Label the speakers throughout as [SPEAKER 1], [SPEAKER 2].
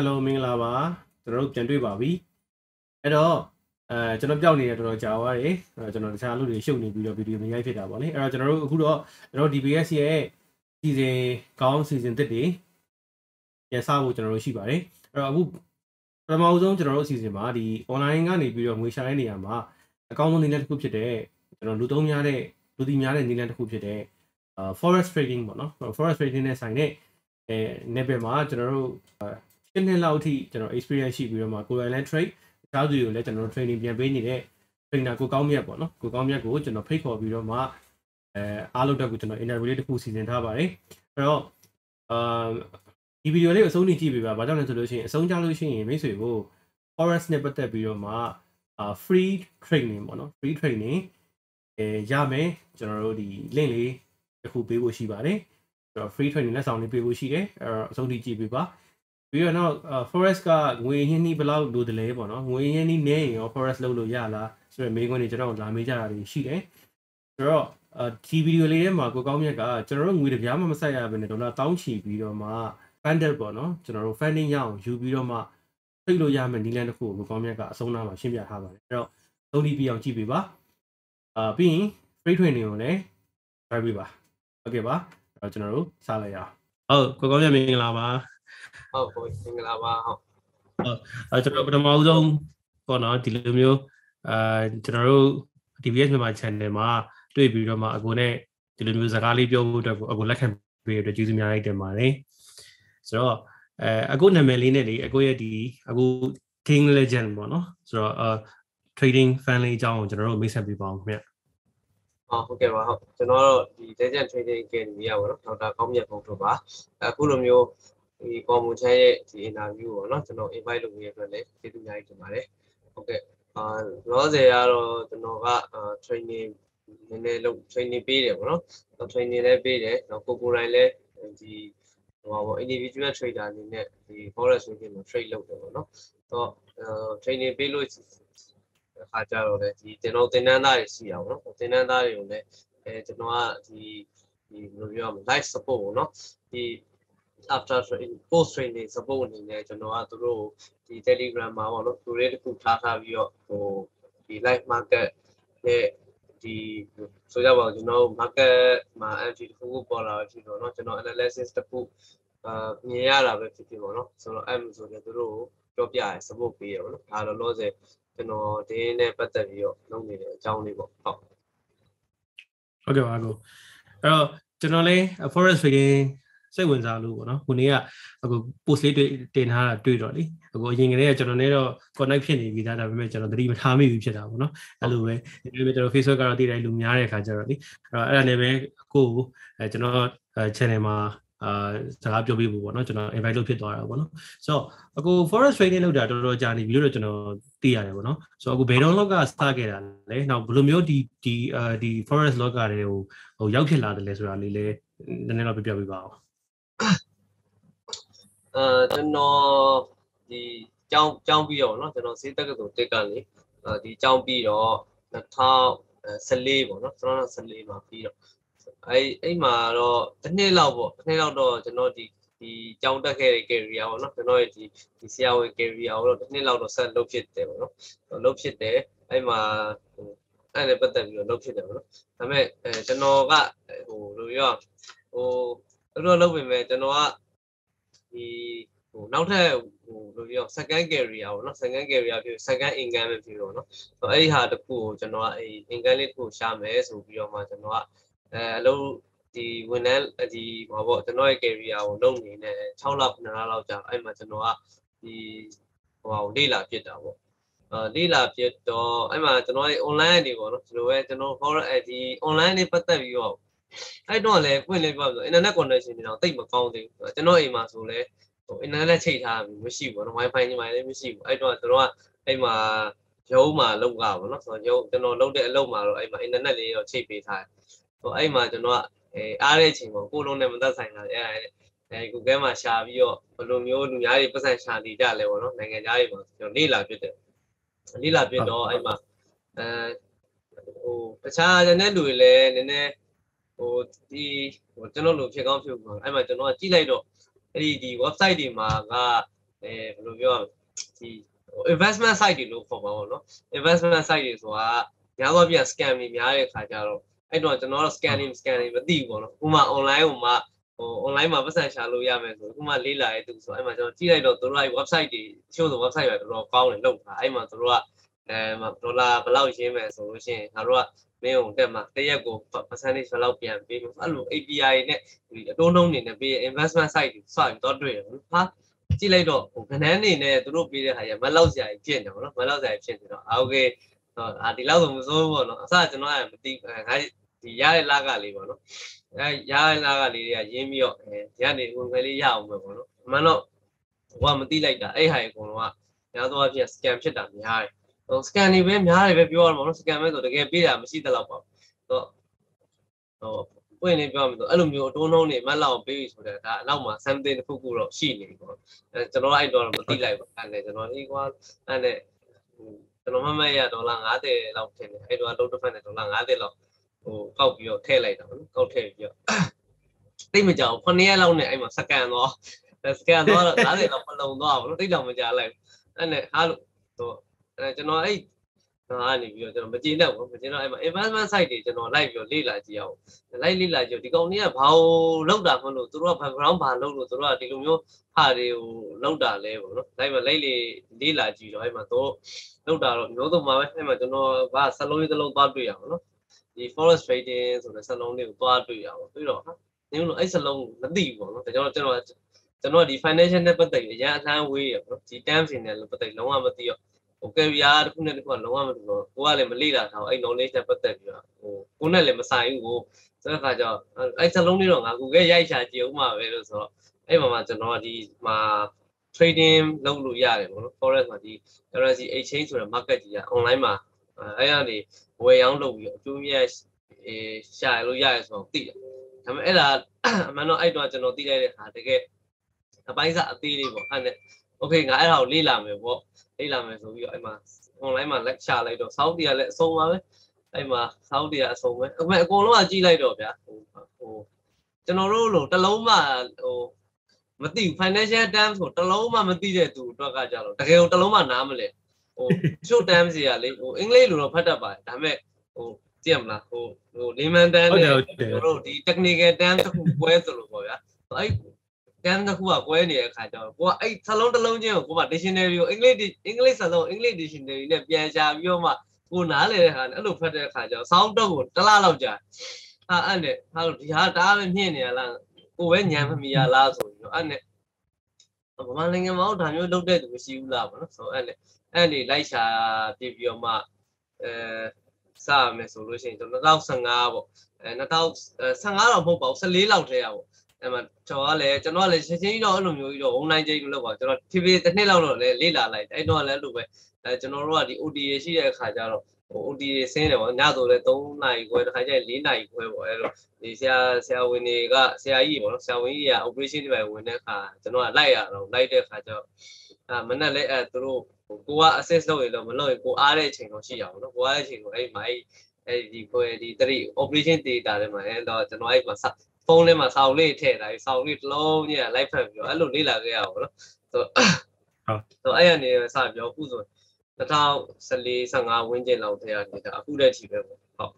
[SPEAKER 1] Hello မင်္ဂလာပါကျွန်တော်တို့ပြန်တွေ့ပါပြီအဲ့တော့အဲကျွန်တော်ပြောက်နေရတော်တော်ကြာသွားတယ်အဲကျွန်တော်တခြားလူတွေရှုပ်နေပြီးတော့ဗီဒီယိုမရိုက်ဖြစ်တာပေါ့လေအဲ့တော့ကျွန်တော်တို့အခုတော့ကျွန်တော် DBS ရဲ့စီစဉ်ကောင်းစီစဉ်တစ်တွေပြန်စဖို့ကျွန်တော်တို့ရှိပါတယ်အဲ့တော့အခုပထမဆုံးကျွန်တော်တို့အစီအစဉ်မှာဒီ online ကနေပြီးတော့ငွေရှာတဲ့နေရာမှာအကောင့်ဆုံးနည်းလမ်းတစ်ခုဖြစ်တဲ့ကျွန်တော်လူသုံးများတဲ့လူသိများတဲ့နည်းလမ်းတစ်ခုဖြစ်တဲ့အာ forest trading ပေါ့နော် forest trading နဲ့ဆိုင်တဲ့အဲ net ဘက်မှာကျွန်တော်တို့ ရှင်းနှစ်လောက်အထိကျွန်တော် experience ရှိပြီးတော့မှကိုယ်တိုင်လည်း trade တခြားသူတွေကိုလည်းကျွန်တော် training ပြန်ပေးနေတဲ့ trainer ကိုကောင်းမြတ်ပေါ့နော်ကိုကောင်းမြတ်ကိုကျွန်တော်ဖိတ်ခေါ်ပြီးတော့မှအဲအားလုံးတက်ကိုကျွန်တော် interview လေးတစ်ခုစီစဉ်ထားပါတယ်အဲ့တော့အာဒီဗီဒီယိုလေးကိုအဆုံးထိကြည့်ပေးပါဘာကြောင့်လဲဆိုလို့ရှိရင်အဆုံးကြလို့ရှိရင်မိတ်ဆွေကို forest နဲ့ပတ်သက်ပြီးတော့မှအာ free training ပေါ့နော် free training အဲရမယ်ကျွန်တော်တို့ဒီ link လေးတစ်ခုပေးဖို့ရှိပါတယ်ကျွန်တော် free training လက်ဆောင်လေးပေးဖို့ရှိတယ်အဲ့တော့အဆုံးထိကြည့်ပေးပါ ပြီးတော့နောက် forest ကငွေရင်းနှီးဘယ်လောက်လိုတယ်လဲပေါ့နော်ငွေရင်းနှီးနေရင်ရော forest လုပ်လို့ရလားဆိုတော့မေးခွန်းတွေကျွန်တော်လာမေးကြတာတွေရှိတယ်ဆိုတော့ဒီဗီဒီယိုလေးထဲမှာကိုကောင်းမြတ်ကကျွန်တော်တို့ငွေတပြားမှမဆက်ရဘဲနဲ့ဒေါ်လာ1000ချီပြီးတော့မှ funded ပေါ့နော်ကျွန်တော်တို့ funding ရအောင်ယူပြီးတော့မှဖိတ်လို့ရမယ်နီလန်တစ်ခုကိုကိုကောင်းမြတ်ကအဆုံးနာမှာရှင်းပြထားပါတယ်အဲ့တော့သုံးဒီပြအောင်ကြည့်ပေးပါအာပြီးရင် free training ကိုလည်း try ပေးပါဟုတ်ကဲ့ပါအဲ့တော့ကျွန်တော်တို့စလိုက်ရအောင်ဟုတ်ကိုကောင်းမြတ်မင်္ဂလာပါ
[SPEAKER 2] ဟုတ်ကိုမင်္ဂလာပါဟုတ်
[SPEAKER 1] အဲကျွန်တော်ပထမဦးဆုံးပေါ့နော်ဒီလိုမျိုးအာကျွန်တော်တို့ DBS မြန်မာ channel မှာတွေ့ပြီးတော့မှအကိုနဲ့ဒီလိုမျိုးစကားလေးပြောဖို့အတွက်အကိုလက်ခံပေးရတဲ့ကျေးဇူးများလိုက်တင်ပါတယ်ဆိုတော့အဲအကိုနာမည်လေးနဲ့လေအကိုရဲ့ဒီအခု King Legend ပေါ့နော်ဆိုတော့အာ trading fan လေးအကြောင်းကိုကျွန်တော်တို့မိတ်ဆက်ပေးပါအောင်ခင်ဗျ
[SPEAKER 2] ဟုတ်ဟုတ်ကဲ့ပါဟုတ်ကျွန်တော်တို့ဒီ Legend Trading Academy ရပါတော့ဒေါက်တာကောင်းမြတ်ဘုံတို့ပါအခုလိုမျိုး ဒီကော်မွန်ချမ်းရဲ့ဒီ interview ပေါ့နော်ကျွန်တော် invite လုပ်ရတဲ့အတွက်လည်းကျေးဇူးများတင်ပါတယ်ဟုတ်ကဲ့အာလောဆယ်ကတော့ကျွန်တော်က training နည်းနည်းလုပ် training ပေးတယ်ပေါ့နော် training လည်းပေးတယ်နောက်ကိုကိုယ်တိုင်လည်းဒီဟိုပေါ့ individual trader အနေနဲ့ဒီ forex trading မှာ trade လုပ်တယ်ပေါ့နော်တော့ training ပေးလို့အခါကြတော့လေဒီကျွန်တော်သင်တန်းသားတွေရှိရပါတော့သင်တန်းသားတွေကိုလည်းအဲကျွန်တော်ကဒီဒီဘယ်လိုပြောရမလဲ live support ပေါ့နော်ဒီ after training post training support အနေနဲ့ကျွန်တော်ကသူတို့ဒီ Telegram မှာပေါ့နော်သူတွေတခုထားထားပြီးတော့ဟိုဒီ live market နဲ့ဒီဆိုကြပါဦးကျွန်တော် market မှာ entry တခုခုပေါ်လာဖြစ်တော့เนาะကျွန်တော် analysis တခုအာမြင်ရတာပဲဖြစ်ဖြစ်ပေါ့နော်ဆိုတော့အဲ့ဆိုရင်သူတို့ကိုပြောပြရ support ပေးရပေါ့နော်ဒါတော့လို့ဆိုကျွန်တော်ဒီနဲ့ပတ်သက်ပြီးတော့လုပ်နေတဲ့အကြောင်းလေးပေါ့ဟုတ်
[SPEAKER 1] ဟုတ်ကဲ့ပါကိုအဲ့တော့ကျွန်တော်လေး forest trading စိတ်ဝင်စားလို့ပေါ့နော်ခုနေ့ကအခု post လေးတွေ့တင်ထားတာတွေ့တော့လေအခုအရင်ကတည်းကကျွန်တော်နဲ့တော့ connect ဖြစ်နေပြီသားဒါပေမဲ့ကျွန်တော်သတိမထားမိဘူးဖြစ်တာပေါ့နော်အဲ့လိုပဲဒီလိုပဲကျွန်တော် Facebook ကတော့တည်တိုင်းလူများတဲ့အခါကျတော့လေအဲ့တော့အဲ့ဒါနဲ့ပဲကိုအဲကျွန်တော် channel မှာအာစကားပြောပြဖို့ပေါ့နော်ကျွန်တော် invite လုပ်ဖြစ်သွားတာပေါ့နော်ဆိုတော့အခု forest training လုပ်တာတော်တော်ကြာနေပြီလို့ကျွန်တော်သိရတယ်ပေါ့နော်ဆိုတော့အခုဘယ်တော့လောက်ကစခဲ့တာလဲနောက်ဘယ်လိုမျိုးဒီဒီအာဒီ forest လောကတွေကိုဟိုရောက်ဖြစ်လာတယ်လဲဆိုတာလေးလည်းနည်းနည်းတော့ပြပြပေးပါဦး
[SPEAKER 2] အဲကျွန်တော်ဒီကျောင်းကျောင်းပြီးတော့เนาะကျွန်တော်စေးတက္ကသိုလ်တက်ကနေဒီကျောင်းပြီးတော့2014ပေါ့เนาะကျွန်တော်14မှာပြီးတော့အဲ့အဲ့မှာတော့တစ်နှစ်လောက်ပေါ့တစ်နှစ်လောက်တော့ကျွန်တော်ဒီဒီကြောင်းတက်ခဲ့တဲ့ career ပေါ့နော်ကျွန်တော်ရဲ့ဒီဒီဆရာဝန် career ကိုတော့တစ်နှစ်လောက်တော့ဆက်လုပ်ဖြစ်တယ်ပေါ့နော်လုပ်ဖြစ်တယ်အဲ့မှာအဲ့နဲ့ပတ်သက်ပြီးတော့လုပ်ဖြစ်တယ်ပေါ့နော်ဒါပေမဲ့အဲကျွန်တော်ကဟိုလိုပြောဟိုတို့လုပ်ပေမဲ့ကျွန်တော်က ဒီဟိုနောက်ထပ်ဟိုလိုပြော second career ပေါ့နော် second career ဖြစ် second income ဖြစ်ပေါ့နော်အဲ့ဒီဟာတခုကိုကျွန်တော်ကအဲ့ income လေးတခုရှာမယ်ဆိုပြီးတော့မှကျွန်တော်ကအဲအလုပ်ဒီဝန်ထမ်းဒီဟောပေါ့ကျွန်တော်ရဲ့ career ကိုလုပ်နေတယ်6လ9လလောက်ကြာအဲ့မှာကျွန်တော်ကဒီဟိုဟာလေ့လာဖြစ်တာပေါ့အာလေ့လာဖြစ်တော့အဲ့မှာကျွန်တော်ရဲ့ online နေပေါ့နော်ဒီလိုပဲကျွန်တော် horror ဒီ online နေပတ်သက်ပြီးတော့ အဲ့တော့လည်းဖွင့်လေးပြောဆို internet connection တွေတော့တိတ်မကောင်းသေးဘူးကျွန်တော်အိမ်မှာဆိုလဲဟို internet ချိတ်ထားမရှိဘူးနော် wifi ညီမလေးမရှိဘူးအဲ့တော့ကျွန်တော်ကအဲ့မှာရုံးမှာလောက်ကပါနော်ဆိုတော့ရုံးကျွန်တော်လုပ်တဲ့အလုပ်မှာတော့အဲ့မှာ internet လေးတော့ချိတ်ပေးထားတယ်ဟိုအဲ့မှာကျွန်တော်ကအဲအားတဲ့အချိန်ပေါ့ကိုလုံးနဲ့မသက်ဆိုင်တာအဲ့အဲအဲ Google မှာရှာပြီးတော့ဘယ်လိုမျိုးလူများတွေပတ်စံရှာနေကြလဲပေါ့နော်နိုင်ငံသားတွေပေါ့ကျွန်တော်လေ့လာပြတယ်လေ့လာပြတော့အဲ့မှာအဲဟိုတခြားကျန်တဲ့လူတွေလည်းနည်းနည်း ဟိုဒီဟိုကျွန်တော်လိုဖြစ်ကောင်းဖြစ်ဘူးအဲ့မှာကျွန်တော်ကကြည့်လိုက်တော့အဲ့ဒီဒီ website တွေမှာကအဲဘယ်လိုပြောရမလဲဒီ investment site တွေလို့ခေါ်ပါဘောနော် investment site တွေဆိုတာများသောပြန် scam တွေများတဲ့ခါကျတော့အဲ့တော့ကျွန်တော်တို့ scanning scanning မသိဘူးပေါ့နော်ဥပမာ online ဟိုမှာဟို online မှာပတ်စံရှာလို့ရမယ်ဆိုဥပမာလေးလာရဲ့သူဆိုအဲ့မှာကျွန်တော်ကြည့်လိုက်တော့သူတို့က website တွေချို့ဆို website တွေတော်တော်ကောင်းတယ်လုပ်တာအဲ့မှာသူတို့ကအဲဒေါ်လာဘယ်လောက်ရင်းမယ်ဆိုလို့ရှိရင်ငါတို့က မင်းကိုတက်မှာတရက်ကို percentage ဘယ်လောက်ပြန်ပေးလို့အဲ့လို API နဲ့ဒီအတုံးတုံးနေနဲ့ပေး investment site ကိုစပြီးတော့တွေ့ရဘူးဟာကြည့်လိုက်တော့ဟိုခဏန်းနေနဲ့သူတို့ပေးတဲ့ဟာရမလောက်စရာဖြစ်နေပါတော့မလောက်စရာဖြစ်နေတော့အာ okay ဟာဒီလောက်ဆိုမစိုးဘူးပေါ့နော်အစကျွန်တော်ကမသိငါဒီရတဲ့လကလေးပေါ့နော်အဲရတဲ့လကလေးတွေကရင်းပြီးတော့အဲဒီကနေဝင်ခဲလေးရအောင်ပဲပေါ့နော်အမှန်တော့ဟိုကမသိလိုက်တာအဲ့ဟာရေအကုန်လုံးကများသောအားဖြင့် scam ဖြစ်တာများတယ် ဟို scan တွေပဲများတယ်ပဲပြောရမှာပေါ့နော် scan ပဲဆိုတကယ်ပေးတာမရှိတဲ့လောက်ပါတော့ဟိုပွင့်နေပြောမှဆိုအဲ့လိုမျိုးအတိုးနှုံးနေမက်လောက်ပေးပြီဆိုတော့ဒါအနောက်မှာ something တစ်ခုခုတော့ရှိနေပြီပေါ့အဲကျွန်တော်အဲ့တော့မသိလိုက်ပါအဲ့လေကျွန်တော်အေးကွာအဲ့လေကျွန်တော်မမရဒေါ်လာ90လောက်ထင်တယ်အဲ့တော့လုံးတစ်ဖက်နဲ့ဒေါ်လာ90လောက်ဟိုကောက်ပြီးတော့ထည့်လိုက်တာပေါ့နော်ကောက်ထည့်ပြီးတော့တိတ်မကြောက်9ရက်လောက်နဲ့အဲ့မှာစကန်တော့စကန်တော့90လောက်ပလုံတော့ပေါ့နော်တိတ်တောင်မကြလိုက်အဲ့နဲ့ဟာလို့ဟို အဲကျွန်တော်အဲ့ဟာနေပြီးတော့ကျွန်တော်မကြည့်တော့ဘူးမကြည့်တော့အဲ့မှာ investment site တွေကျွန်တော်လိုက်ပြီးတော့လေ့လာကြည့်အောင်လိုက်လေ့လာကြည့်ဒီကောင်တွေကဘာလို့လောက်တာမလို့သူတို့က background ဘာလုပ်လို့သူတို့ကဒီလိုမျိုးဟာတွေကိုလောက်တာလဲပေါ့နော်လိုက်မှာလိုက်လေလေ့လာကြည့်တော့အဲ့မှာတော့လောက်တာတော့မျိုးစုံမှာပဲအဲ့မှာကျွန်တော်ကစလုံးလေးတစ်လုံးသွားတွေ့ရအောင်နော်ဒီ forest trading ဆိုတဲ့စလုံးလေးကိုသွားတွေ့ရအောင်ပြီးတော့ဟာနင်းလို့အဲ့စလုံးမသိဘူးပေါ့နော်ဒါကြောင့်ကျွန်တော်ကျွန်တော်ဒီ financial နဲ့ပတ်သက်ပြီးအရင်အလှမ်းဝေးရပေါ့နော်ဒီ terms တွေနဲ့ပတ်သက်လုံးဝမသိတော့ ဟို career တစ်ခုနဲ့တစ်ခုကလုံးဝမတူတော့ကိုကလည်းမလေ့လာထားအောင်အဲ့ knowledge နဲ့ပတ်သက်ပြီးတော့ဟိုကိုနဲ့လည်းမဆိုင်ဘူးကိုဆိုတဲ့အခါကျတော့အဲ့စလုံးလေးတော့ငါကိုကရိုက်ချကြည့်ဦးမှာပဲလို့ဆိုတော့အဲ့မှာမှကျွန်တော်ဒီမှာ trading လုပ်လို့ရတယ်ပေါ့နော် forex မှာဒီ currency exchange ဆိုတဲ့ market ကြီးက online မှာအဲ့ကနေဝယ်ရောင်းလုပ်ပြီးအကျိုးမြတ်အေးရှာလို့ရတယ်ဆိုတော့သိတယ်ဒါပေမဲ့အဲ့ဒါအမှန်တော့အဲ့တော့ကျွန်တော်သိလိုက်တဲ့ဟာတကယ်အပိုင်းစားအသေးလေးပေါ့အဲ့နဲ့ okay ငါအဲ့ဒါကိုလေ့လာမယ်ပေါ့ လေ့လာမယ်ဆိုပြီးတော့အဲ့မှာ online မှာ lecture လိုက်တော့ South တွေကလည်းအဆုံးပါပဲအဲ့မှာ South တွေကအဆုံးပဲအမှန်အကုန်လုံးကကြီးလိုက်တော့ဗျာဟိုဟိုကျွန်တော်တို့လိုတစ်လုံးမှဟိုမသိဘူး financial terms ကိုတစ်လုံးမှမသိတဲ့သူအတွက်ကကြတော့တကယ်ကိုတစ်လုံးမှနားမလဲဟို short terms တွေကလေဟိုအင်္ဂလိပ်လိုတော့ဖတ်တတ်ပါတယ်ဒါပေမဲ့ဟိုကြည့်ရမလားဟိုဟို layman term နဲ့ကျွန်တော်တို့ဒီ technical term တစ်ခုပွဲဆိုလို့ပေါ့ဗျာအဲ့ term တစ်ခုကကွဲနေတဲ့အခါကျတော့ကိုကအဲ့စလုံးတစ်လုံးချင်းကိုကိုက dictionary ကို English English စလုံး English dictionary နဲ့ပြန်ရှာပြီးတော့မှကိုနားလေတဲ့အခါအဲ့လိုဖတ်တဲ့အခါကျတော့ sound တော့ကိုတစ်လားလောက်ကြာအဲ့အဲ့နဲ့ဟာလို့ဒီဟာတအားပဲမြင့်နေရလားကိုပဲညံမမီရလားဆိုပြီးတော့အဲ့နဲ့ဗမာနိုင်ငံမှာတော့ဒါမျိုးလုပ်တဲ့သူမရှိဘူးလားပေါ့နော်ဆိုအဲ့နဲ့အဲ့နေလိုက်ရှာပြီးပြီးတော့မှအဲစရမယ်ဆိုလို့ရှိရင်ကျွန်တော်2015ပေါ့အဲ2015တော့မဟုတ်ပါဘူး14လောက်ထဲရပေါ့ အဲ့မှာကျွန်တော်ကလည်းကျွန်တော်ကလည်းချက်ချင်းကြီးတော့အဲ့လိုမျိုးကြီးတော့ online ကြီးမလုပ်ပါဘူးကျွန်တော်ဖြည်းဖြည်းတစ်နှစ်လောက်တော့လည်းလေ့လာလိုက်အဲ့တော့လည်းအဲ့လိုပဲအဲကျွန်တော်တို့ကဒီ OTA ရှိတဲ့အခါကျတော့ဟို OTA ဆင်းတယ်ပေါ့ညဆိုလည်း3နာရီခွဲတစ်ခါကျရင်4နာရီခွဲပေါ့အဲ့လိုဒီဆရာဆရာဝန်တွေကဆရာကြီးပေါ့နော်ဆရာဝန်ကြီးက operation တွေဝင်တဲ့အခါကျွန်တော်ကလိုက်ရတော့လိုက်တဲ့အခါကျတော့အာမနဲ့လည်းအဲသူတို့ကိုက assist လုပ်ရင်တော့မလုပ်ရင်ကိုအားတဲ့အချိန်တော့ရှိရအောင်နော်ကိုအားတဲ့အချိန်ကိုအဲ့မှာအဲ့ဒီခွဲဒီ3 operation data တွေမှာအဲ့တော့ကျွန်တော်အဲ့မှာ ဖုန်းထဲမှာစာအုပ်လေးထည့်တာစာအုပ်လေးတစ်လုံးကြီးလိုက်ဖက်ပြီးတော့အဲ့လိုလေ့လာခဲ့ရအောင်နော်ဆိုဟုတ်ဆိုအဲ့ရနေစပြောအခုဆို2014 15ဝန်းကျင်လောက်တည်းကနေအခုတည်းထိပဲပေါ့ဟုတ်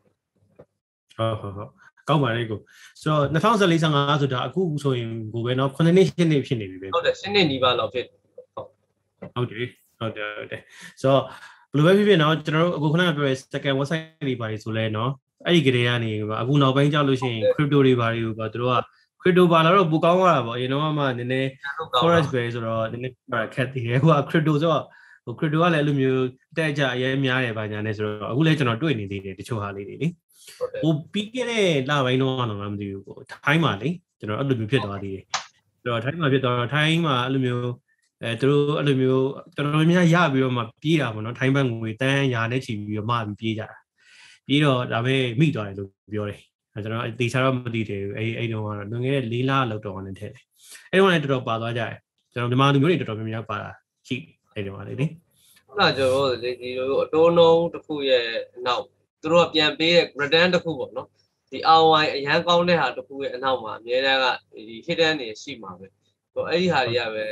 [SPEAKER 1] ဟုတ်ဟုတ်ဟုတ်ကောင်းပါလေကိုဆိုတော့2014 15ဆိုတာအခုဆိုရင်ကိုပဲเนาะ9နှစ်10နှစ်ဖြစ်နေပြီပဲ
[SPEAKER 2] ဟုတ်တယ်10နှစ်နီးပါးလောက်ဖြစ်ဟုတ်
[SPEAKER 1] ဟုတ်တယ်ဟုတ်တယ်ဟုတ်တယ်ဆိုတော့ဘယ်လိုပဲဖြစ်ဖြစ်เนาะကျွန်တော်တို့အခုခဏပြောရ second website တွေပါဆိုလဲเนาะ အဲ့ဒီကလေးကနေအခုနောက်ပိုင်းကြောက်လို့ရှိရင် crypto တွေပါတွေကိုပါတို့က crypto ပါလာတော့ပူကောင်းရတာပေါ့အရင်တော့မှနည်းနည်း forex ပဲဆိုတော့နည်းနည်းခက်သေးတယ်အခုက crypto ဆိုတော့ဟို crypto ကလည်းအဲ့လိုမျိုးတက်ကြအရေးများတယ်ဗာညာနဲ့ဆိုတော့အခုလည်းကျွန်တော်တွေ့နေသေးတယ်တချို့ဟာလေးတွေလေဟိုပြီးခဲ့တဲ့လပိုင်းတော့တော့မသိဘူးကိုထိုင်းမှာလေကျွန်တော်အဲ့လိုမျိုးဖြစ်သွားသေးတယ်ဆိုတော့ထိုင်းမှာဖြစ်သွားတော့ထိုင်းမှာအဲ့လိုမျိုးအဲသူတို့အဲ့လိုမျိုးတော်တော်များရပြီးတော့မှပြေးတာပေါ့နော်ထိုင်းဘက်ငွေတန်းရာနဲ့ချီပြီးတော့မှပြီးပြေးကြတာ ပြီးတော့ဒါပဲမိသွားတယ်လို့ပြောတယ်အဲကျွန်တော်တေချာတော့မသိသေးဘူးအဲ့အဲ့တုန်းကတော့လွန်ခဲ့တဲ့၄လလောက်တော့နေထည့်တယ်အဲ့တုန်းကလည်းတော်တော်ပါသွားကြတယ်ကျွန်တော်ဒီမှာလူမျိုးတွေတော်တော်များများပါတာရှိအဲ့တုန်းကလေလေ
[SPEAKER 2] ဟုတ်လားကျွန်တော်တို့ဒီလိုအတိုးနှုံးတစ်ခုရဲ့အနောက်သူတို့ကပြန်ပေးတဲ့ return တစ်ခုပေါ့နော်ဒီ ROI အရန်ကောင်းတဲ့ဟာတစ်ခုရဲ့အနောက်မှာအများတန်းကဒီ hidden တွေရှိမှာပဲဟိုအဲ့ဒီဟာတွေကပဲ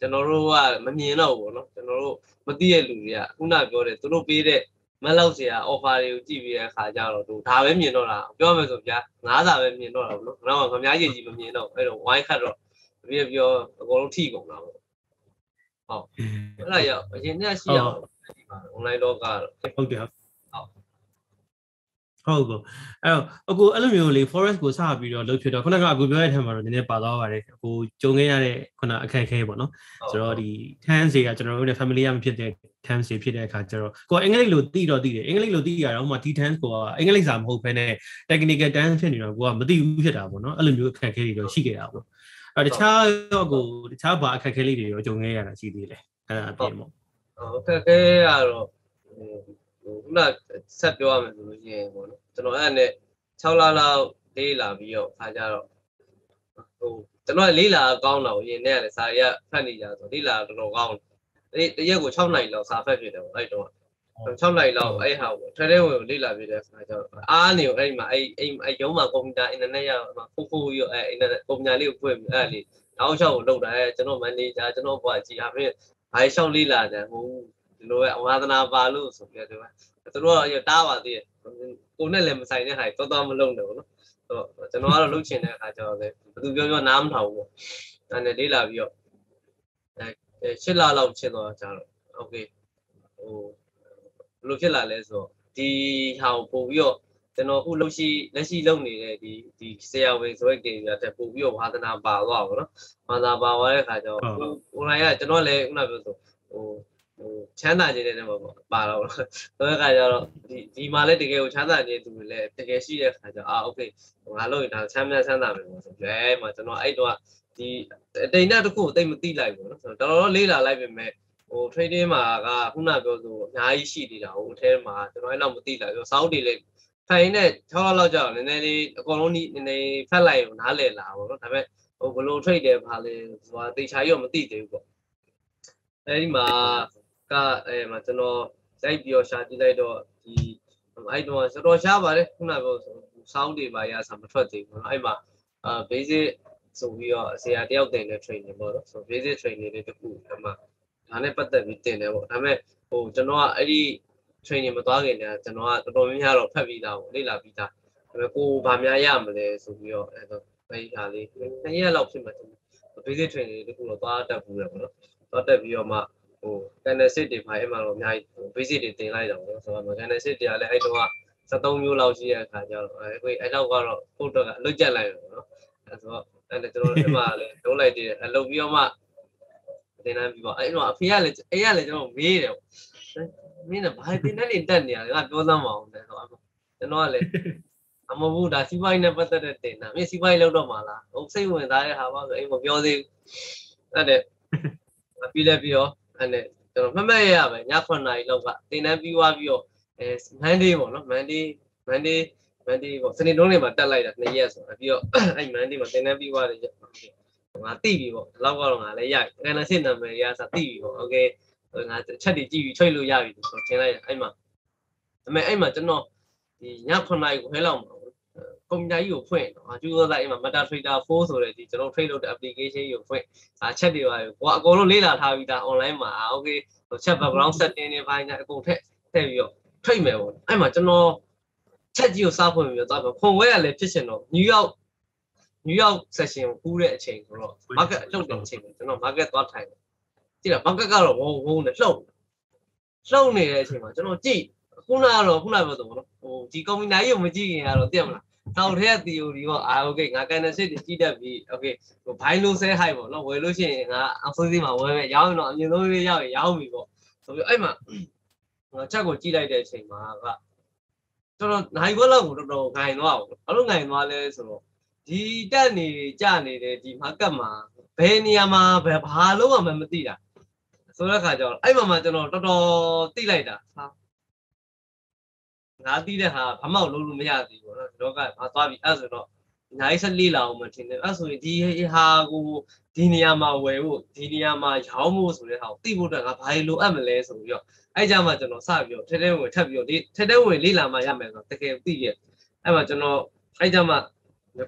[SPEAKER 2] ကျွန်တော်တို့ကမမြင်တော့ဘူးပေါ့နော်ကျွန်တော်တို့မသိတဲ့လူတွေကခုနပြောတယ်သူတို့ပေးတဲ့ မလောက်စရာ offer တွေကိုကြည့်ပြီးတဲ့အခါကျတော့သူဒါပဲမြင်တော့တာပြောမယ်ဆိုဗျာငါးစာပဲမြင်တော့တာပေါ့နော်နောက်မှမများကြီးကြီးမမြင်တော့အဲ့တော့ wine cut တော့ပြီးပြောအကုန်လုံးထိကုန်တာပေါ့ဟုတ်အဲ့ဒါရောက်အရင်ကရှိအောင် online လောကတော့
[SPEAKER 1] ဟုတ်တယ်ဟုတ် ကောအဲ့တော့အခုအဲ့လိုမျိုးလေ forest ကိုစပြီးတော့လှုပ်ဖြစ်တော့ခုနကအခုပြောတဲ့ထက်မှာတော့နည်းနည်းပါသွားပါတယ်အခုကြုံခဲ့ရတဲ့ခုနအခက်အခဲပေါ့နော်ဆိုတော့ဒီ tan စီကကျွန်တော်တို့ရဲ့ family ရမဖြစ်တဲ့ tan စီဖြစ်တဲ့အခါကျတော့ကိုအင်္ဂလိပ်လိုသိတော့သိတယ်အင်္ဂလိပ်လိုသိရတော့မှဒီ tan ကိုကအင်္ဂလိပ်စာမဟုတ်ဘဲနဲ့ technical tan ဖြစ်နေတော့ကိုကမသိဘူးဖြစ်တာပေါ့နော်အဲ့လိုမျိုးအခက်အခဲတွေတော့ရှိခဲ့တာပေါ့အဲ့တခြားတော့ကိုတခြားဘာအခက်အခဲလေးတွေရောကြုံခဲ့ရတာရှိသေးတယ်အဲ့ဒါအပြင်ပေါ့
[SPEAKER 2] အခက်အခဲကတော့ ဟိုခုနဆက်ပြောရမယ်ဆိုလို့ရှိရင်ပေါ့နော်ကျွန်တော်အဲ့ဒါနဲ့6လလောက်လေးလာပြီးတော့ခါကြတော့ဟိုကျွန်တော်လေးလာကောင်းတာကိုရင်ထဲကလည်းစာရဖတ်နေကြဆိုလေးလာတော်တော်ကောင်းတယ်တရက်ကို6နိုင်လောက်စာဖတ်ဖြစ်တယ်ပေါ့အဲ့တော့6နိုင်လောက်အဲ့ဟာကိုထဲထဲဝင်လေးလာပြတဲ့ခါကျတော့အားနေကိုအဲ့မှာအဲ့အဲ့အဲ့ရုံးမှာကွန်ပျူတာအင်တာနက်ရဖိုးဖိုးရောအဲ့အင်တာနက်ကွန်ပျူတာလေးကိုဖွင့်အဲ့လေးနောက်လျှောက်ကိုလုပ်တာအဲ့ကျွန်တော်မန်နေဂျာကျွန်တော်ဘွားကြီးအဖေဘာလျှောက်လေးလာတယ်ဟို ဒီလိုပဲအဝါဒနာပါလို့ဆိုပြီးတော့သူတို့ကတားပါသေးတယ်ကိုနဲ့လည်းမဆိုင်တဲ့ဟာတော်တော်မလုံးတယ်ပေါ့နော်ဆိုကျွန်တော်ကတော့လှုပ်ချင်တဲ့အခါကျတော့လေဘယ်သူပြောပြောနားမထောင်ဘူးပေါ့အဲနဲ့လေးလာပြီးတော့အဲရှစ်လလောက်ချစ်တော့ကြတော့โอเคဟိုဘယ်လိုဖြစ်လာလဲဆိုတော့ဒီဟာကိုပို့ပြီးတော့ကျွန်တော်အခုလုပ်ရှိလက်ရှိလုပ်နေတဲ့ဒီဒီဆရာဝန်ဆိုတဲ့ကိစ္စတက်ပို့ပြီးတော့ဝါသနာပါသွားပါတော့ဝါသနာပါသွားတဲ့အခါကျတော့ online ကကျွန်တော်လည်းခုနပြောဆိုဟို ဟိုချမ်းသာခြင်းတဲ့မှာပေါ့ပါတော့ဆိုတဲ့အခါကျတော့ဒီဒီမှာလည်းတကယ်ကိုချမ်းသာခြင်းသူတွေလည်းတကယ်ရှိတဲ့အခါကျအာโอเคငါလို့ဒါချမ်းသာချမ်းသာမယ်ပေါ့ဆိုကြဲမှာကျွန်တော်အဲ့တော့ဒီတိန်နဲ့တခုတိတ်မသိလိုက်ဘူးเนาะဆိုတော့တော်တော်လေးလာလိုက်ပြင်မဲ့ဟို trading မှာကခုနပြောဆိုအများကြီးရှိနေတာဟိုအထဲမှာကျွန်တော်အဲ့လောက်မသိလိုက်ဘူးစောင်းတွေလည်းဖိုင်နဲ့6လောက်ကြာတော့နည်းနည်းလေးအကုန်လုံးနည်းနည်းဖက်လိုက်နားလည်လာပေါ့เนาะဒါပေမဲ့ဟိုဘလို့ trade တယ်ဘာလဲဆိုတာတေချာရောမသိသေးဘူးပေါ့အဲဒီမှာ ကအဲမှာကျွန်တော်စိုက်ပြီးတော့ရှာကြည့်လိုက်တော့ဒီအဲ့တော့တော်တော်ရှားပါတယ်ခုနကပြောဆိုစောင်းတွေပါရဆာမထွက်သေးဘူးเนาะအဲ့မှာအာ basic ဆိုပြီးတော့ဆရာတယောက်တင်တဲ့ training ပေါ့နော်ဆို basic training လေးတစ်ခုအဲ့မှာဒါနဲ့ပတ်သက်ပြီးတင်တယ်ပေါ့ဒါပေမဲ့ဟိုကျွန်တော်ကအဲ့ဒီ training မသွားခင်တည်းကကျွန်တော်ကတော်တော်များများတော့ဖတ်ပြီးသားပေါ့လေ့လာပြီးသားဒါပေမဲ့ကိုဗာများရမလဲဆိုပြီးတော့အဲ့တော့အဲ့ဒီဟာလေးနှစ်ရက်လောက်ဖြစ်မှတင် basic training လေးတစ်ခုတော့သွားတက်ဘူးတယ်ပေါ့နော်သွားတက်ပြီးတော့မှ ဟို candidate တွေဖိုင်အဲ့မှာတော့အများကြီး basic တွေတင်လိုက်တော့ဆိုတော့ candidate တွေကလည်းအဲ့တော့က73မျိုးလောက်ရှိတဲ့အခါကျတော့အဲ့အဲ့လောက်ကတော့ကိုတော့ကအလွတ်ကျက်လိုက်တယ်ပေါ့နော်အဲ့ဆိုတော့အဲ့ဒါကျွန်တော်ဒီမှာလည်းလုံးလိုက်တည်တယ်အလုပ်ပြီးတော့မှတင်တန်းပြီးတော့အဲ့တော့အဖေကလည်းအဲ့ရလည်းကျွန်တော်မေးတယ်မင်းကဘာတင်တန်းနေတက်နေရလဲငါပြောစမ်းမအောင်တယ်ဆိုတော့ကျွန်တော်ကလည်းအမဟုတ်ဒါစီးပွားရေးနဲ့ပတ်သက်တဲ့တင်တာမင်းစီးပွားရေးလုပ်တော့မှာလားဟုတ်စိတ်ဝင်စားတဲ့ဟာပါဆိုအိမ်မပြောသေးဘူးအဲ့ဒါပြီးလည်းပြီးတော့ အဲ့နဲ့ကျွန်တော်မှတ်မှတ်ရရပဲည9နာရီလောက်ကတင်တန်းပြီးသွားပြီးတော့အဲ Monday ပေါ့နော် Monday Monday Monday ပေါ့စနေတုံးနေမှာတက်လိုက်တာ2ရက်ဆိုတာပြီးတော့အဲ့ Monday မှာတင်တန်းပြီးသွားတယ်ငါတိပြီပေါ့ဒီလောက်ကတော့ငါလည်းရပြီအဲ့ဒါစစ်နာမည်ရစတိပြီပေါ့โอเคငါချက်တွေကြည့်ပြီးချိန်လို့ရပြီဆိုတော့ထင်လိုက်အဲ့မှာဒါပေမဲ့အဲ့မှာကျွန်တော်ဒီည9နာရီခွဲလောက်မှာ ကွန်ပျူတာကြီးကိုဖွင့်တော့အကျိုးသောအဲ့မှာ MetaTrader 4ဆိုတဲ့ဒီကျွန်တော် trade လုပ်တဲ့ application ကိုဖွင့်အာချက်တွေပါကိုအကုန်လုံးလေ့လာထားပြီးသား online မှာ okay ချက် background setting တွေပိုင်းအကုန်ထည့်ထည့်ပြီးတော့ trade မယ်ပေါ့အဲ့မှာကျွန်တော်ချက်ကြီးကိုစားဖွင့်ပြီးတော့သွားခွန်ဝဲကလည်းဖြစ်ရှင်တော့ New York New York session ကိုကူးတဲ့အချိန်ဆိုတော့ market လှုပ်တဲ့အချိန်ကိုကျွန်တော် market သွားထိုင်တယ်ကြည့်လား market ကတော့ဝုန်းဝုန်းနဲ့လှုပ်လှုပ်နေတဲ့အချိန်မှာကျွန်တော်ကြည့်ခုနကတော့ခုနပြောဆိုပေါ့နော်ဟိုဒီ company ကြီးကိုမကြည့်ခင်ကတော့သိရမလား တောက်ထဲက theory ပေါ့အာ okay ငါ candidate တွေကြီးတတ်ပြီ okay ဟို buy low sell high ပေါ့နော်ဝယ်လို့ရှိရင်ငါအဆုံးစီးမှာဝယ်မယ်ရောင်းရင်တော့အမြင့်ဆုံးလေးရောက်ရင်ရောင်းပြီပေါ့ဆိုပြီးအဲ့မှာငါချက်ကိုကြည့်လိုက်တဲ့အချိန်မှာကတော်တော်နိုင်ဘက်လောက်ကိုတော်တော်ငိုင်သွားအောင်ဘာလို့ငိုင်သွားလဲဆိုတော့ဒီတက်နေကြနေတဲ့ဒီ market မှာဘယ်နေရာမှာဘယ်ဘာလို့မှမသိတာဆိုတဲ့ခါကျတော့အဲ့မှာမှကျွန်တော်တော်တော်သိလိုက်တာဟာ ငါသိတဲ့ဟာဘာမှလုံးလို့မရသေးဘူးပေါ့နော်ဒီတော့ကဘာသွားပြီအဲ့ဆိုတော့အများကြီးဆက်လေ့လာအောင်မထင်နဲ့အဲ့ဆိုရင်ဒီဟာကိုဒီနေရာမှာဝယ်ဖို့ဒီနေရာမှာရောင်းဖို့ဆိုတဲ့ဟာကိုသိဖို့အတွက်ကဘာလို့လိုအပ်မလဲဆိုပြီးတော့အဲ့ကြမှာကျွန်တော်စပြီးတော့ထဲထဲဝင်ထပ်ပြီးတော့ဒီထဲထဲဝင်လေ့လာမှရမယ်ဆိုတော့တကယ်သိရဲ့အဲ့မှာကျွန်တော်အဲ့ကြမှာ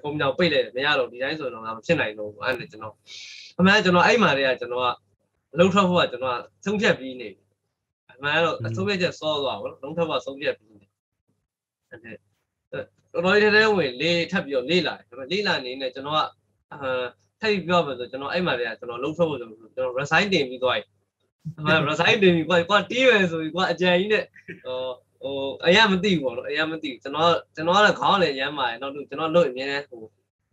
[SPEAKER 2] ကွန်ပျူတာပိတ်လိုက်မရတော့ဒီတိုင်းဆိုတော့ငါမဖြစ်နိုင်တော့ဘူးအဲ့ဒါကျွန်တော်အမှန်ကကျွန်တော်အဲ့မှာတည်းကကျွန်တော်ကအလုံးထွက်ဖို့ကကျွန်တော်ကသုံးဖြတ်ပြီးနေပြီအမှန်ကတော့အဆုံးဖြတ်ချက်စောသွားပါတော့လုံးထွက်ဖို့ဆုံးဖြတ်ပြီး နေအဲ့တော်တော်လေးတဲ့ဝင်လေးထပ်ပြီးတော့လေးလာတယ်ဒါပေမဲ့လေးလာနေနေကျွန်တော်ကအာထပ်ပြီးပြောမယ်ဆိုကျွန်တော်အဲ့မှာတည်းကကျွန်တော်လုံးထွက်ဖို့ဆိုကျွန်တော် resign တင်ပြီးသွားပြီအမှန် resign တင်ပြီးကွာကွာတီးရယ်ဆိုပြီးကွာအကြံကြီးနဲ့ဟိုဟိုအရင်မသိဘူးပေါ့နော်အရင်မသိဘူးကျွန်တော်ကျွန်တော်ကခေါင်းလည်းရမ်းပါတယ်နောက်တော့ကျွန်တော်လုပ်အမြဲဟို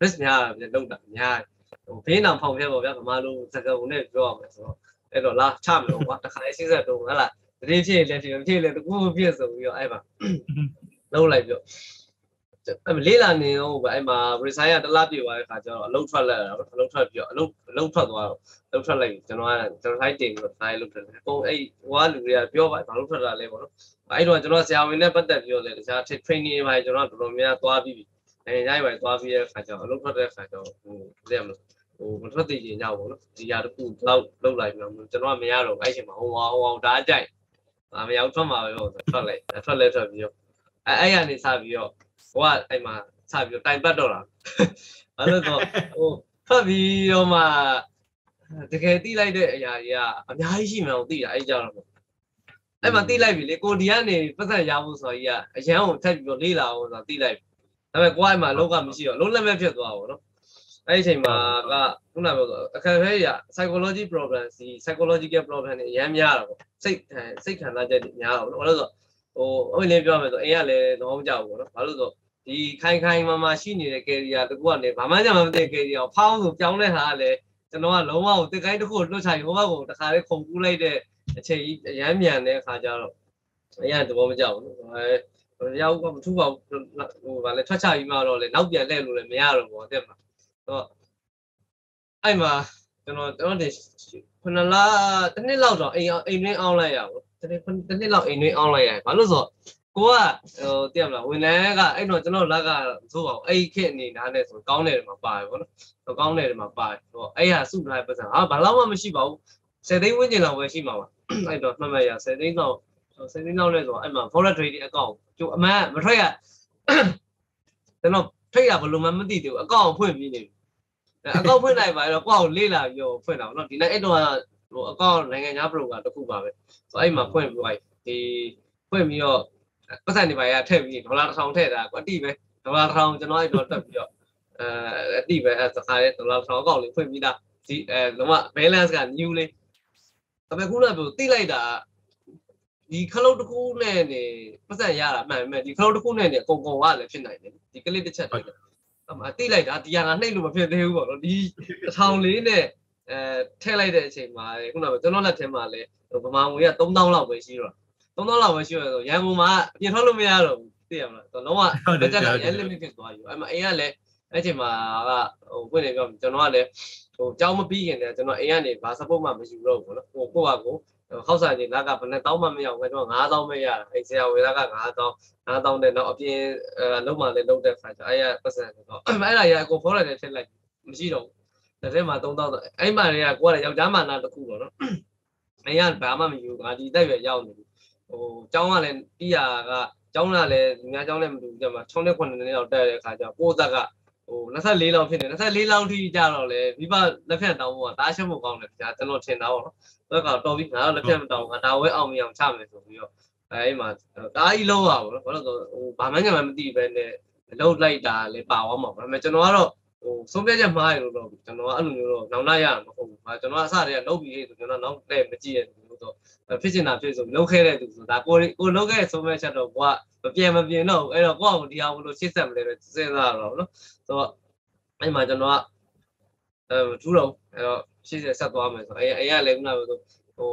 [SPEAKER 2] risk များတယ်လောက်တာများဟိုဘေးနောင်ဖောင်ဖျက်ပေါ့ဗျာဗမာလိုစကားဝင်နဲ့ပြောရမယ်ဆိုတော့အဲ့တော့လာချမလို့ကွာတခါလေးစဉ်းစားတော့ဟဟလားတတိဖြစ်လည်းဖြစ်ဖြစ်လည်းတကူဖြစ်ဆိုပြီးတော့အဲ့မှာ လုံးလိုက်ပြောအဲ့လေးလာနေတော့ဗျအဲ့မှာ resign ကတလားပြေသွားတဲ့ခါကျတော့အလုပ်ထွက်လိုက်တာအလုပ်ထွက်ပြီးတော့အလုပ်အလုပ်ထွက်သွားတော့အလုပ်ထွက်လိုက်ကျွန်တော်ကကျွန်တော် site တင်ပြီးတော့ site လုပ်တယ်အကုန်အဲ့ဟိုကလူတွေကပြောပါဘာလို့ထွက်တာလဲပေါ့နော်အဲ့တော့ကျွန်တော်ဆရာဝန်နဲ့ပတ်သက်ပြီးတော့လည်းတခြား training တွေပါကျွန်တော်တော်တော်များများသွားပြီးပြီနိုင်ငံခြားရေးသွားပြီးတဲ့ခါကျတော့အလုပ်ထွက်တဲ့ခါကျတော့ဟိုသိရမလားဟိုမထွက်သေးရင်ညောက်ပေါ့နော်ဒီຢာတစ်ခုလောက်လောက်လိုက်ပြီးတော့ကျွန်တော်ကမရတော့အဲ့ချိန်မှာဟိုဟောဟိုဒါအကြိုက်အာမရောက်ထွက်မှာပဲပေါ့ထွက်လိုက်ထွက်လဲထွက်ပြီးတော့ အဲ့အဲ့ကနေစပြီးတော့ဟိုကအဲ့မှာစပြီးတော့တိုင်ပတ်တော့တာအဲ့လိုတော့ဟိုထွက်ပြီးတော့မှတကယ်တိလိုက်တဲ့အရာကြီးကအများကြီးရှိမှန်းသိတာအဲ့ကြောင့်တော့အဲ့မှာတိလိုက်ပြီလေကိုဒီကနေပတ်သက်ရဖို့ဆိုတော့ကြီးကအရန်ကိုထပ်ပြီးတော့လေးလာအောင်ဆိုတော့တိလိုက်ပြီဒါပေမဲ့ကိုယ်အဲ့မှာလောကမရှိတော့လုံးလက်မဲ့ဖြစ်သွားပါတော့အဲ့ဒီအချိန်မှာကခုနကပြောတော့အခက်အခဲရ psychology problem စီ psychological problem တွေအများများတာပေါ့စိတ်စိတ်ခံစားချက်တွေများတာပေါ့ဘာလို့ဆို ဟိုအဲ့လေးပြောမယ်ဆိုအိမ်ကလည်းတော့မကြောက်ဘူးပေါ့နော်ဘာလို့ဆိုဒီခိုင်ခိုင်မာမာရှိနေတဲ့ career တကူကနေဘာမှကြမမသိ career ကိုဖောင်းဆိုပြောင်းတဲ့ဟာကလည်းကျွန်တော်ကလုံးဝကိုတစ်ကိုင်းတစ်ခုလွတ်ချရင်ဟိုဘက်ကိုတခါလေးခုန်ကူးလိုက်တဲ့အချိန်ကြီးအရမ်းမြန်တဲ့အခါကျတော့အရန်သဘောမကျဘူးနော်အဲရောက်ကမထူပါဘူးဟိုဗာလဲထွက်ချပြီးမှတော့လေနောက်ပြန်လှည့်လို့လည်းမရတော့ဘူးတဲ့မှာတော့အဲ့မှာကျွန်တော်ကျွန်တော်တင်ခုနလားတစ်နှစ်လောက်တော့အိမ်အိမ်တွင်းအောင်လိုက်ရပါဘူး တစ်နှစ်တစ်နှစ်လောက်အိမ်တွင်းအောင်လိုက်ရတယ်ဘာလို့ဆိုကိုကဟိုတည်ရမလားဝန်ထမ်းကအဲ့တော့ကျွန်တော်လက်ကဆိုပါအဲ့ခေတ်အနေနာနဲ့ဆိုကောင်းတယ်မှာပါတယ်ဗောနော်ကောင်းတယ်မှာပါတယ်ဟိုအဲ့ဟာစုထားတဲ့ပတ်စံဟာဘာလို့မှမရှိပါဘူး10သိန်းဝန်းကျင်လောက်ပဲရှိမှာပါအဲ့တော့မှတ်မှတ်ရ10သိန်းလောက်10သိန်းလောက်လဲဆိုအဲ့မှာ forex trading account ကျိုးအမှန်မထွက်ရကျွန်တော်ထိတ်ရဘလို့မှမသိသေးဘူးအကောင့်ဖွင့်ပြီးနေပြီအကောင့်ဖွင့်လိုက်ပါတော့ကိုယ့်ကိုလေးလာပြီးတော့ဖွင့်တာပေါ့နော်ဒီနေ့အဲ့တော့ ဟိုအကောင့်နိုင်ငံခြား broker တစ်ခုပါပဲဆိုအဲ့မှာဖွင့်ပြီးဒီဖွင့်ပြီးတော့ပတ်စံနေပါရထည့်ပြီးဒေါ်လာ1000ထည့်တာကွအတိပဲဒေါ်လာ1000ကျွန်တော်အဲ့တော့တက်ပြီးတော့အဲအတိပဲအဲစခါရဲ့ဒေါ်လာ1000အကောင့်လေးဖွင့်ပြီးသားဒီအဲလုံးဝ balance က new လေးဒါပေမဲ့ခုနကပြောတိလိုက်တာဒီခလုတ်တစ်ခုနဲ့နေပတ်စံရတာမှန်ပေမဲ့ဒီခလုတ်တစ်ခုနဲ့နေအကုန်ကုန်ကလည်းဖြစ်နိုင်တယ်ဒီကလစ်တစ်ချက်တည်းအမတိလိုက်တာဒီဟာကနှိပ်လို့မဖြစ်သေးဘူးပေါ့နော်ဒီအထောင်လေးနဲ့ အဲထည့်လိုက်တဲ့အချိန်မှာခုနကကျွန်တော်လက်ထဲမှာလည်းဗမာငွေက3000လောက်ပဲရှိတော့3000လောက်ပဲရှိရဆိုရန်ကုန်မှာပြင်ထွက်လို့မရတော့ဘူးသိရမလားလုံးဝဘက်ကလည်း limit ဖြစ်သွားပြီအဲ့မှာအိမ်ကလည်းအဲ့ချိန်မှာကဟိုဖွင့်နေပြောကျွန်တော်ကလည်းဟိုကြောင်းမပြီးခင်တည်းကျွန်တော်အိမ်ကနေဘာ support မှမရှိဘူးတော့ဘူးနော်ဟိုကိုကကိုဟောက်စားကြီးလက်ကဘယ်နဲ့တောင်းမှမရအောင်ကျွန်တော်9000ပဲရတာအဲ့ဆရာဝေလာက9000 9000တဲ့နောက်အပြင်အဲလုံးမှလည်းလုံးတဲ့ခါကျအဲ့ရပတ်စံတော့အဲ့ဒါရအကုန်ဖော်လိုက်တယ်ထည့်လိုက်မရှိတော့ဘူး တစ်ထည့်မှာ3000တော့အဲ့မှာတွေကကိုကလည်းယောက်ျားမနာတစ်ခုတော့နော်မင်းကဘာမှမယူငါဒီတက်ရွယ်ရောက်နေပြီဟိုကျောင်းကလည်းပြီးရကကျောင်းကလည်းလူများကျောင်းလည်းမတူကြမှာ6နှစ်9နှစ်လောက်တက်တဲ့ခါကျပိုးသက်ကဟို24လောက်ဖြစ်နေ24လောက်ထိကြတော့လေမိဘလက်ဖြတ်တောင်းဖို့ကတားရှင်းဖို့ကောင်းတယ်ကြာကျွန်တော်ထင်တာပေါ့နော်တော့ကတော့ပြီးငါတော့လက်ဖြတ်မတောင်းငါဒါဝဲအောင်မအောင်ချမယ်ဆိုပြီးတော့အဲ့မှာတားကြီးလုံးပါဘောနော်ဘာလို့ဆိုဟိုဘာမှညာမှမသိပဲနဲ့လုံးလိုက်တာလည်းပါသွားမှာပါဒါပေမဲ့ကျွန်တော်ကတော့ ဟိုဆုံးဖြတ်ချက်မှားရလို့တော့ကျွန်တော်ကအဲ့လိုမျိုးတော့နောင်နာရမှာမဟုတ်ဘူး။ကျွန်တော်ကအစတည်းကလုပ်ပြီးဆိုကျွန်တော်နောက်လည်းမကြည့်ရဘူးလို့တော့ဖြစ်ချင်တာဖြစ်ဆိုလုပ်ခဲ့တဲ့သူဆိုဒါကိုကိုလုပ်ခဲ့တဲ့ဆုံးဖြတ်ချက်တော့ကိုကမပြင်းမပြင်းတော့အဲ့တော့ကိုကဒီအောင်လို့ရှင်းဆက်မလဲပဲစဉ်းစားတော့နော်။ဆိုတော့အဲ့မှာကျွန်တော်ကအဲထူးတော့အဲ့တော့ရှင်းဆက်ဆက်သွားမယ်ဆိုအဲ့အဲ့ရလည်းခုနကဆိုဟို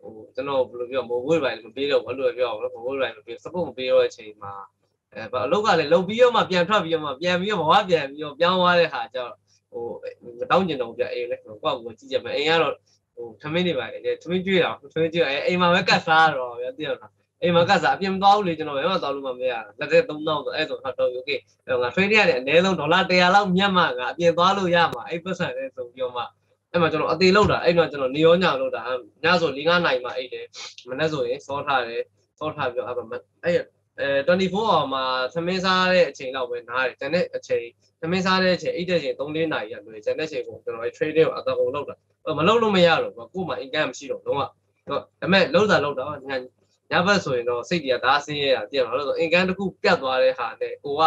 [SPEAKER 2] ဟိုကျွန်တော်ဘယ်လိုပြောမိုးဝိုးပိုင်းမပေးတော့ဘာလို့ပြောအောင်လဲမိုးဝိုးပိုင်းမပေး support မပေးတော့တဲ့အချိန်မှာ အဲအလုပ်ကလည်းလုပ်ပြီးတော့မှပြန်ထွက်ပြီးတော့မှပြန်ပြီးတော့ဘဝပြန်ပြီးတော့ပြောင်းသွားတဲ့ဟာကြောင့်ဟိုမတောင်းကျင်တော့ပြအိမ်လဲကိုယ့်ကိုကြည့်ကြမယ်အိမ်ကတော့ဟိုထမင်းတွေပါလေထမင်းကျွေးတာထမင်းကျွေးအိမ်မှာပဲကတ်စားတော့ဗျာသိရလားအိမ်မှာကတ်စားအပြင်မသွားဘူးလေကျွန်တော်ဘယ်မှသွားလို့မှမရလက်ထဲ3000ဆိုအဲ့ဆိုဟာတော့ okay ငါ trade ရတယ်အနည်းဆုံးဒေါ်လာ100လောက်မြတ်မှငါအပြင်သွားလို့ရမှာအဲ့ပတ်စံလဲဆိုပြီးတော့မှအဲ့မှာကျွန်တော်အသေးလောက်တာအဲ့တော့ကျွန်တော်နေရောညလောက်တာညဆို၄-၅နိုင်မှအိတ်တယ်မနေ့ဆိုရင်စောထားတယ်စောထားပြီးတော့အဲ့အဲ့ အဲ24 hour မှာသမင်းစားတဲ့အချိန်လောက်ပဲနားတယ်ကျန်တဲ့အချိန်သမင်းစားတဲ့အချိန်အိတ်တဲ့အချိန်3လေးနာရီရလွယ်ကျန်တဲ့အချိန်ကိုကျွန်တော် trading ကိုအတကုန်လောက်တာမလောက်လို့မရတော့ဘူးကို့မှာ income မရှိတော့လုံးဝတော့ဒါပေမဲ့လောက်တာလောက်တာညညဘက်ဆိုရင်တော့စိတ်တွေကဒါဆင်းရဲတာတည်ရတော့ဆို income တစ်ခုပြတ်သွားတဲ့ဟာနဲ့ကိုက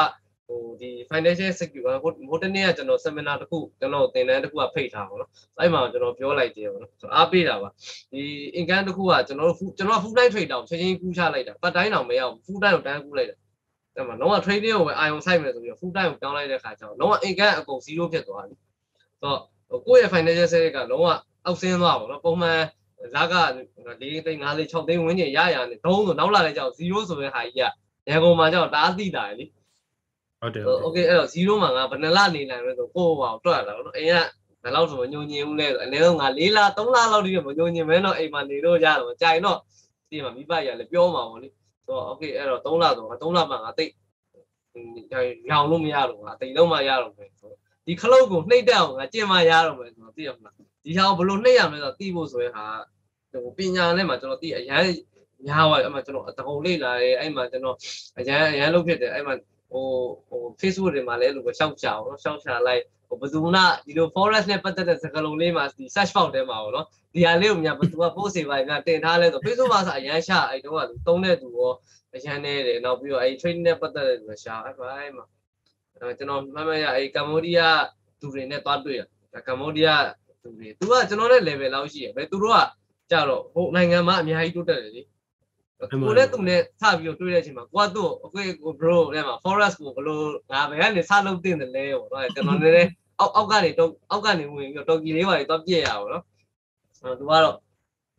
[SPEAKER 2] ဟိုဒီ financial security ဟိုဟိုတနေ့ကကျွန်တော် seminar တစ်ခုကျွန်တော်သင်တန်းတစ်ခုကဖိတ်ထားပါတော့အဲ့မှာကျွန်တော်ပြောလိုက်တယ်ပေါ့နော်အားပေးတာပါဒီ income တစ်ခုကကျွန်တော်တို့ကျွန်တော် full time trade တောင်ချက်ချင်းကူးချလိုက်တာ part time တောင်မရဘူး full time ကိုတန်းကူးလိုက်တာအဲ့မှာလုံးဝ trading ကိုပဲ ion site မယ်ဆိုပြီး full time ကိုတောင်းလိုက်တဲ့ခါကျတော့လုံးဝ income အကုန် zero ဖြစ်သွားပြီဆိုတော့ကိုယ့်ရဲ့ financial service ကလုံးဝအောက်ဆင်းသွားပါတော့ပုံမှန်ဇာက4သိန်း5သိန်း6သိန်းဝန်းကျင်ရရနဲ့ဒုံးဆိုနောက်လာတဲ့ကြောင့်0ဆိုတဲ့ဟာကြီးကရန်ကုန်မှာကြောင့်တအားသိတာလေ
[SPEAKER 1] ဟုတ်တယ်
[SPEAKER 2] โอเคအဲ့တော့0မှာငါဘယ်နှလနေနိုင်လဲဆိုကိုယ့်ဘာကိုတွက်ရတာနော်အိမ်ကဘယ်လောက်ဆိုမညုံညင်ဘူးလဲဆိုအနည်းဆုံးငါ4လ3လလောက်တည်းမညုံညင်မဲတော့အိမ်မှာနေလို့ရတော့ကြိုင်တော့ဒီမှာမိဘကြီးကလည်းပြောမှာပေါ့လေဆိုတော့โอเคအဲ့တော့3လဆိုငါ3လမှငါတိတ်ရောင်လို့မရတော့ငါတိတ်လုံးမှရတော့မယ်ဆိုဒီခလုတ်ကိုနှိမ့်တက်အောင်ငါကျင်မှရတော့မယ်ဆိုတော့သိရမလားဒီဟာကိုဘယ်လိုနှိမ့်ရမလဲဆိုတော့သိဖို့ဆိုရင်ဟာဟိုပညာနဲ့မှကျွန်တော်သိအရန်ညားသွားအဲ့မှာကျွန်တော်အတကုံလေးလာတယ်အဲ့မှာကျွန်တော်အရန်အရန်လုပ်ဖြစ်တယ်အဲ့မှာ ဟိုဟို Facebook တွေမှာလည်းအဲ့လိုပဲရှောက်ချအောင်နော်ရှောက်ချလိုက်ဟိုဘယ်သူမှဒီလို forest နဲ့ပတ်သက်တဲ့စကားလုံးလေးမှာဒီ search box ထဲမှာပေါ့နော်ဒီဟာလေးကိုများဘယ်သူက post တွေပါများတင်ထားလဲဆို Facebook မှာဆိုအရန်ရှာအဲ့တော့ကသူသုံးတဲ့သူရောအရန်နေတယ်နောက်ပြီးတော့အဲ့ training နဲ့ပတ်သက်တဲ့သူရှာအဲ့ပါအဲ့မှာကျွန်တော်မှတ်မှတ်ရအဲ့ကမ္ဘောဒီးယားသူတွေနဲ့တွားတွေ့ရကမ္ဘောဒီးယားသူတွေသူကကျွန်တော်နဲ့ level လောက်ရှိရပဲသူတို့ကကြတော့ဟိုနိုင်ငံမှာအများကြီးတိုးတက်တယ်လေ ကိုလည်းသူနဲ့စပြီးတော့တွေးတဲ့အချိန်မှာကိုကသူ့ကိုကို bro ထဲမှာ forest ကိုဘလို့ငါဘယ်ကနေစလုပ်တင်တယ်လဲပေါ့နော်ကျွန်တော်နည်းနည်းအောက်အောက်ကနေတော့အောက်ကနေဝင်ပြီးတော့တော်ကီလေးပါတော့ပြည့်ရပါတော့အဲသူကတော့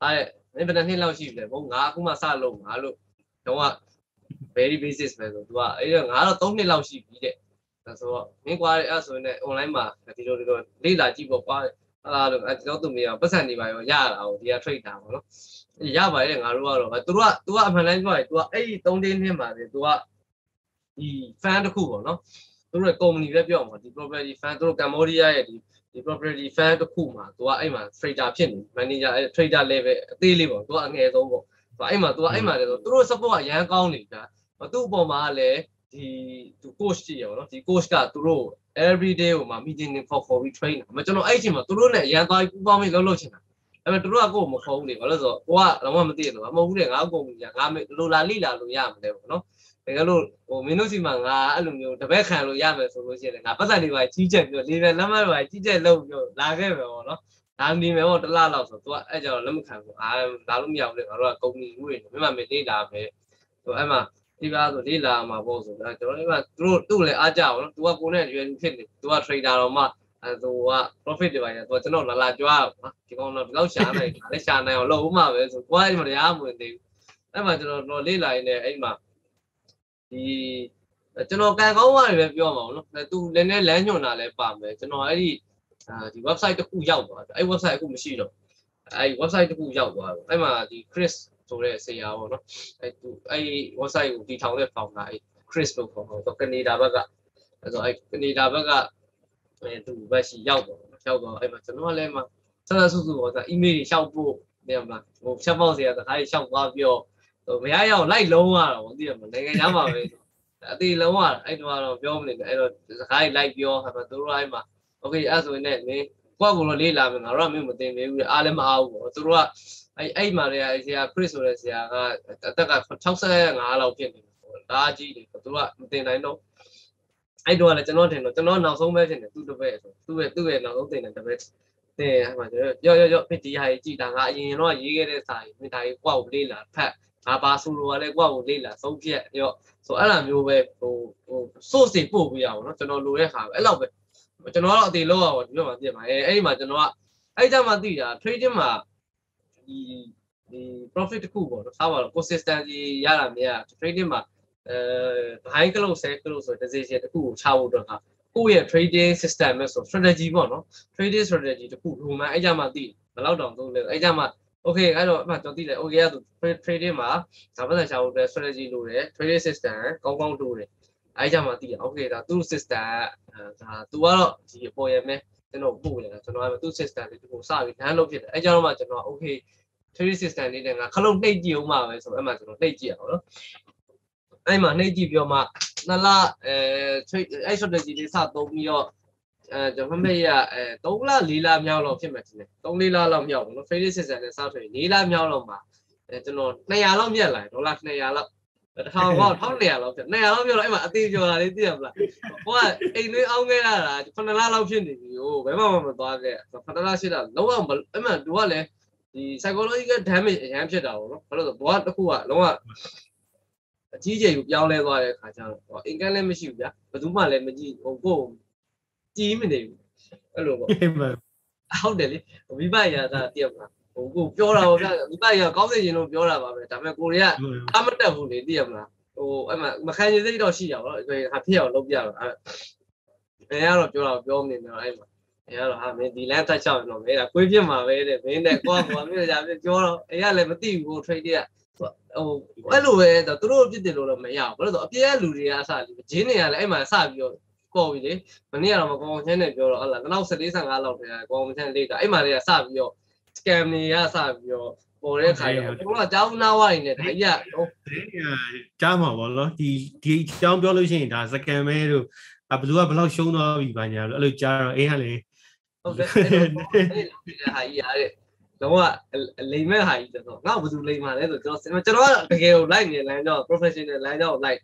[SPEAKER 2] အဲမင်းဘယ်နှစ်လောက်ရှိပြီလဲဘုံငါအခုမှစလုပ်ငါလို့တော့က very basis ပဲဆိုသူကအဲ့တော့ငါတော့3နှစ်လောက်ရှိပြီတဲ့ဒါဆိုတော့မင်းကွာအဲ့ဆိုရင် online မှာဒီလိုဒီလိုလေ့လာကြည့်ပေါ့ကွာအဲ့ဒါတော့အဲ့တော့သူမရပတ်စံနေပါရောရတာဟိုဒီက trade တာပေါ့နော် ရပါတယ်ငါတို့ကတော့သူတို့က तू ကအမှန်တမ်းပြောရင် तू ကအဲ့ဒီ3တင်းနှစ်မှာလေ तू ကဒီ fan တစ်ခုပေါ့နော်သူတို့ရဲ့ company ပဲပြောမှာဒီ property fan သူတို့ Cambodia ရဲ့ဒီဒီ property fan တစ်ခုမှာ तू ကအဲ့မှာ trader ဖြစ်နေ manager အဲ့ trader level အသေးလေးပေါ့ तू ကအငယ်ဆုံးပေါ့ तू အဲ့မှာ तू ကအဲ့မှာလေဆိုသူတို့ support ကအရန်ကောင်းနေတာသူ့အပေါ်မှာလည်းဒီသူ coach ကြီးရပါတော့ဒီ coach ကသူတို့ every day ဟိုမှာ meeting တွေခေါ်ခေါ်ပြီး train တာမကျွန်တော်အဲ့အချိန်မှာသူတို့နဲ့အရန်သွားပြီးပူပေါင်းပြီးလှုပ်လှုပ်ချင်တာ အဲ့မဲ့သူတို့ကကိုယ်မခေါ်ဘူးလေဘာလို့ဆိုတော့ကိုကတော့မသိတယ်မဟုတ်ဘူးလေငါအကုန်ကြီးငါလိုလာလိလာလို့ရမလဲပေါ့နော်တကယ်လို့ဟိုမင်းတို့စီမှာငါအဲ့လိုမျိုးတပည့်ခံလို့ရမယ်ဆိုလို့ရှိရင်ငါပတ်စံတွေပါကြီးချက်ပြီးလေဗယ်လက်မှတ်ပါကြီးချက်လုပ်ပြီးလာခဲ့မယ်ပေါ့နော်ဒါနေမယ်ပေါ့တစ်လလောက်ဆိုသူကအဲ့ကြတော့လက်မခံဘူးအာလာလို့မရဘူးလေငါတို့ကကုမ္ပဏီဦးတွေမြမမင်းလေးလာမယ်ဟိုအဲ့မှာဒီပါဆိုလေးလာမှာပေါ့ဆိုတော့ကျွန်တော်တို့ကသူတို့သူ့လည်းအားကြအောင်နော်သူကကိုနဲ့ရွယ်ဖြစ်နေသူက trader တော့မှ အဲသူက profit တွေပါရသူကကျွန်တော်လာလာကြွားပါဒီကောင်တော့ဒီလောက်ရှာနိုင်တယ်ရှာနိုင်အောင်လုပ်ဦးမှာပဲဆိုကိုကအဲ့မှာတရားမဝင်သေးဘူးအဲ့မှာကျွန်တော်တော့လေးလာရင်းနဲ့အဲ့မှာဒီကျွန်တော်ကန်ကောင်းသွားတယ်ပဲပြောမှာပေါ့နော်သူလည်းနဲ့လမ်းညွှန်တာလည်းပါမယ်ကျွန်တော်အဲ့ဒီဒီ website တစ်ခုရောက်သွားတယ်အဲ့ website အခုမရှိတော့အဲ့ website တစ်ခုရောက်သွားတယ်အဲ့မှာဒီ Chris ဆိုတဲ့ဆရာပေါ့နော်အဲ့သူအဲ့ website ကိုတည်ထောင်တဲ့ founder အဲ့ Chris လို့ခေါ်တော့ကနေဒါဘက်ကအဲ့ဆိုအဲ့ကနေဒါဘက်က အဲသူဘက်ရှိရောက်တော့ရောက်တော့အဲ့မှာကျွန်တော်လည်းမှဆက်ဆက်စုစုပေါ့ဆို email တွေရှောက်ဖို့နေမှာဟိုချက်ပေါက်ဆရာတခါကြီးရှောက်သွားပြောဟိုမရရောက်လိုက်လုံးရတော့သိရမလားနိုင်ငံသားမှာပဲအသေးလုံးရအဲ့တော့ပြောမနေနဲ့အဲ့တော့စကားကြီးလိုက်ပြောဟာသူတို့အဲ့မှာ okay အဲ့ဆိုရင်လည်းမင်းကိုယ့်ကိုယ်တော့လေးလာမယ်ငါတို့ကမင်းမတင်သေးဘူးအားလည်းမအားဘူးပေါ့သူတို့ကအဲ့အဲ့မှာလည်းဆရာ Chris ဆိုတဲ့ဆရာကအသက်က65လောက်ဖြစ်နေတယ်ဒါကြီးတယ်သူကမတင်နိုင်တော့ အဲ့တော့လည်းကျွန်တော်ထင်တော့ကျွန်တော်နောက်ဆုံးပဲထင်တယ်သူ့တပည့်ဆိုသူ့ရဲ့သူ့ရဲ့နောက်ဆုံးတင်တဲ့တပည့်တင်အဲ့မှာကျွန်တော်ရော့ရော့ဖြစ်ဒီဟာကြီးကြည်တာငါအရင်တော့ရေးခဲ့တဲ့စာကြီးမိသားကြီးကိုယ့်ကိုလေးလာဖတ်ငါပါဆိုလိုကလည်းကိုယ့်ကိုလေးလာဆုံးဖြတ်ရော့ဆိုအဲ့လိုမျိုးပဲဟိုဟို source တွေပို့ပြရအောင်နော်ကျွန်တော်လိုတဲ့ဟာပဲအဲ့လောက်ပဲကျွန်တော်တော့အသေးလောက်အောင်ဒီဘက်မှာပြမှာအဲအဲ့ဒီမှာကျွန်တော်ကအဲ့ကြမှာသိတာ trading မှာဒီဒီ profit တခုပေါ့နော်စားပါတော့ consistency ရတာမြင်ရ trading မှာ အဲ buy close sell close ဆို decision တခုကိုချဖို့တော့ကိုယ့်ရဲ့ trading system ပဲဆို strategy ပေါ့နော် trading strategy တခုဟိုမှာအဲ့ကြမှာသိဘယ်လောက်တောင်သုံးလဲအဲ့ကြမှာ okay အဲ့တော့အမှကျွန်တော်သိတယ် okay ကသူ trading မှာဇာပတ်သက်ချဖို့အတွက် strategy လိုတယ် trading system ကောင်းကောင်းလိုတယ်အဲ့ကြမှာသိရ okay ဒါသူ့ system ဒါ तू ကတော့ဒီအပေါ်ရမယ်ကျွန်တော်ပို့ရတယ်ကျွန်တော်ကသူ့ system လေးတခုစပြီးဒန်းလုပ်ဖြစ်တယ်အဲ့ကြောင့်မှကျွန်တော် okay trading system လေးနဲ့ငါခလုံးနှိပ်ကြည့်အောင်ပါပဲဆိုတော့အဲ့မှာကျွန်တော်နှိပ်ကြည့်ရအောင်နော် အဲ့မှာနှိပ်ကြည့်ပြီးတော့မှနှစ်လအဲအဲ့ strategy လေးစသုံးပြီးတော့အဲကျွန်တော်မမေ့ရအဲ3လ4လမြောက်လောက်ဖြစ်မယ်ထင်တယ်3 4လလောက်မြောက်ပေါ့နော် Felix System နဲ့စထွေ4လမြောက်လောက်မှာအဲကျွန်တော်200လောက်မြတ်လာဒေါ်လာ200လောက်တစ်ထောင်ပေါက်1200လောက်ဖြစ်200လောက်ပြောတော့အဲ့မှာအသေးပြောတာလေးသိရမလားဟိုကအိမ်သွင်းအောင်ခဲ့ရတာ9လလောက်ဖြစ်နေပြီဟိုဘယ်မှမသွားခဲ့9လ8လလုံးဝအဲ့မှာသူကလည်းဒီ psychological damage အရင်ဖြစ်တာပေါ့နော်ဘာလို့လဲဆိုတော့ဘဝတစ်ခုကလုံးဝ အကြီးကျယ်ကိုပြောင်းလဲသွားတဲ့အခါကျတော့ဟိုအင်ကန်လည်းမရှိဘူးဗျာဘယ်သူမှလည်းမကြည့်ဟိုကိုကြည်မနေဘူးအဲ့လိုပေါ့ဟုတ်တယ်လေမိဘရာသာတည့်မလားဟိုကိုပြောတာပေါ့ဗျာမိဘရာကောင်းစေချင်လို့ပြောတာပါပဲဒါပေမဲ့ကိုရီးယားအမတက်ဘူးလေတည့်မလားဟိုအဲ့မှာမခံရစိတ်တော့ရှိရပါတော့ဟာဖြစ်အောင်လုပ်ပြတော့အဲ့အဲကတော့ပြောတာပြောနေတယ်အဲ့မှာအဲကတော့ဟာမင်းဒီလမ်းတက်ချောက်တော့မင်းကကိုယ်ပြစ်မှာပဲတဲ့မင်းနဲ့ကိုကကွာမင်းကကြာပြပြောတော့အဲကလည်းမသိဘူးကို trade က ဟိုအဲ့လိုပဲသူတို့ပြစ်တယ်လို့တော့မရဘူးဘာလို့ဆိုအပြည့်အလူတွေကအစလီဂျင်းတွေကလည်းအဲ့မှာစပြီးတော့ကော်ပြီလေမနေ့ကတော့မကောင်းချမ်းနဲ့ပြောတော့ဟလာ2014 15လောက်တည်းကကောင်းချမ်းလေးတာအဲ့မှာတွေကစပြီးတော့ scam တွေကစပြီးတော့ပေါ်တဲ့ခါကျတော့ကျွန်တော်ကကြောင်းနာဝိုင်းနေတယ်အဲ့ရဟို
[SPEAKER 1] ကြားမှာပေါ့နော်ဒီဒီအကြောင်းပြောလို့ရှိရင်ဒါ scam ပဲတို့အဘလူကဘယ်လောက်ရှုံးသွားပြီဘာညာလို့အဲ့လိုကြားတော့အေးဟာလေ
[SPEAKER 2] ဟုတ်တယ်အဲ့လိုဟာကြီးရတဲ့ တော့လိမ်မဲ့ဟာကြီးတော့ငါဘယ်သူလိမ်မှာလဲဆိုကျွန်တော်ကျွန်တော်ကတကယ်ကို like နေလမ်းကြော professional လမ်းကြော like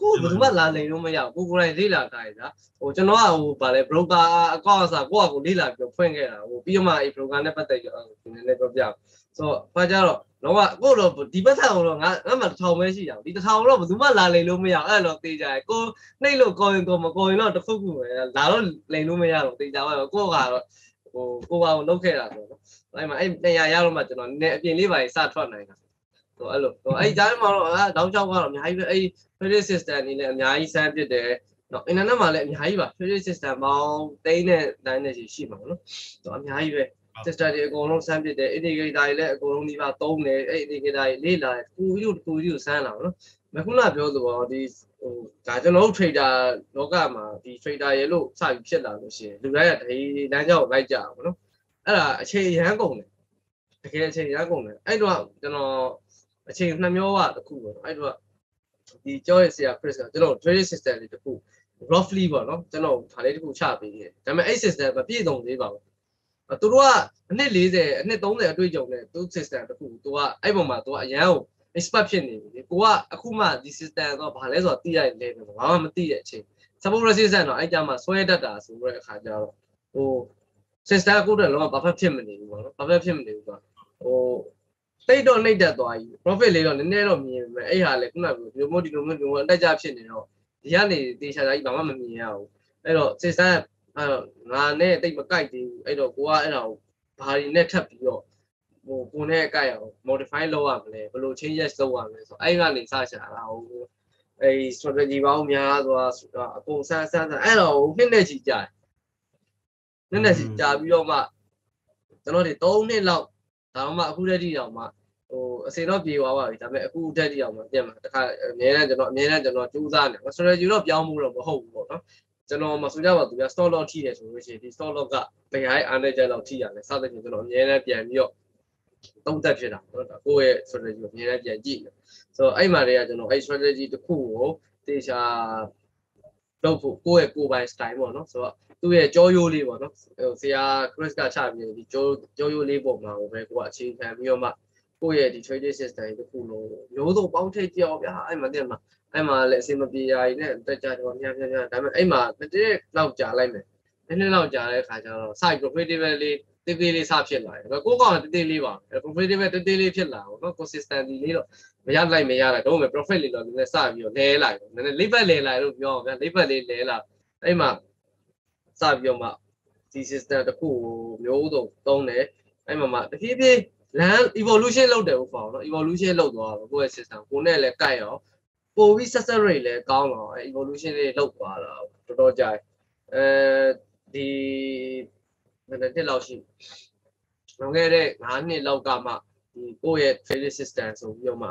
[SPEAKER 2] ကိုဘယ်သူမှလာလိမ်လို့မရဘူးကိုကိုယ်တိုင်လေ့လာထားရတာဟိုကျွန်တော်ကဟိုဗာလဲ broker အကောင့်အစားကိုကကိုလေ့လာပြီးဖွင့်ခဲ့တာဟိုပြီးတော့မှအဲ့ broker နဲ့ပတ်သက်ကြတော့ဒီနေ့လည်းပြောပြဆိုတော့ဘာကြတော့တော့ကိုတော့ဒီဘက်ထက်တော့ငါငါမှတစ်ထောင်ပဲရှိတာဒီတစ်ထောင်တော့ဘယ်သူမှလာလိမ်လို့မရအဲ့တော့တေးကြရကိုနှိပ်လို့ကော်ရင်ကော်မကော်ရင်တော့တစ်ခုခုပဲလာတော့လိမ်လို့မရတော့တေးကြပါတော့ကိုကတော့ဟိုကိုပါကိုလုပ်ခဲ့တာဆိုတော့ အဲ့မှာအဲ့200ရတော့မှကျွန်တော်နည်းအပြင်လေးပါစထွက်နိုင်တာဆိုအဲ့လိုဟိုအဲ့ကြားမှာတော့အဲတောင်းချောက်ကတော့အများကြီးပဲအဲ့ credit system အနေနဲ့အများကြီးစမ်းဖြစ်တယ်နော် internet မှာလည်းအများကြီးပါ credit system ပေါင်းသိန်းနဲ့တိုင်းနဲ့ရှိမှာနော်တော့အများကြီးပဲ sister တွေအကုန်လုံးစမ်းဖြစ်တယ် indicator တွေလည်းအကုန်လုံးဒီပါသုံးတယ်အဲ့ indicator တွေလေ့လာတယ်ကိုကြီးကိုကိုကြီးကိုစမ်းလာပါနော်မခုနပြောသလိုဒီဟိုဒါကျွန်တော်တို့ trader လောကမှာဒီ trader ရေလို့စပြီးဖြစ်လာလို့ရှိရင်လူတိုင်းကဒီလမ်းကြောင်းကိုလိုက်ကြအောင်နော် အဲ့ဒါအချိန်ရမ်းကုန်တယ်တကယ်အချိန်ရမ်းကုန်တယ်အဲ့တော့ကျွန်တော်အချိန်နှစ်မျိုးကတခုပေါ့နော်အဲ့တော့ဒီကြောရဲ့ဆရာ Chris ကကျွန်တော် trading system လေးတခု roughly ပေါ့နော်ကျွန်တော်ဒါလေးတခုချပေးခဲ့ဒါပေမဲ့အဲ့ system မပြည့်စုံသေးပါဘူးသူတို့ကအနှစ်40အနှစ်30အတွေ့အကြုံနဲ့သူ system တခုသူကအဲ့ပုံမှာသူကအရန်ကို expert ဖြစ်နေပြီကိုကအခုမှဒီ system တော့ဘာလဲဆိုတော့သိရတယ်လေဘာမှမသိတဲ့အချိန် support resistance တော့အဲ့ကြမှာဆွဲတတ်တာဆိုတော့အခါကျတော့ဟို system ကိုတော့လောက perfect ဖြစ်မနေဘူးပေါ့နော် perfect ဖြစ်မနေဘူးဆိုတော့ဟိုတိတ်တော့နှိမ့်တက်သွားပြီ profit လေးတော့နည်းနည်းတော့မြင်ပေမဲ့အဲ့ဟာလေခုနကဒီလိုမျိုးဒီလိုမျိုးဒီလိုအတက်ကြဖြစ်နေတော့ဒီကနေတေချာကြီးဘာမှမမြင်ရဘူးအဲ့တော့ system အဲ့တော့ငါနဲ့တိတ်မကြိုက်သေးဘူးအဲ့တော့ကိုကအဲ့ဒါကိုဘာတွေနဲ့ထပ်ပြီးတော့ဟိုကိုနဲ့ကြိုက်အောင် modify လုပ်ရမလဲဘယ်လို changes လုပ်ရမလဲဆိုအဲ့ကနေစရှာတာဟိုအဲ့ strategy ပေါင်းများဆိုတာအကုန်စမ်းစမ်းအဲ့တော့နှစ်နဲ့ချီကြာ နှစ်နဲ့ချီကြာပြီးတော့မှကျွန်တော်တွေ3နှစ်လောက်ဒါမှမအခုတည်းတည်းတော့မှဟိုအစင်တော့ပြေသွားပါပြီဒါပေမဲ့အခုတည်းတည်းတော့မှပြန်မှာတခါအများနဲ့ကျွန်တော်အများနဲ့ကျွန်တော်စူးစမ်းနေ strategy တော့ပြောင်းမှုတော့မဟုတ်ဘူးပေါ့နော်ကျွန်တော်မဆိုကြပါဘူးဗျာ stop loss ထိတယ်ဆိုလို့ရှိရင်ဒီ stop loss ကဘယ်ဟိုင်းအားနေကြလောက်ထိရတယ်စသဖြင့်ကျွန်တော်အများနဲ့ပြန်ပြီးတော့သုံးသက်ဖြစ်တာနော်ဒါကိုယ့်ရဲ့ strategy ကိုအများနဲ့ပြန်ကြည့်တယ်ဆိုတော့အဲ့မှာတည်းကကျွန်တော်အဲ့ strategy တစ်ခုကိုတေချာ လုပ်ဖို့ကိုယ့်ရဲ့ကိုယ်ပိုင် style ပေါ့နော်ဆိုတော့သူ့ရဲ့ကြောရိုးလေးပေါ့နော်ဟိုဆရာ Chris ကချပြီးဒီကြောကြောရိုးလေးပုံမှာဟိုပဲကိုကအခြေခံပြီးတော့မှကိုယ့်ရဲ့ဒီ trading system တစ်ခုလုံးမျိုးစုံပေါင်းထည့်ကြောက်ဗျာအဲ့မှာတင်မှာအဲ့မှာလည်းအစင်မပြေရာကြီးနဲ့တက်ကြတော့များများများဒါပေမဲ့အဲ့မှာတစ်တစ်လောက်ကြာလိုက်မယ်တစ်နှစ်လောက်ကြာတဲ့အခါကျတော့ site profitable လေးတေးသေးလေးစဖြစ်လာတယ်ကိုကောင်တေးသေးလေးပါ profitable တေးသေးလေးဖြစ်လာအောင်နော် consistency လေးတော့ မရလိုက်မရလိုက်တော့မယ် profit လေးတော့နည်းနည်းစပြီးတော့လဲလိုက်နည်းနည်း level လဲလိုက်လို့ပြောအောင်ဗျာ level လေးလဲလာအဲ့မှာစပြီးတော့မှဒီ system တစ်ခုကိုမျိုးစုံသုံးတယ်အဲ့မှာမှတဖြည်းဖြည်း land evolution လုပ်တယ်ဟုတ်ပါတော့ evolution လုပ်သွားတော့ကိုယ့်ရဲ့ system ကိုနဲ့လည်းကြိုက်ရောပိုပြီး success rate လည်းကောင်းတော့ evolution လေးလုပ်သွားတာတော်တော်ကြာအဲဒီနည်းနည်းလောက်ရှိလွန်ခဲ့တဲ့9နှစ်လောက်ကမှဒီကိုယ့်ရဲ့ trading system ဆိုပြီးတော့မှ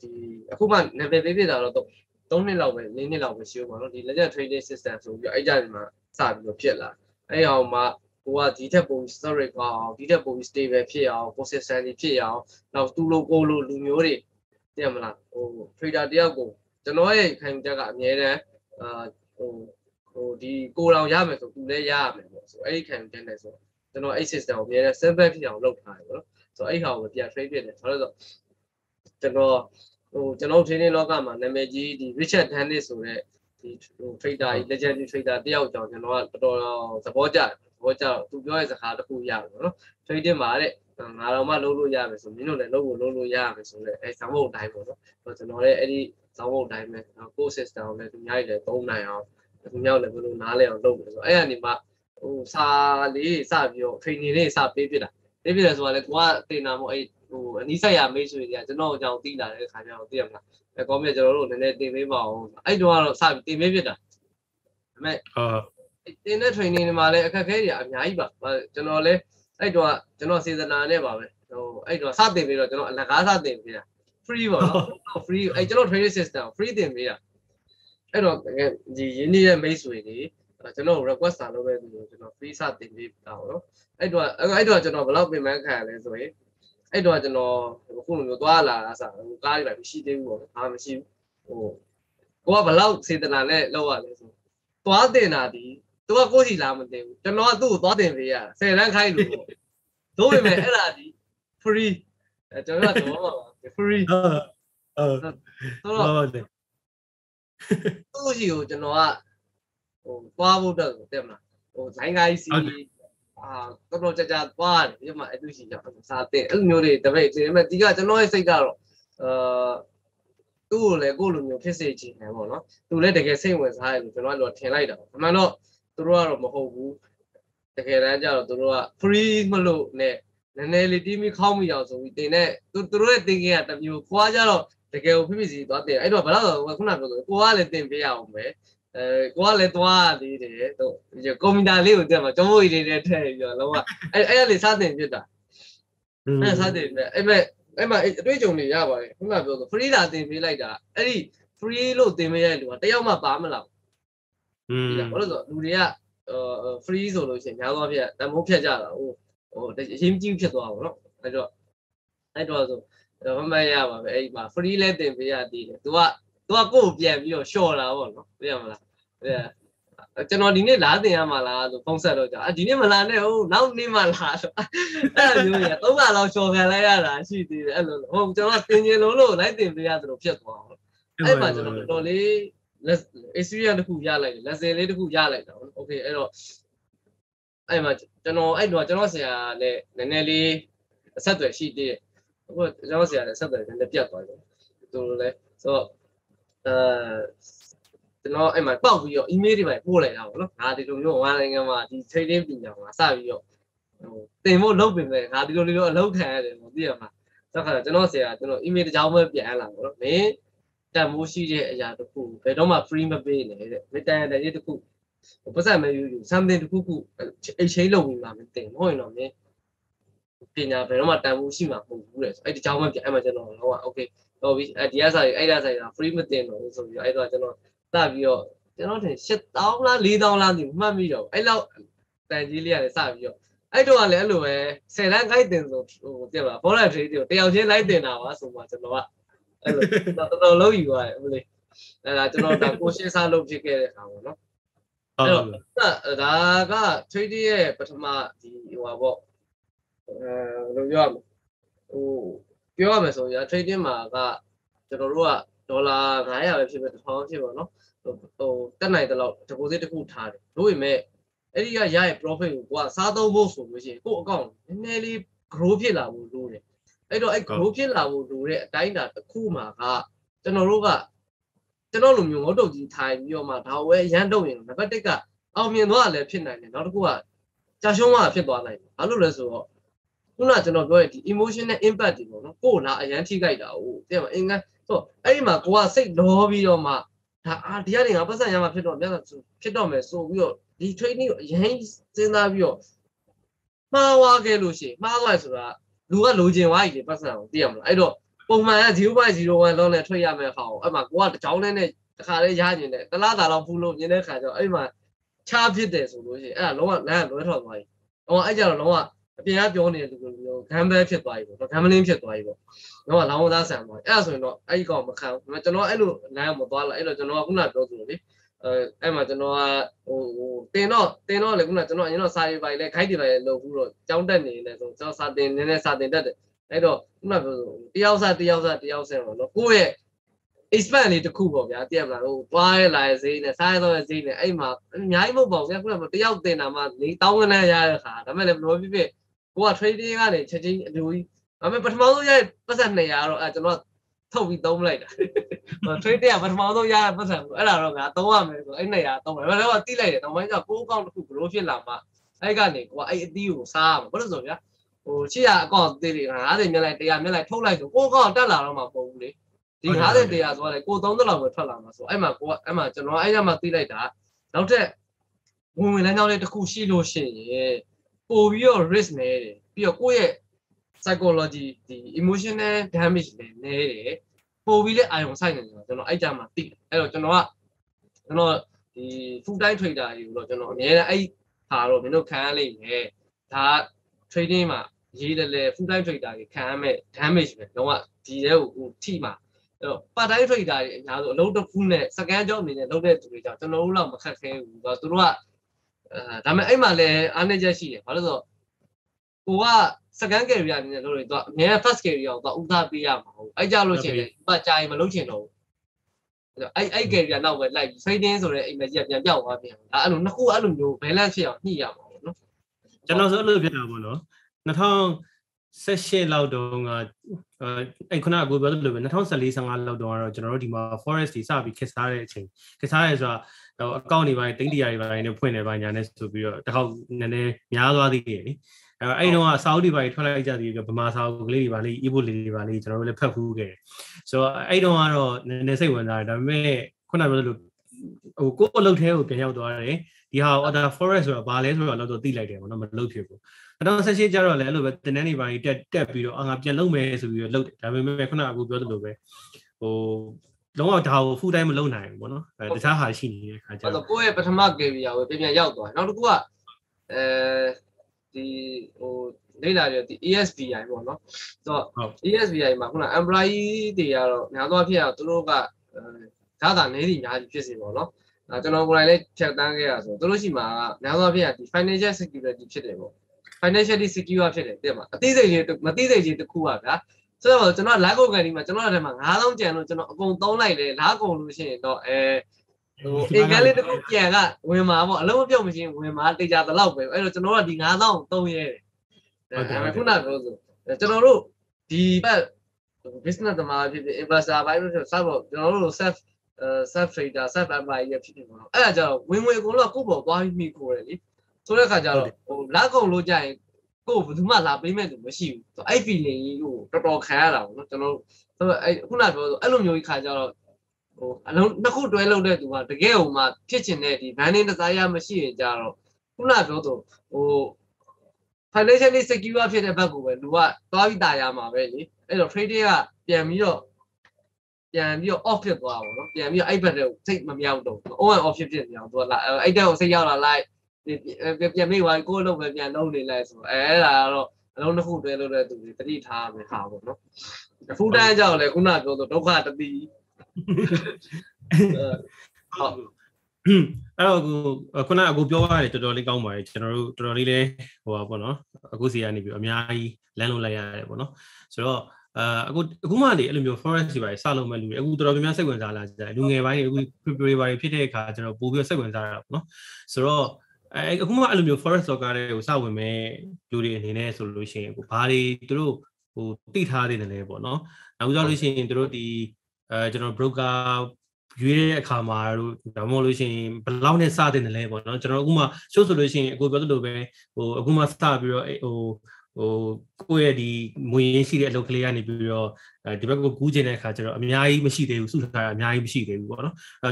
[SPEAKER 2] ဒီအခုမှ level ပေးပြတာတော့3နှစ်လောက်ပဲ4နှစ်လောက်ပဲရှိဦးပါတော့ဒီ legend trading system ဆိုပြီးတော့အဲ့ကြတယ်မှာစပြီးတော့ဖြစ်လာအဲ့အောင်မှကိုကဒီထက်ပို story ကောင်းအောင်ဒီထက်ပို stable ဖြစ်အောင် consistency ဖြစ်အောင်နောက်သူ့လိုကိုလိုလူမျိုးတွေသိရမလားဟို trader တယောက်ကိုတကျွန်တော်ရဲ့ခံယူချက်ကအမြဲတမ်းအာဟိုဟိုဒီကိုလောင်ရမယ်ဆိုသူလည်းရရမယ်ပေါ့ဆိုအဲ့ဒီခံယူချက်နဲ့ဆိုကျွန်တော်အဲ့ system ကိုအမြဲတမ်း simple ဖြစ်အောင်လုပ်ထားတယ်ပေါ့နော်ဆိုအဲ့ဟာကိုပြန် trade ဖြစ်တယ်ဆိုတော့ ကျွန်တော်ဟိုကျွန်တော် training လောကမှာနာမည်ကြီးဒီ Richard Dennis ဆိုတဲ့ဒီဟို trader ကြီး legendary trader တယောက်ကြောင့်ကျွန်တော်ကတော်တော်သဘောကျတယ်သဘောကျတော့သူပြောတဲ့စကားတစ်ခုရတယ်ပေါ့နော် trading မှာတဲ့ငါတော့မှလုပ်လို့ရမယ်ဆိုမင်းတို့လည်းလုပ်ဖို့လုပ်လို့ရမယ်ဆိုတော့အဲဇောင်းဘုတ်တိုင်းပေါ့နော်ဆိုတော့ကျွန်တော်လည်းအဲ့ဒီဇောင်းဘုတ်တိုင်းပဲကို system ကိုလည်းသူများကြီးလည်းသုံးနိုင်အောင်သူများလည်းဘယ်လိုနားလဲအောင်လုပ်မယ်ဆိုတော့အဲ့ကနေမှဟိုစာလေးစပြီးတော့ training လေးစပေးပြတာပေးပြတယ်ဆိုတာလည်းကိုကတင်တာမဟုတ်အဲ့ ဟိုအနည်းဆက်ရမိတ်ဆွေတွေကကျွန်တော်အကြောင်းသိလာတဲ့ခါကျတော့သိရမလားအဲကောမြကျွန်တော်တို့နည်းနည်းတင်ပေးပါအောင်အဲ့တုန်းကတော့စပြီးတင်ပေးပြတာဒါပေမဲ့
[SPEAKER 1] အာ
[SPEAKER 2] တင်တဲ့ training တွေမှာလည်းအခက်အခဲတွေအများကြီးပါကျွန်တော်လည်းအဲ့တော့ကျွန်တော်စေတနာနဲ့ပါပဲဟိုအဲ့တော့စတင်ပြီးတော့ကျွန်တော်အလကားစတင်ပေးတာ free ပေါ့နော် free အဲ့ကျွန်တော် training system free တင်ပေးတာအဲ့တော့ဒီရင်းနှီးတဲ့မိတ်ဆွေတွေကျွန်တော် request စာလုပ်ပဲသူကျွန်တော် free စတင်ပေးတာပေါ့နော်အဲ့တော့အဲ့တော့ကျွန်တော်ဘယ်လောက်ပြင်ပန်းခံရလဲဆိုရင် အဲ့တော့ကျွန်တော်ခုလိုမျိုးသွားလာတာစဟိုကားတွေပဲမရှိသေးဘူးပေါ့ဘာမှမရှိဘူးဟိုကိုကဘယ်လောက်စေတနာနဲ့လောက်ရလဲဆိုသွားတင်တာဒီသူကကိုယ့်စီလာမတင်ဘူးကျွန်တော်ကသူ့ကိုသွားတင်ပေးရတာ10လမ်းခိုင်းလို့ပေါ့တို့ပေမဲ့အဲ့ဒါဒီ free အဲကျွန်တော်ကတော့ပါ free
[SPEAKER 1] အာအာ
[SPEAKER 2] ဆိုတော့
[SPEAKER 1] ဟုတ်တယ်
[SPEAKER 2] သူ့ရှိကိုကျွန်တော်ကဟိုသွားဖို့တော့တက်မလားဟိုဇိုင်းကိုင်းစီ အာတော်တော်ကြာကြာသွားတယ်ဒီမှာအဲ့သူရှိကြောင့်စာတင်အဲ့လိုမျိုးတွေတပိတ်တင်မဲ့ဒီကကျွန်တော်ရဲ့စိတ်ကတော့အာသူ့ကိုလည်းကိုယ့်လိုမျိုးဖြစ်စေချင်တယ်ပေါ့နော်သူလည်းတကယ်စိတ်ဝင်စားတယ်လို့ကျွန်တော်ကတော့ထင်လိုက်တာပေါ့အမှန်တော့သူတို့ကတော့မဟုတ်ဘူးတကယ်တမ်းကျတော့သူတို့က free မလို့နဲ့နည်းနည်းလေးတီးမိခေါင်းမိအောင်ဆိုပြီးတင်တဲ့သူတို့ရဲ့တင်ကကတမျိုးခွာကြတော့တကယ်ကိုဖိဖိစီသွားတင်အဲ့တော့ဘယ်တော့ဆိုခုနပြောဆိုကိုကလည်းတင်ပေးရအောင်ပဲ အဲကိုကလည်းသွားရသေးတယ်တော့ဒီကွန်ပျူတာလေးကိုတက်မှာကျွန်တော်တွေနဲ့ထည့်ပြီးတော့လောကအဲ့အဲ့လေစတင်ဖြစ်တာအဲ့စတင်ပြအဲ့မဲ့အဲ့မှာအတွေ့အကြုံတွေရပါတယ်ခုနပြောဆို free လာတင်ပေးလိုက်တာအဲ့ဒီ free လို့တင်ပေးရတဲ့လူကတယောက်မှပါမလား
[SPEAKER 1] อืม
[SPEAKER 2] ဒီကဘာလို့ဆိုလူတွေကဟို free ဆိုလို့ရှိရင်များသောအားဖြင့်တမိုးဖြတ်ကြတာဟိုဟိုအရင်ကြီးဖြစ်သွားပါတော့အဲ့တော့အဲ့တော့ဆိုမမရပါပဲအဲ့ဒီမှာ free လဲတင်ပေးရသေးတယ် तू က तू ကကိုယ့်ကိုပြန်ပြီးတော့ short လာပေါ့နော်သိရမလားအဲကျွန်တော်ဒီနေ့လာတင်ရမှာလားဆိုဖုန်းဆက်တော့ကြာအဒီနေ့မလာနဲ့ဟုတ်နောက်နေ့မှလာဆိုအဲ့လိုမျိုးရသုံးခါလောက် short ခံလိုက်ရတာရှိသေးတယ်အဲ့လိုဟုတ်ကျွန်တော်တင်ခြင်းလုံးလို့လိုက်တင်ပေးရတယ်လို့ဖြစ်သွားအောင်အဲ့မှာကျွန်တော်တော်တော်လေး experience တစ်ခုရလိုက်တယ် lesson လေးတစ်ခုရလိုက်တာဟုတ် okay အဲ့တော့အဲ့မှာကျွန်တော်အဲ့တော့ကျွန်တော်ဆရာလည်းနည်းနည်းလေးအဆက်အသွယ်ရှိသေးတယ်အခုကျွန်တော်ဆရာလည်းအဆက်အသွယ်နည်းနည်းပြတ်သွားတယ်သူလည်းဆိုတော့ အဲကျွန်တော်အဲ့မှာပောက်ပြီးတော့ email တွေပဲပို့လိုက်တာပေါ့နော်ငါဒီလိုမျိုးဝါနိုင်ငံမှာဒီ trading ပညာမှာစပြီးတော့ဟိုတင်ဖို့လုပ်ပြင်မဲ့ငါဒီလိုလိုအလုပ်ခံရတယ်ပေါ့သိရမှာဆိုတော့ကျွန်တော်ဆရာကျွန်တော် email တစ်ကြောင်းပဲပြန်လာပေါ့နော်မင်းတန်မိုးရှိတဲ့အရာတစ်ခုဘယ်တော့မှ free မပေးနဲ့တဲ့မတန်တဲ့ရေးတစ်ခုပတ်စံမယူယူ something တစ်ခုခု exchange လုပ်ပြီးမှမတင်မဟုတ်ရင်တော့မင်း ပညာဘယ်တော့မှတန်မိုးရှိမှာမဟုတ်ဘူးတဲ့အဲ့ဒီကြောင်းပဲပြန်အဲ့မှာကျွန်တော်ဟော okay တော့ပြီးအဲဒီအစားအဲ့ဒါဆိုင်က free မတင်တော့ဘူးဆိုပြီးအဲ့တော့ကျွန်တော်စပြီးတော့ကျွန်တော်ထင်8000လား4000လားဒီမှတ်ပြီးတော့အဲ့လောက်တန်ကြီးလေးရတယ်စပြီးတော့အဲ့တော့ကလည်းအဲ့လိုပဲ10လမ်း guide တင်ဆိုဟိုပြပါဘောလက်ထရေးကိုတယောက်ချင်းလိုက်တင်တာပါဆိုမှကျွန်တော်ကအဲ့လိုတော်တော်လုံးယူရတယ်ဟုတ်လေအဲ့ဒါကျွန်တော်ဒါကိုရှင်းစားလုပ်ဖြစ်ခဲ့တဲ့အခါပေါ့နော်
[SPEAKER 1] ဟုတ်
[SPEAKER 2] ဒါက trading ရဲ့ပထမဒီဟိုပါပေါ့ အဲဘယ်လိုပြောရမလဲဟိုပြောရမယ်ဆိုရင် trading မှာကကျွန်တော်တို့ကဒေါ်လာ900ပဲဖြစ်ဖြစ်1000ဖြစ်ပါတော့ဟိုတက်နိုင်တဲ့လောက် deposit တစ်ခုထားတယ်တို့ပေမဲ့အဲ့ဒီကရရဲ့ profit ကိုကိုကစားသုံးဖို့ဆိုလို့ရှိရင်ကို့ account နည်းနည်းလေး grow ဖြစ်လာဖို့လိုတယ်အဲ့တော့အဲ့ grow ဖြစ်လာဖို့လိုတဲ့အတိုင်းတာတစ်ခုမှာကကျွန်တော်တို့ကကျွန်တော်လိုမျိုးငုတ်တုတ်ကြီးထိုင်ပြီးတော့မှဒါဝဲရမ်းတုံရင်နံပါတ်1ကအောင်မြင်သွားတာလည်းဖြစ်နိုင်တယ်နောက်တစ်ခုကကြာရှုံးသွားတာဖြစ်သွားနိုင်တယ်ဘာလို့လဲဆိုတော့ ခုနကကျွန်တော်ပြောရဲ့ဒီ emotional impact တွေပေါ့နော်ကိုယ်လာအရန်ထိခိုက်တာ哦တဲ့မှာအင်္ဂါဆိုအဲ့ဒီမှာကိုကစိတ်လောပြီးတော့မှဒါအာဒီကနေငါပတ်စံရမှာဖြစ်တော့မြတ်ဖြစ်တော့မယ်ဆိုပြီးတော့ဒီ training ကိုအရင်စဉ်းစားပြီးတော့မှားသွားခဲ့လို့ရှိရင်မှားသွားဆိုတာလူကလိုချင်သွားပြီပတ်စံကိုသိရမလားအဲ့တော့ပုံမှန်က0.01လုံးနဲ့ထွက်ရမယ်ခါကိုအဲ့မှာကိုကတစ်ချောင်းနဲ့တခါလေးရနေတယ်တလားတာလောက်ဖူးလို့မြင်တဲ့ခါကျတော့အဲ့မှာချားဖြစ်တယ်ဆိုလို့ရှိရင်အဲ့ဒါလုံးဝလမ်းကလွဲထွက်သွားပြီ။ဟောအဲ့ကြတော့လုံးဝ အပြင်ကပြောနေတဲ့လူမျိုးဂမ်ဘဲဖြစ်သွားပြီပေါ့နော်ဂမ်ဘလင်းဖြစ်သွားပြီပေါ့တော့လောင်းသားဆန်သွားအဲ့ဒါဆိုရင်တော့အဲ့ဒီကောင်မခံဘူးကျွန်တော်အဲ့လိုလမ်းမသွားလာအဲ့တော့ကျွန်တော်ကခုနပြောသလိုလေအဲအဲ့မှာကျွန်တော်ကဟိုဟိုတင်တော့တင်တော့လေခုနကျွန်တော်အရင်တော့စာရေးပိုင်လဲခိုက်တွေပိုင်လဲလုပ်ဘူးတော့ကြောင်းတက်နေနေဆိုကျွန်တော်စာတင်နည်းနည်းစာတင်တတ်တယ်အဲ့တော့ခုနပြောတယောက်စားတယောက်စားတယောက်ဆင်တော့နော်ကိုယ့်ရဲ့ expand လေးတစ်ခုပေါ့ဗျာတည့်ရမလားဟိုသွားရလာရဲ့ဈေးနဲ့စားရတော့ရဲ့ဈေးနဲ့အဲ့မှာအများကြီးမဟုတ်ပါဘူးဗျာခုနကတယောက်တင်တာမှ၄တောင်းခနဲ့ရတဲ့ခါဒါပေမဲ့လည်းဘယ်လိုဖြစ်ဖြစ် ကိုက trading ကနေချက်ချင်းအလိုကြီးဒါပေမဲ့ပထမဆုံးရတဲ့ပတ်စံ200တော့အဲကျွန်တော်ထုတ်ပြီးသုံးလိုက်တာ trading ကပထမဆုံးရတဲ့ပတ်စံကိုအဲ့ဒါတော့ငါသုံးရမယ်ဆိုအဲ့200သုံးမယ်ဒါလည်းတိလိုက်တယ်နောက်ပိုင်းကျကိုးကောင်းတစ်ခုဘလို့ဖြစ်လာမှအဲ့ကနေကိုကအဲ့အသီးကိုစားရမှာဘာလို့ဆိုဗျာဟိုချစ်ရအကောင့်သေးတယ်50မြက်လိုက်100မြက်လိုက်ထုတ်လိုက်ဆိုကိုးကောင်းတက်လာတော့မှပုံဘူးလေဒီ50တရားဆိုတော့ကို30လောက်ပဲထွက်လာမှာဆိုအဲ့မှာကိုကအဲ့မှာကျွန်တော်အဲ့ရမှာသိလိုက်တာနောက်ထပ်ဝင်ဝင်လမ်းကြောင်းလေးတစ်ခုရှိလို့ရှိရင် ပို့ပြီးတော့ risk နေတယ်ပြီးတော့ကိုယ့်ရဲ့ psychology ဒီ emotional damage လည်းနေတယ်ပို့ပြီးလဲအာရုံစိုက်နေတယ်ကျွန်တော်အဲ့ကြမှာသိတယ်အဲ့တော့ကျွန်တော်ကကျွန်တော်ဒီ full time trader တွေကိုတော့ကျွန်တော်အများနဲ့အဲ့ဟာတော့မင်းတို့ခံရလိမ့်မယ်ဒါ trading မှာရေးတယ်လေ full time trader တွေခံရမဲ့ damage ပဲတော့ဒီတဲ့ကိုထိမှာအဲ့တော့ part time trader တွေအများဆုံးအလုပ်တစ်ခုနဲ့ second job အနေနဲ့လုပ်တဲ့သူတွေကြောင့်ကျွန်တော်တို့တော့မခက်ခဲဘူးဆိုတော့သူတို့ကအဲ ဒါပေမဲ့အဲ့မှာလည်းအားနည်းချက်ရှိတယ်ဘာလို့လဲဆိုတော့ကိုက second career အနေနဲ့လုပ်လို့တော့အများ first career ကိုတော့ဥသားပေးရမှာဟုတ်အဲ့ကြလို့ရှိရင်ပတ်ကြာရင်မလုပ်ချင်တော့ဘူးအဲ့အဲ့ career နောက်ပဲလိုက်ပြီး trading ဆိုတဲ့အိမ်မကြီးကပြန်ပြောက်သွားပြန်ဒါအဲ့လိုနှစ်ခုအဲ့လိုမျိုး balance ဖြစ်အောင်ညှိရမှာပေါ့နော်
[SPEAKER 1] ကျွန်တော်ဆိုအဲ့လိုဖြစ်တာပေါ့နော် 2018လောက်တုန်းကအဲ့ခုနကကိုပြောသလိုပဲ2014 15လောက်တုန်းကတော့ကျွန်တော်တို့ဒီမှာ forest တွေစပြီးခစ်စားတဲ့အချိန်ခစ်စားရဲဆိုတာဟိုအကောင့်တွေပိုင်းတင်းတရာတွေပိုင်းနဲ့ဖွင့်နေပိုင်းညာနဲ့ဆိုပြီးတော့တစ်ခေါက်နည်းနည်းများသွားသေးတယ်လေအဲအဲ့တုန်းကစာအုပ်တွေပိုင်းထွက်လိုက်ကြသေးပြီးဗမာစာအုပ်ကလေးတွေပါလေး e-book လေးတွေပါလေးကျွန်တော်တို့လည်းဖတ်ဖူးခဲ့ဆိုတော့အဲ့တုန်းကတော့နည်းနည်းစိတ်ဝင်စားတယ်ဒါပေမဲ့ခုနပြောသလိုဟိုကိုယ့်အလုပ်ထဲကိုပြန်ရောက်သွားတယ်ဒီဟာ order forest ဆိုတာဘာလဲဆိုတော့တော့သိလိုက်တယ်ပေါ့နော်မလုပ်ဖြစ်ဘူး 2018ကျတော့လည်းအဲ့လိုပဲတင်တန်းနေပါကြီးတက်တက်ပြီးတော့အာငါပြန်လုပ်မယ်ဆိုပြီးတော့လုပ်တယ်ဒါပေမဲ့ခုနကအခုပြောသလိုပဲဟိုလုံးဝဒါကို full time မလုပ်နိုင်ဘူးပေါ့နော်အဲတခြားဟာရှိနေတဲ့ခါကျ
[SPEAKER 2] အဲ့
[SPEAKER 1] တော့
[SPEAKER 2] တော့ကိုယ့်ရဲ့ပထမ career ကိုပြန်ပြန်ရောက်သွားနောက်တစ်ခုကအဲဒီဟိုလေ့လာရဒီ ESBI ပေါ့နော်ဆိုတော့ ESBI မှာခုန employee တွေကတော့များသောအားဖြင့်သူတို့ကဓာတာနေစီများကြီးဖြစ်စီပေါ့နော်အဲကျွန်တော်ကိုယ်တိုင်လည်းဖြတ်တန်းခဲ့ရဆိုသူတို့ရှိမှာကများသောအားဖြင့်ဒီ financial security ဖြစ်တယ်ပေါ့ financially secure ဖြစ်တယ်တဲ့မှာအသိစိတ်ကြီးမသိစိတ်ကြီးတစ်ခုပါဗျာဆိုတော့ကျွန်တော်လာကုန်ကန်ဒီမှာကျွန်တော်ထဲမှာ9000ကျန်လို့ကျွန်တော်အကုန်သုံးလိုက်တယ်လာကုန်လို့ရှိရင်တော့အဲဟိုအင်္ဂလိပ်တစ်ခုပြန်ကဝင်မှာပေါ့အလုံးမပြုတ်မချင်းဝင်မှာတေချာတလောက်ပဲအဲ့တော့ကျွန်တော်ကဒီ9000သုံးရဲတယ်ဒါပေမဲ့ခုနကပြောဆိုကျွန်တော်တို့ဒီဘက် business သမားဖြစ်ဖြစ် investor ဘိုင်းလို့ဆိုစပေါ့ကျွန်တော်တို့ self self trader self employee ဖြစ်ဖြစ်ပေါ့အဲ့ဒါကြောင့်ဝင်ဝင်ကုန်တော့ကိုယ့်ပေါ်သွားပြီးမိခိုးတယ်လी ဆိုတဲ့အခါကျတော့ဟိုလက်ကုန်လို့ကြရင်ကိုယ်ဘယ်သူမှလာပေးမဲ့သူမရှိဘူးအဲ့ feeling ကြီးကိုတော်တော်ခံရတာပေါ့နော်ကျွန်တော်တို့အဲ့ခုနပြောဆိုအဲ့လိုမျိုးကြီးခါကျတော့ဟိုအလုံးနှစ်ခုတွဲလုပ်တဲ့သူကတကယ်ဟိုမှဖြစ်ချင်တဲ့ဒီ branding desire မရှိရင်ကြတော့ခုနပြောဆိုဟို financially secure ဖြစ်တဲ့ဘက်ကိုပဲလူကသွားပြီးတာရမှာပဲလေအဲ့တော့ trading ကပြန်ပြီးတော့ပြန်ပြီးတော့ off ဖြစ်သွားပါတော့ပြန်ပြီးတော့အဲ့ဘက်တွေကိုစိတ်မမြောက်တော့ on and off ဖြစ်ဖြစ်နေအောင်သူကလာအဲ့တဲ့ကိုစိတ်ရောက်လာလိုက် ပြန်မိသွားကိုယ်လုံးပဲပြန်လုံးနေလိုက်ဆိုအဲအဲ့ဒါကတော့အလုံးတစ်ခုတွဲလို့တဲ့သူတွေတတိထားမယ်ဟာပေါ့နော်ဖူးတန်းကြောက်လေခုနပြောဆိုဒုက္ခတတိဟုတ်
[SPEAKER 1] အဲ့တော့အခုခုနအခုပြောရတယ်တော်တော်လေးကောင်းပါတယ်ကျွန်တော်တို့တော်တော်လေးလဲဟိုပါပေါ့နော်အခုစီကနေပြီးအများကြီးလမ်းလုံးလိုက်ရတယ်ပေါ့နော်ဆိုတော့အာအခုအခုမှလေအဲ့လိုမျိုး forest တွေပါစလုံးမဲ့လူတွေအခုတော်တော်များများစိတ်ဝင်စားလာကြတယ်လူငယ်ပိုင်းတွေအခု February ဖြစ်တဲ့အခါကျွန်တော်ပို့ပြီးစိတ်ဝင်စားရတာပေါ့နော်ဆိုတော့ အဲအခုမှအဲ့လိုမျိုး forest soccer တွေကိုစဝင်မဲ့လူတွေအနေနဲ့ဆိုလို့ရှိရင်အခုဘာတွေသူတို့ဟိုတိထားနေတယ်လဲပေါ့နော်နောက်ကြလို့ရှိရင်သူတို့ဒီအဲကျွန်တော် broker ရွေးတဲ့အခါမှာတို့ဒါမှမဟုတ်လို့ရှိရင်ဘယ်လောက်နဲ့စတင်တယ်လဲပေါ့နော်ကျွန်တော်အခုမှရှို့ဆိုလို့ရှိရင်အခုပြောသလိုပဲဟိုအခုမှစပြီးတော့ဟို ဟိုကိုယ့်ရဲ့ဒီငွေရင်းရှိတဲ့အလုပ်ကလေးကနေပြီးတော့ဒီဘက်ကိုကူးကျင်တဲ့အခါကျတော့အများကြီးမရှိသေးဘူးစုထားတာအများကြီးမရှိသေးဘူးပေါ့နော်အဲ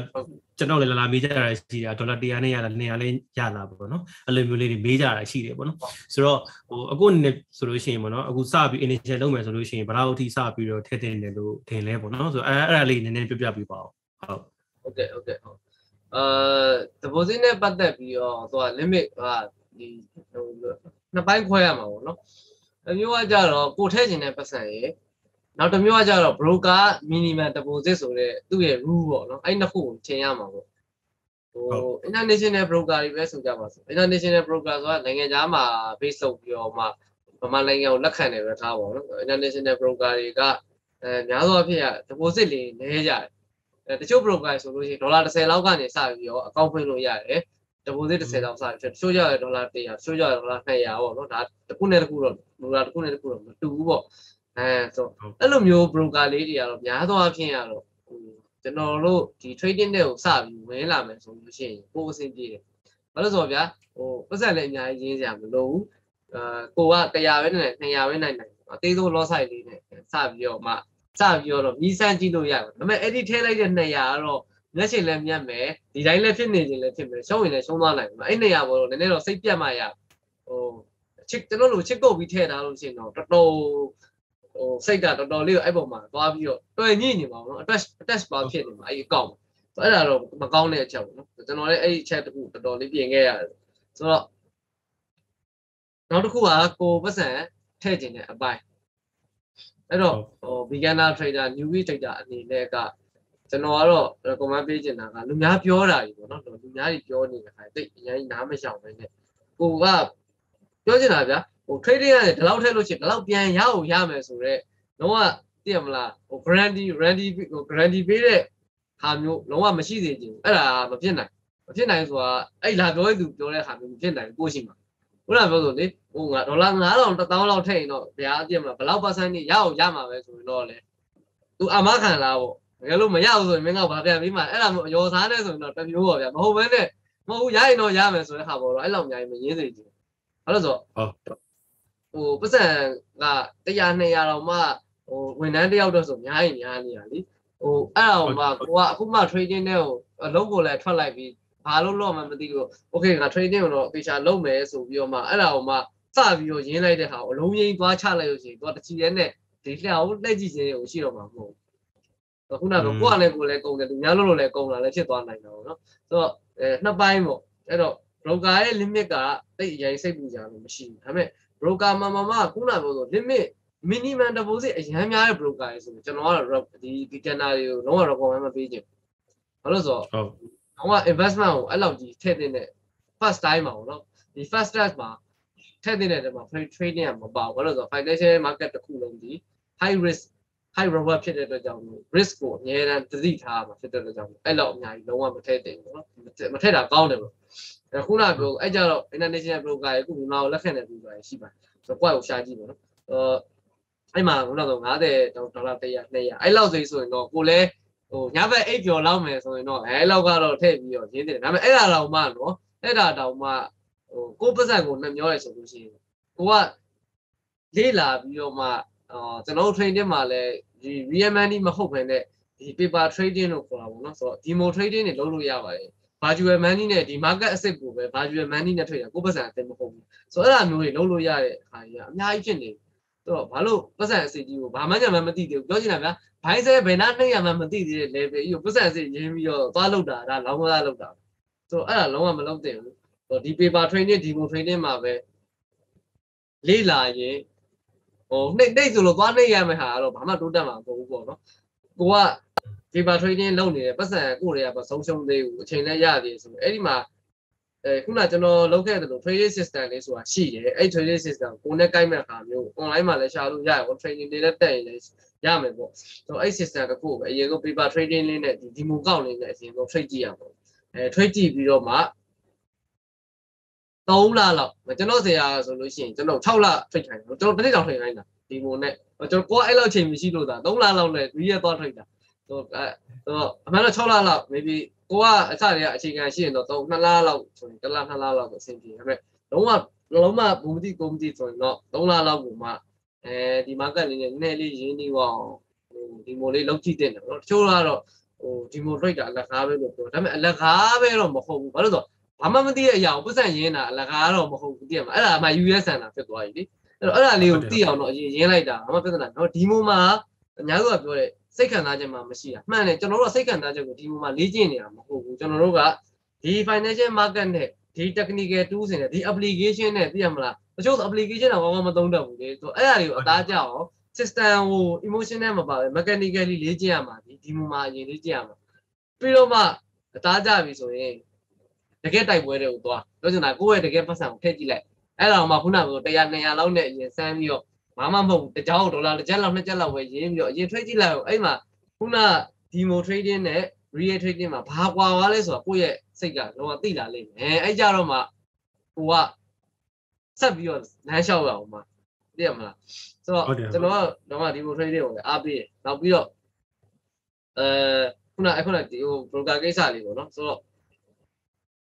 [SPEAKER 1] ကျွန်တော်လည်းလာလာမေးကြတာရှိတာဒေါ်လာ100နဲ့ရတာ200လည်းရလာပေါ့နော်အဲ့လိုမျိုးလေးတွေမေးကြတာရှိတယ်ပေါ့နော်ဆိုတော့ဟိုအခုအနေနဲ့ဆိုလို့ရှိရင်ပေါ့နော်အခုစပြီး initial လုပ်မယ်ဆိုလို့ရှိရင်ဘယ်လောက်အထိစပြီးတော့ထည့်တင်တယ်လို့ထင်လဲပေါ့နော်ဆိုတော့အဲ့အဲ့ဒါလေးနည်းနည်းပြပြပြပါဦးဟုတ်
[SPEAKER 2] ဟုတ်ကဲ့ဟုတ်ကဲ့ဟုတ်အာ deposit နဲ့ပတ်သက်ပြီးတော့သူက limit ဟာဒီဟို နှစ်ပိုင်းခွဲရမှာပေါ့နော်တစ်မျိုးကကြတော့ကိုထည့်ခြင်းတဲ့ပတ်စံရေနောက်တစ်မျိုးကကြတော့ broker minimum deposit ဆိုတဲ့သူ့ရဲ့ rule ပေါ့နော်အဲ့နှစ်ခုကိုချိန်ရမှာပေါ့ဟို international broker တွေပဲဆိုကြပါစို့ international broker ဆိုတာနိုင်ငံခြားမှာ base လုပ်ပြီးတော့မှဗမာနိုင်ငံကိုလက်ခံတယ်ပဲထားပါတော့ international broker တွေကအဲများသောအားဖြင့် deposit လေးနည်းကြတယ်အဲတချို့ broker ဆိုလို့ရှိရင်ဒေါ်လာ30လောက်ကနေစပြီးတော့အကောင့်ဖွင့်လို့ရတယ် deposit 30လောက်စပြီးတချို့ကြရဒေါ်လာ100တချို့ကြရဒေါ်လာ200ပေါ့နော်ဒါတစ်ခုနဲ့တစ်ခုတော့ဒေါ်လာတစ်ခုနဲ့တစ်ခုတော့မတူဘူးပေါ့အဲဆိုအဲ့လိုမျိုး broker လေးတွေကတော့များသောအားဖြင့်ကတော့ဟိုကျွန်တော်တို့ဒီ trading တွေကိုစပြီးဝင်လာမယ်ဆိုလို့ရှိရင်ပိုအဆင်ပြေတယ်ဘာလို့ဆိုတော့ဗျာဟိုပတ်စံလည်းအများကြီးရင်းစရာမလိုဘူးအာကိုက100ပဲနဲ့200ပဲနိုင်နိုင်အသေးဆုံး loss side လေးနဲ့စပြီးတော့မှစပြီးတော့မြည်စမ်းကြည့်လို့ရတယ်ဒါပေမဲ့အဲ့ဒီထဲလိုက်တဲ့200ကတော့ မျက်ရှင်လည်းမြတ်မယ်ဒီတိုင်းလည်းဖြစ်နေခြင်းလည်းဖြစ်မယ်ရှုံးရင်လည်းရှုံးသွားနိုင်တယ်အဲ့နေရာပေါ်တော့နည်းနည်းတော့စိတ်ပြတ်မှရဟိုချစ်ကျွန်တော်တို့ချစ်ကုတ်ပြီးထည့်ထားလို့ရှိရင်တော့တော်တော်ဟိုစိတ်ကတော်တော်လေးကိုအဲ့ပေါ်မှာသွားပြီးတော့တွယ်ညှိနေပါတော့ attach attach ပါဖြစ်နေမှာအဲ့အကောင့်အဲ့ဒါတော့မကောင်းတဲ့အချက်ပေါ့နော်ကျွန်တော်လည်းအဲ့ဒီအချက်တခုတော်တော်လေးပြင်ခဲ့ရတယ်ဆိုတော့နောက်တစ်ခုကကိုပတ်စံထည့်ခြင်းတဲ့အပိုင်းအဲ့တော့ဟို beginner trader newbie trader အနေနဲ့က ကျွန်တော်ကတော့ recommend ပေးချင်တာကလူများပြောတာကြီးပေါ့နော်လူများကြီးပြောနေတဲ့ခါတိတ်အရင်နားမရှောင်ပဲနဲ့ကိုကပြောချင်တာဗျာဟို trading ရတယ်ဒီလောက်ထည့်လို့ရှိရင်ဒီလောက်ပြန်ရအောင်ရမယ်ဆိုတော့လုံးဝသိရမလားဟို guarantee guarantee ဟို guarantee ပေးတဲ့ဟာမျိုးလုံးဝမရှိသေးခြင်းအဲ့ဒါမဖြစ်နိုင်မဖြစ်နိုင်ဆိုတာအဲ့လာပြောတဲ့သူပြောတဲ့ဟာမျိုးမဖြစ်နိုင်ကိုရှိမှာခုနပြောဆိုလေဟိုငါဒေါ်လာ9000 1000လောက်ထည့်ရင်တော့ဗျာအပြည့်မလားဘယ်လောက် percent နေရအောင်ရမှာပဲဆိုရင်တော့လေသူအမခံလားပေါ့ တကယ်လို့မရဘူးဆိုရင်မင်းကဘာပြန်ပြီးမှအဲ့ဒါမျိုးရောစားနေဆိုရင်တော့တစ်မျိုးပါဗျာမဟုတ်ဘဲနဲ့မဟုတ်ရရင်တော့ရမယ်ဆိုတဲ့ဟာပေါ့တော့အဲ့လောက်အများကြီးမရင်းစေချင်ဘာလို့ဆို
[SPEAKER 1] ဟုတ်
[SPEAKER 2] ဟိုပတ်စံက100 200တော့မှဟိုဝန်ထမ်းတယောက်တော့ဆိုများရင်များနေရလीဟိုအဲ့ဒါမှကိုကအခုမှ trading နဲ့ဟိုအလုပ်ကိုလည်းထွက်လိုက်ပြီးဘာလို့လို့မှမသိဘူး okay ငါ trading ကိုတော့အပေချာလုပ်မယ်ဆိုပြီးတော့မှအဲ့ဒါကိုမှစပြီးတော့ရင်းလိုက်တဲ့ဟာကိုအလုံးရင်းသွားချလိုက်လို့ရှိရင်သူကတချီရဲနဲ့ဒီလျှောက်လက်ကြည့်ခြင်းကိုရှိတော့မှာမဟုတ်ဘူး ခုနကကိုကလည်းကိုလည်းကုံတယ်သူများလို့လို့လည်းကုံလာလည်းဖြစ်သွားနိုင်တာပေါ့နော်ဆိုတော့အဲနှစ်ပိုင်းပေါ့အဲ့တော့ broker ရဲ့ limit ကတိတ်အရင်စိတ်ပူကြလို့မရှိဘူးဒါပေမဲ့ broker မမမခုနပြောဆို limit minimum deposit အရင်များတဲ့ broker တွေဆိုရင်ကျွန်တော်ကတော့ဒီ beginner တွေကိုလုံးဝ recommend မပေးချင်ဘူးဘာလို့ဆိုတော့
[SPEAKER 1] ဟုတ်
[SPEAKER 2] တော့ investment ကိုအဲ့လောက်ကြီးထည့်တဲ့ first time မှာပေါ့နော်ဒီ first step မှာထည့်တဲ့တဲ့မှာ trading ကမပါဘူးဘာလို့ဆိုတော့ financial market တစ်ခုလုံးဒီ high risk high reward ဖြစ်တဲ့အတွက်ကြောင့် risk ကိုအများအားသတိထားမှာဖြစ်တဲ့အတွက်ကြောင့်အဲ့လောက်အများကြီးလုံးဝမထည့်သင့်ဘူးနော်မထည့်တာကောင်းတယ်ပေါ့အဲခုနကပြောအဲ့ကြတော့ international broker ရဲ့အခုမြန်မာကိုလက်ခံတဲ့ broker ရှိပါတယ်ဆိုတော့ quite ကိုရှာကြည့်ပါနော်အဲအဲ့မှာခုနက90ဒေါ်လာ100 200အဲ့လောက်ဆိုဆိုရင်တော့ကိုလည်းဟိုညဘက်အိတ်ကျော်လောက်မယ်ဆိုရင်တော့အဲလောက်ကတော့ထည့်ပြီးတော့ရင်းတယ်ဒါပေမဲ့အဲ့ဒါတော့မှနော်အဲ့ဒါတော့မှဟိုကိုပတ်စံကိုနှမျောရဲဆိုလို့ရှိရင်ကိုကလေးလာပြီးတော့မှ အော်ကျွန်တော် trading မှာလည်းဒီ real money မဟုတ်ဘဲနဲ့ဒီ paper trading လို့ခေါ်တာပေါ့နော်ဆိုတော့ demo trading တွေလုပ်လို့ရပါတယ် virtual money နဲ့ဒီ market asset ကိုပဲ virtual money နဲ့ထွေတာကိုပတ်စံအသိမဟုတ်ဘူးဆိုတော့အဲ့ဒါမျိုးတွေလုပ်လို့ရတဲ့အခါကြီးကအများကြီးဖြစ်နေဆိုတော့ဘာလို့ပတ်စံအစစ်ကြီးကိုဘာမှညမှမသိသေးဘူးပြောချင်တာဗျာဘိုင်းဆဲဘယ်နှနှိမ့်ရမှမသိသေးတဲ့ level ကြီးကိုပတ်စံအစစ်ရင်းပြီးတော့သွားလောက်တာဒါလောင်းမသားလောက်တာဆိုတော့အဲ့ဒါလုံးဝမလုပ်သင့်ဘူးဆိုတော့ဒီ paper training demo training မှာပဲလေးလာရင် ဟိုနှိမ့်နှိမ့်ဆိုလို့သွားနှိမ့်ရမယ်ဟာကတော့ဘာမှတိုးတက်မှာမဟုတ်ဘူးပေါ့နော်ကိုက paper trading လုပ်နေတယ်ပတ်စံကိုတွေကမဆုံးရှုံးသေးဘူးအချိန်လည်းရသေးတယ်ဆိုတော့အဲ့ဒီမှာအဲခုနကျွန်တော်လုပ်ခဲ့တဲ့လို trading system လေးဆိုတာရှိတယ်အဲ့ trading system ကိုနဲ့ကိုက်မဲ့ခါမျိုး online မှာလည်းရှာလို့ရတယ် training တွေလည်းတက်ရင်လည်းရမယ်ပေါ့ဆိုတော့အဲ့ system တစ်ခုပဲအရင်ဆုံး paper trading လေးနဲ့ဒီ demo ကောက်လေးနဲ့အရင်ဆုံး trade ကြည့်ရမှာအဲ trade ကြည့်ပြီးတော့မှ 3လလောက်ကျွန်တော်ဆရာဆိုလို့ရှိရင်ကျွန်တော်6လ trade ထိုင်တယ်ကျွန်တော်တစ်နေ့တောင် trade ထိုင်တာ demo နဲ့ကျွန်တော်ကိုကအဲ့လောက်ချိန်မရှိလို့သာ3လလောက်နဲ့3ရက်သွား trade တာဆိုတော့အဲတော့အမှန်တော့6လလောက် maybe ကိုကအစတွေကအခြေခံရှိရင်တော့3 2လလောက်ဆိုရင်1လ2လလောက်ကိုအဆင်ပြေဒါပေမဲ့လုံးဝလုံးဝဘူမတိကိုမတိဆိုရင်တော့3လလောက်ကိုမှအဲဒီ market လေးနဲ့နည်းနည်းလေးရင်းနှီးအောင်ဟိုဒီမိုလေးလောက်ကြည့်တင်တယ်နော်တချို့ကတော့ဟိုဒီမို trade တာအလကားပဲလို့ပြောဒါပေမဲ့အလကားပဲတော့မဟုတ်ဘူးဘာလို့ဆိုတော့ ဘာမှမသိတဲ့အရာကိုပတ်စံရင်းတာအလကားတော့မဟုတ်ဘူးသိရမှာအဲ့ဒါမှ US ဆန်တာဖြစ်သွားပြီလေအဲ့တော့အဲ့ဒါလေးကိုသိအောင်တော့အရင်ရင်းလိုက်တာဘာမှပြဿနာနော်ဒီမိုမှာအများစုကပြောတဲ့စိတ်ခံစားချက်မှမရှိတာမှန်တယ်ကျွန်တော်တို့ကစိတ်ခံစားချက်ကိုဒီမိုမှာလေ့ကျင့်နေတာမဟုတ်ဘူးကျွန်တော်တို့ကဒီ financial market နဲ့ဒီ technical tools နဲ့ဒီ application နဲ့သိရမလားတချို့ application တော့ကောင်းကောင်းမသုံးတတ်ဘူးလေဆိုအဲ့အရာတွေကိုအသားကြအောင် system ကို emotional မပါပဲ mechanically လေ့ကျင့်ရမှာဒီဒီမူမှာအရင်လေ့ကျင့်ရမှာပြီးတော့မှအသားကြပြီဆိုရင် တကယ်တိုက်ပွဲတွေကိုသွားပြောချင်တာကိုယ့်ရဲ့တကယ်ပတ်စံကိုထည့်ကြည့်လိုက်အဲ့ဒါမှခုနကပြော100 200လောက်နဲ့အရင်စမ်းပြီးတော့ဘာမှမဟုတ်ဘူးတကြောင်ဒေါ်လာတစ်ချက်လောက်နှစ်ချက်လောက်ပဲရင်းပြီးတော့အရင် trade ကြည့်လိုက်အောင်အဲ့မှာခုန demo trading နဲ့ real trading မှာဘာကွာသွားလဲဆိုတော့ကိုယ့်ရဲ့စိတ်ကလုံးဝသိလာလိမ့်မယ်အဲ့ကြတော့မှကိုကဆက်ပြီးတော့လမ်းလျှောက်ရအောင်မှာသိရမလားဆိုတော့ကျွန်တော်ကတော့ demo trading ကိုအားပေးတယ်နောက်ပြီးတော့အဲခုနအခုနဒီဟို broker ကိစ္စလေးပေါ့နော်ဆိုတော့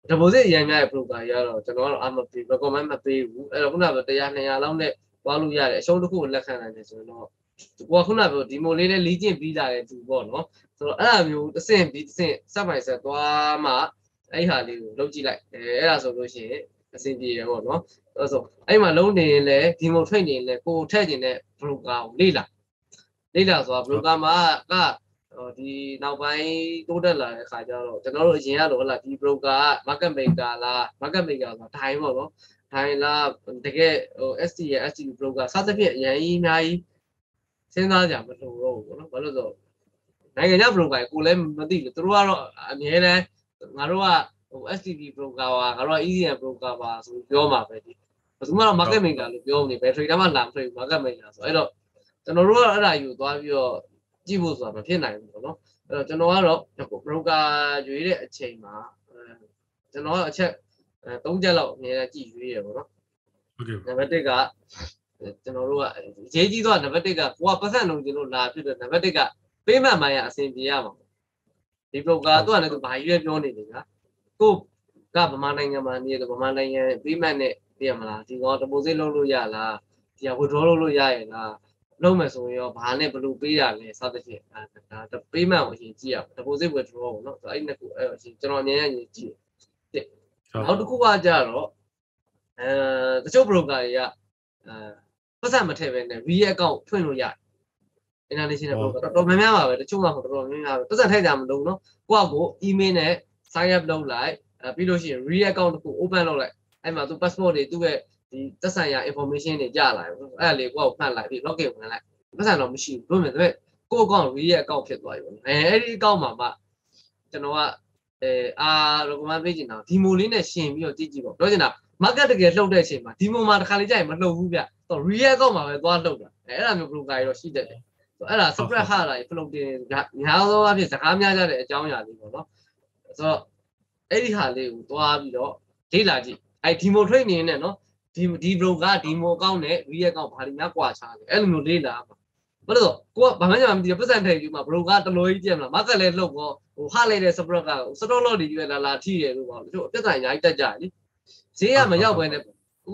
[SPEAKER 2] deposit ရမ်းများရဲ့ broker ရတော့ကျွန်တော်ကတော့အားမပေး recommend မပေးဘူးအဲ့တော့ခုနက100 200လောက်နဲ့သွားလို့ရတယ်အရှုံးတစ်ခုကိုလက်ခံနိုင်တယ်ဆိုရင်တော့ကိုကခုနကပြောဒီမိုလေးလေးလီးကျင့်ပြီးလာတဲ့သူပေါ့နော်ဆိုတော့အဲ့အမျိုးတစ်ဆင့်ပြီးတစ်ဆင့်ဆက်ပိုင်ဆက်သွားမှအဲ့ဟာလေးကိုလုပ်ကြည့်လိုက်အဲအဲ့ဒါဆိုလို့ရှိရင်အဆင်ပြေရပေါ့နော်အဲ့ဆိုအဲ့မှာလုံးနေရင်လည်းဒီမို trade နေရင်လည်းကိုထည့်ခြင်းတဲ့ broker ကိုလေ့လာလေ့လာဆိုတာ broker မှာကဟို ဒီနောက်ပိုင်းတိုးတက်လာတဲ့ခါကျတော့ကျွန်တော်တို့အရင်ကတော့ဟုတ်လားဒီ broker က market maker လား market maker ဆိုတာဒိုင်းပေါ့နော်ဒိုင်းလားတကယ်ဟို ST ရဲ့ ST broker စသဖြင့်အရင်ကြီးအများကြီးစဉ်းစားကြမလို့တော့ဘူးပေါ့နော်ဘာလို့ဆိုနိုင်ငံခြား broker ကိုလည်းမသိဘူးသူတို့ကတော့အမြဲတမ်းငါတို့ကဟို STD broker ပါငါတို့က ECN broker ပါဆိုပြီးပြောမှာပဲဒီဘယ်သူမှတော့ market maker လို့ပြောနေပဲ trader မှလာမထွက်ဘူး market maker ဆိုအဲ့တော့ကျွန်တော်တို့ကအဲ့ဒါယူသွားပြီးတော့ ကြည့်ဖို့ဆိုတာမဖြစ်နိုင်ဘူးပေါ့နော်အဲ့တော့ကျွန်တော်ကတော့ broker ရွေးတဲ့အချိန်မှာကျွန်တော်ကအချက်အဲ၃ချက်လောက်အများကြီးကြည့်ရွေးရပေါ့နော်
[SPEAKER 1] ဟုတ်ကဲ့
[SPEAKER 2] နံပါတ်1ကကျွန်တော်တို့ကအရေးကြီးတော့နံပါတ်1ကကိုကပတ်စံလုံးကျင်လို့လာဖြစ်တယ်နံပါတ်1ကပေးမှတ်မှန်ရအဆင်ပြေရမှာဒီ broker သူကလည်းသူဘာကြီးပဲပြောနေတယ်ကွာကိုကဗမာနိုင်ငံမှာနေတယ်ဗမာနိုင်ငံပေးမှတ်နဲ့သိရမလားဒီကော deposit လုပ်လို့ရလားဒီက withdraw လုပ်လို့ရရဲ့လား လုပ်မယ်ဆိုရင်ရောဘာနဲ့ဘယ်လိုပေးရလဲစသဖြင့်အဲဒါပေးမှတ်ကိုအရင်ကြည့်ရအောင် deposit withdraw ပေါ့နော်အဲ့ဒီနှစ်ခုအဲ့တော့ကျွန်တော်အမြဲတမ်းရင်ကြည့်တယ်နောက်တစ်ခုကကြတော့အဲတချို့ broker တွေကအဲပတ်စံမထည့်ပဲနဲ့ real account ဖွင့်လို့ရတယ် international broker တော်တော်များများပါပဲတချို့မှမဟုတ်တော်တော်များများပဲပတ်စံထည့်ကြမလို့နော်ကိုယ့်အကို email နဲ့ sign up လုပ်လိုက်အဲပြီးလို့ရှိရင် real account တစ်ခု open လုပ်လိုက်အဲ့မှာသူ passport တွေသူ့ရဲ့ ဒီသက်ဆိုင်ရာ information တွေကြလာတယ်အဲ့ဒါလေးကိုယ့်ကိုဖတ်လိုက်ပြီး login ဝင်လိုက်ပတ်စံတော့မရှိဘူးလို့မြင်တယ်ကိုယ့် account real account ဖြစ်သွားပြီပေါ့အဲအဲ့ဒီ account မှာမှကျွန်တော်ကအဲအာ recommend ပေးချင်တာဒီမိုလေးနဲ့ရှင်ပြီးတော့ကြည့်ကြည့်ပေါ့ပြောချင်တာ market တကယ်လှုပ်တဲ့အချိန်မှာဒီမိုမှာတစ်ခါလေးကြာရင်မလှုပ်ဘူးဗျတော့ real account မှာပဲသွားလှုပ်တာအဲအဲ့ဒါမျိုး broker တွေတော့ရှိတတ်တယ်ဆိုအဲ့ဒါ spread ဟာလာ floating များသောအားဖြင့်စကားများကြတဲ့အကြောင်းအရာလေးပေါ့နော်ဆိုတော့အဲ့ဒီဟာလေးကိုသွားပြီးတော့လေ့လာကြည့်အဲ့ demo trade နေနေနော် ဒီဒီ broker demo account နဲ့ real account ဘာတွေများကွာခြားလဲအဲ့လိုမျိုးလေ့လာပါဘာလို့ဆိုကိုကဘာမှမသိဘူးပတ်စံထည့်ပြီးမှ broker တလို့ကြီးကြည့်မလား market လည်းလှုပ်ကောဟိုဟလိုက်တဲ့ spread က stop loss တွေကြီးပဲလာလာထိတယ်လို့ပေါ့တို့အပြဿနာအများကြီးတက်ကြတယ်ဈေးကမရောက်ဘဲနဲ့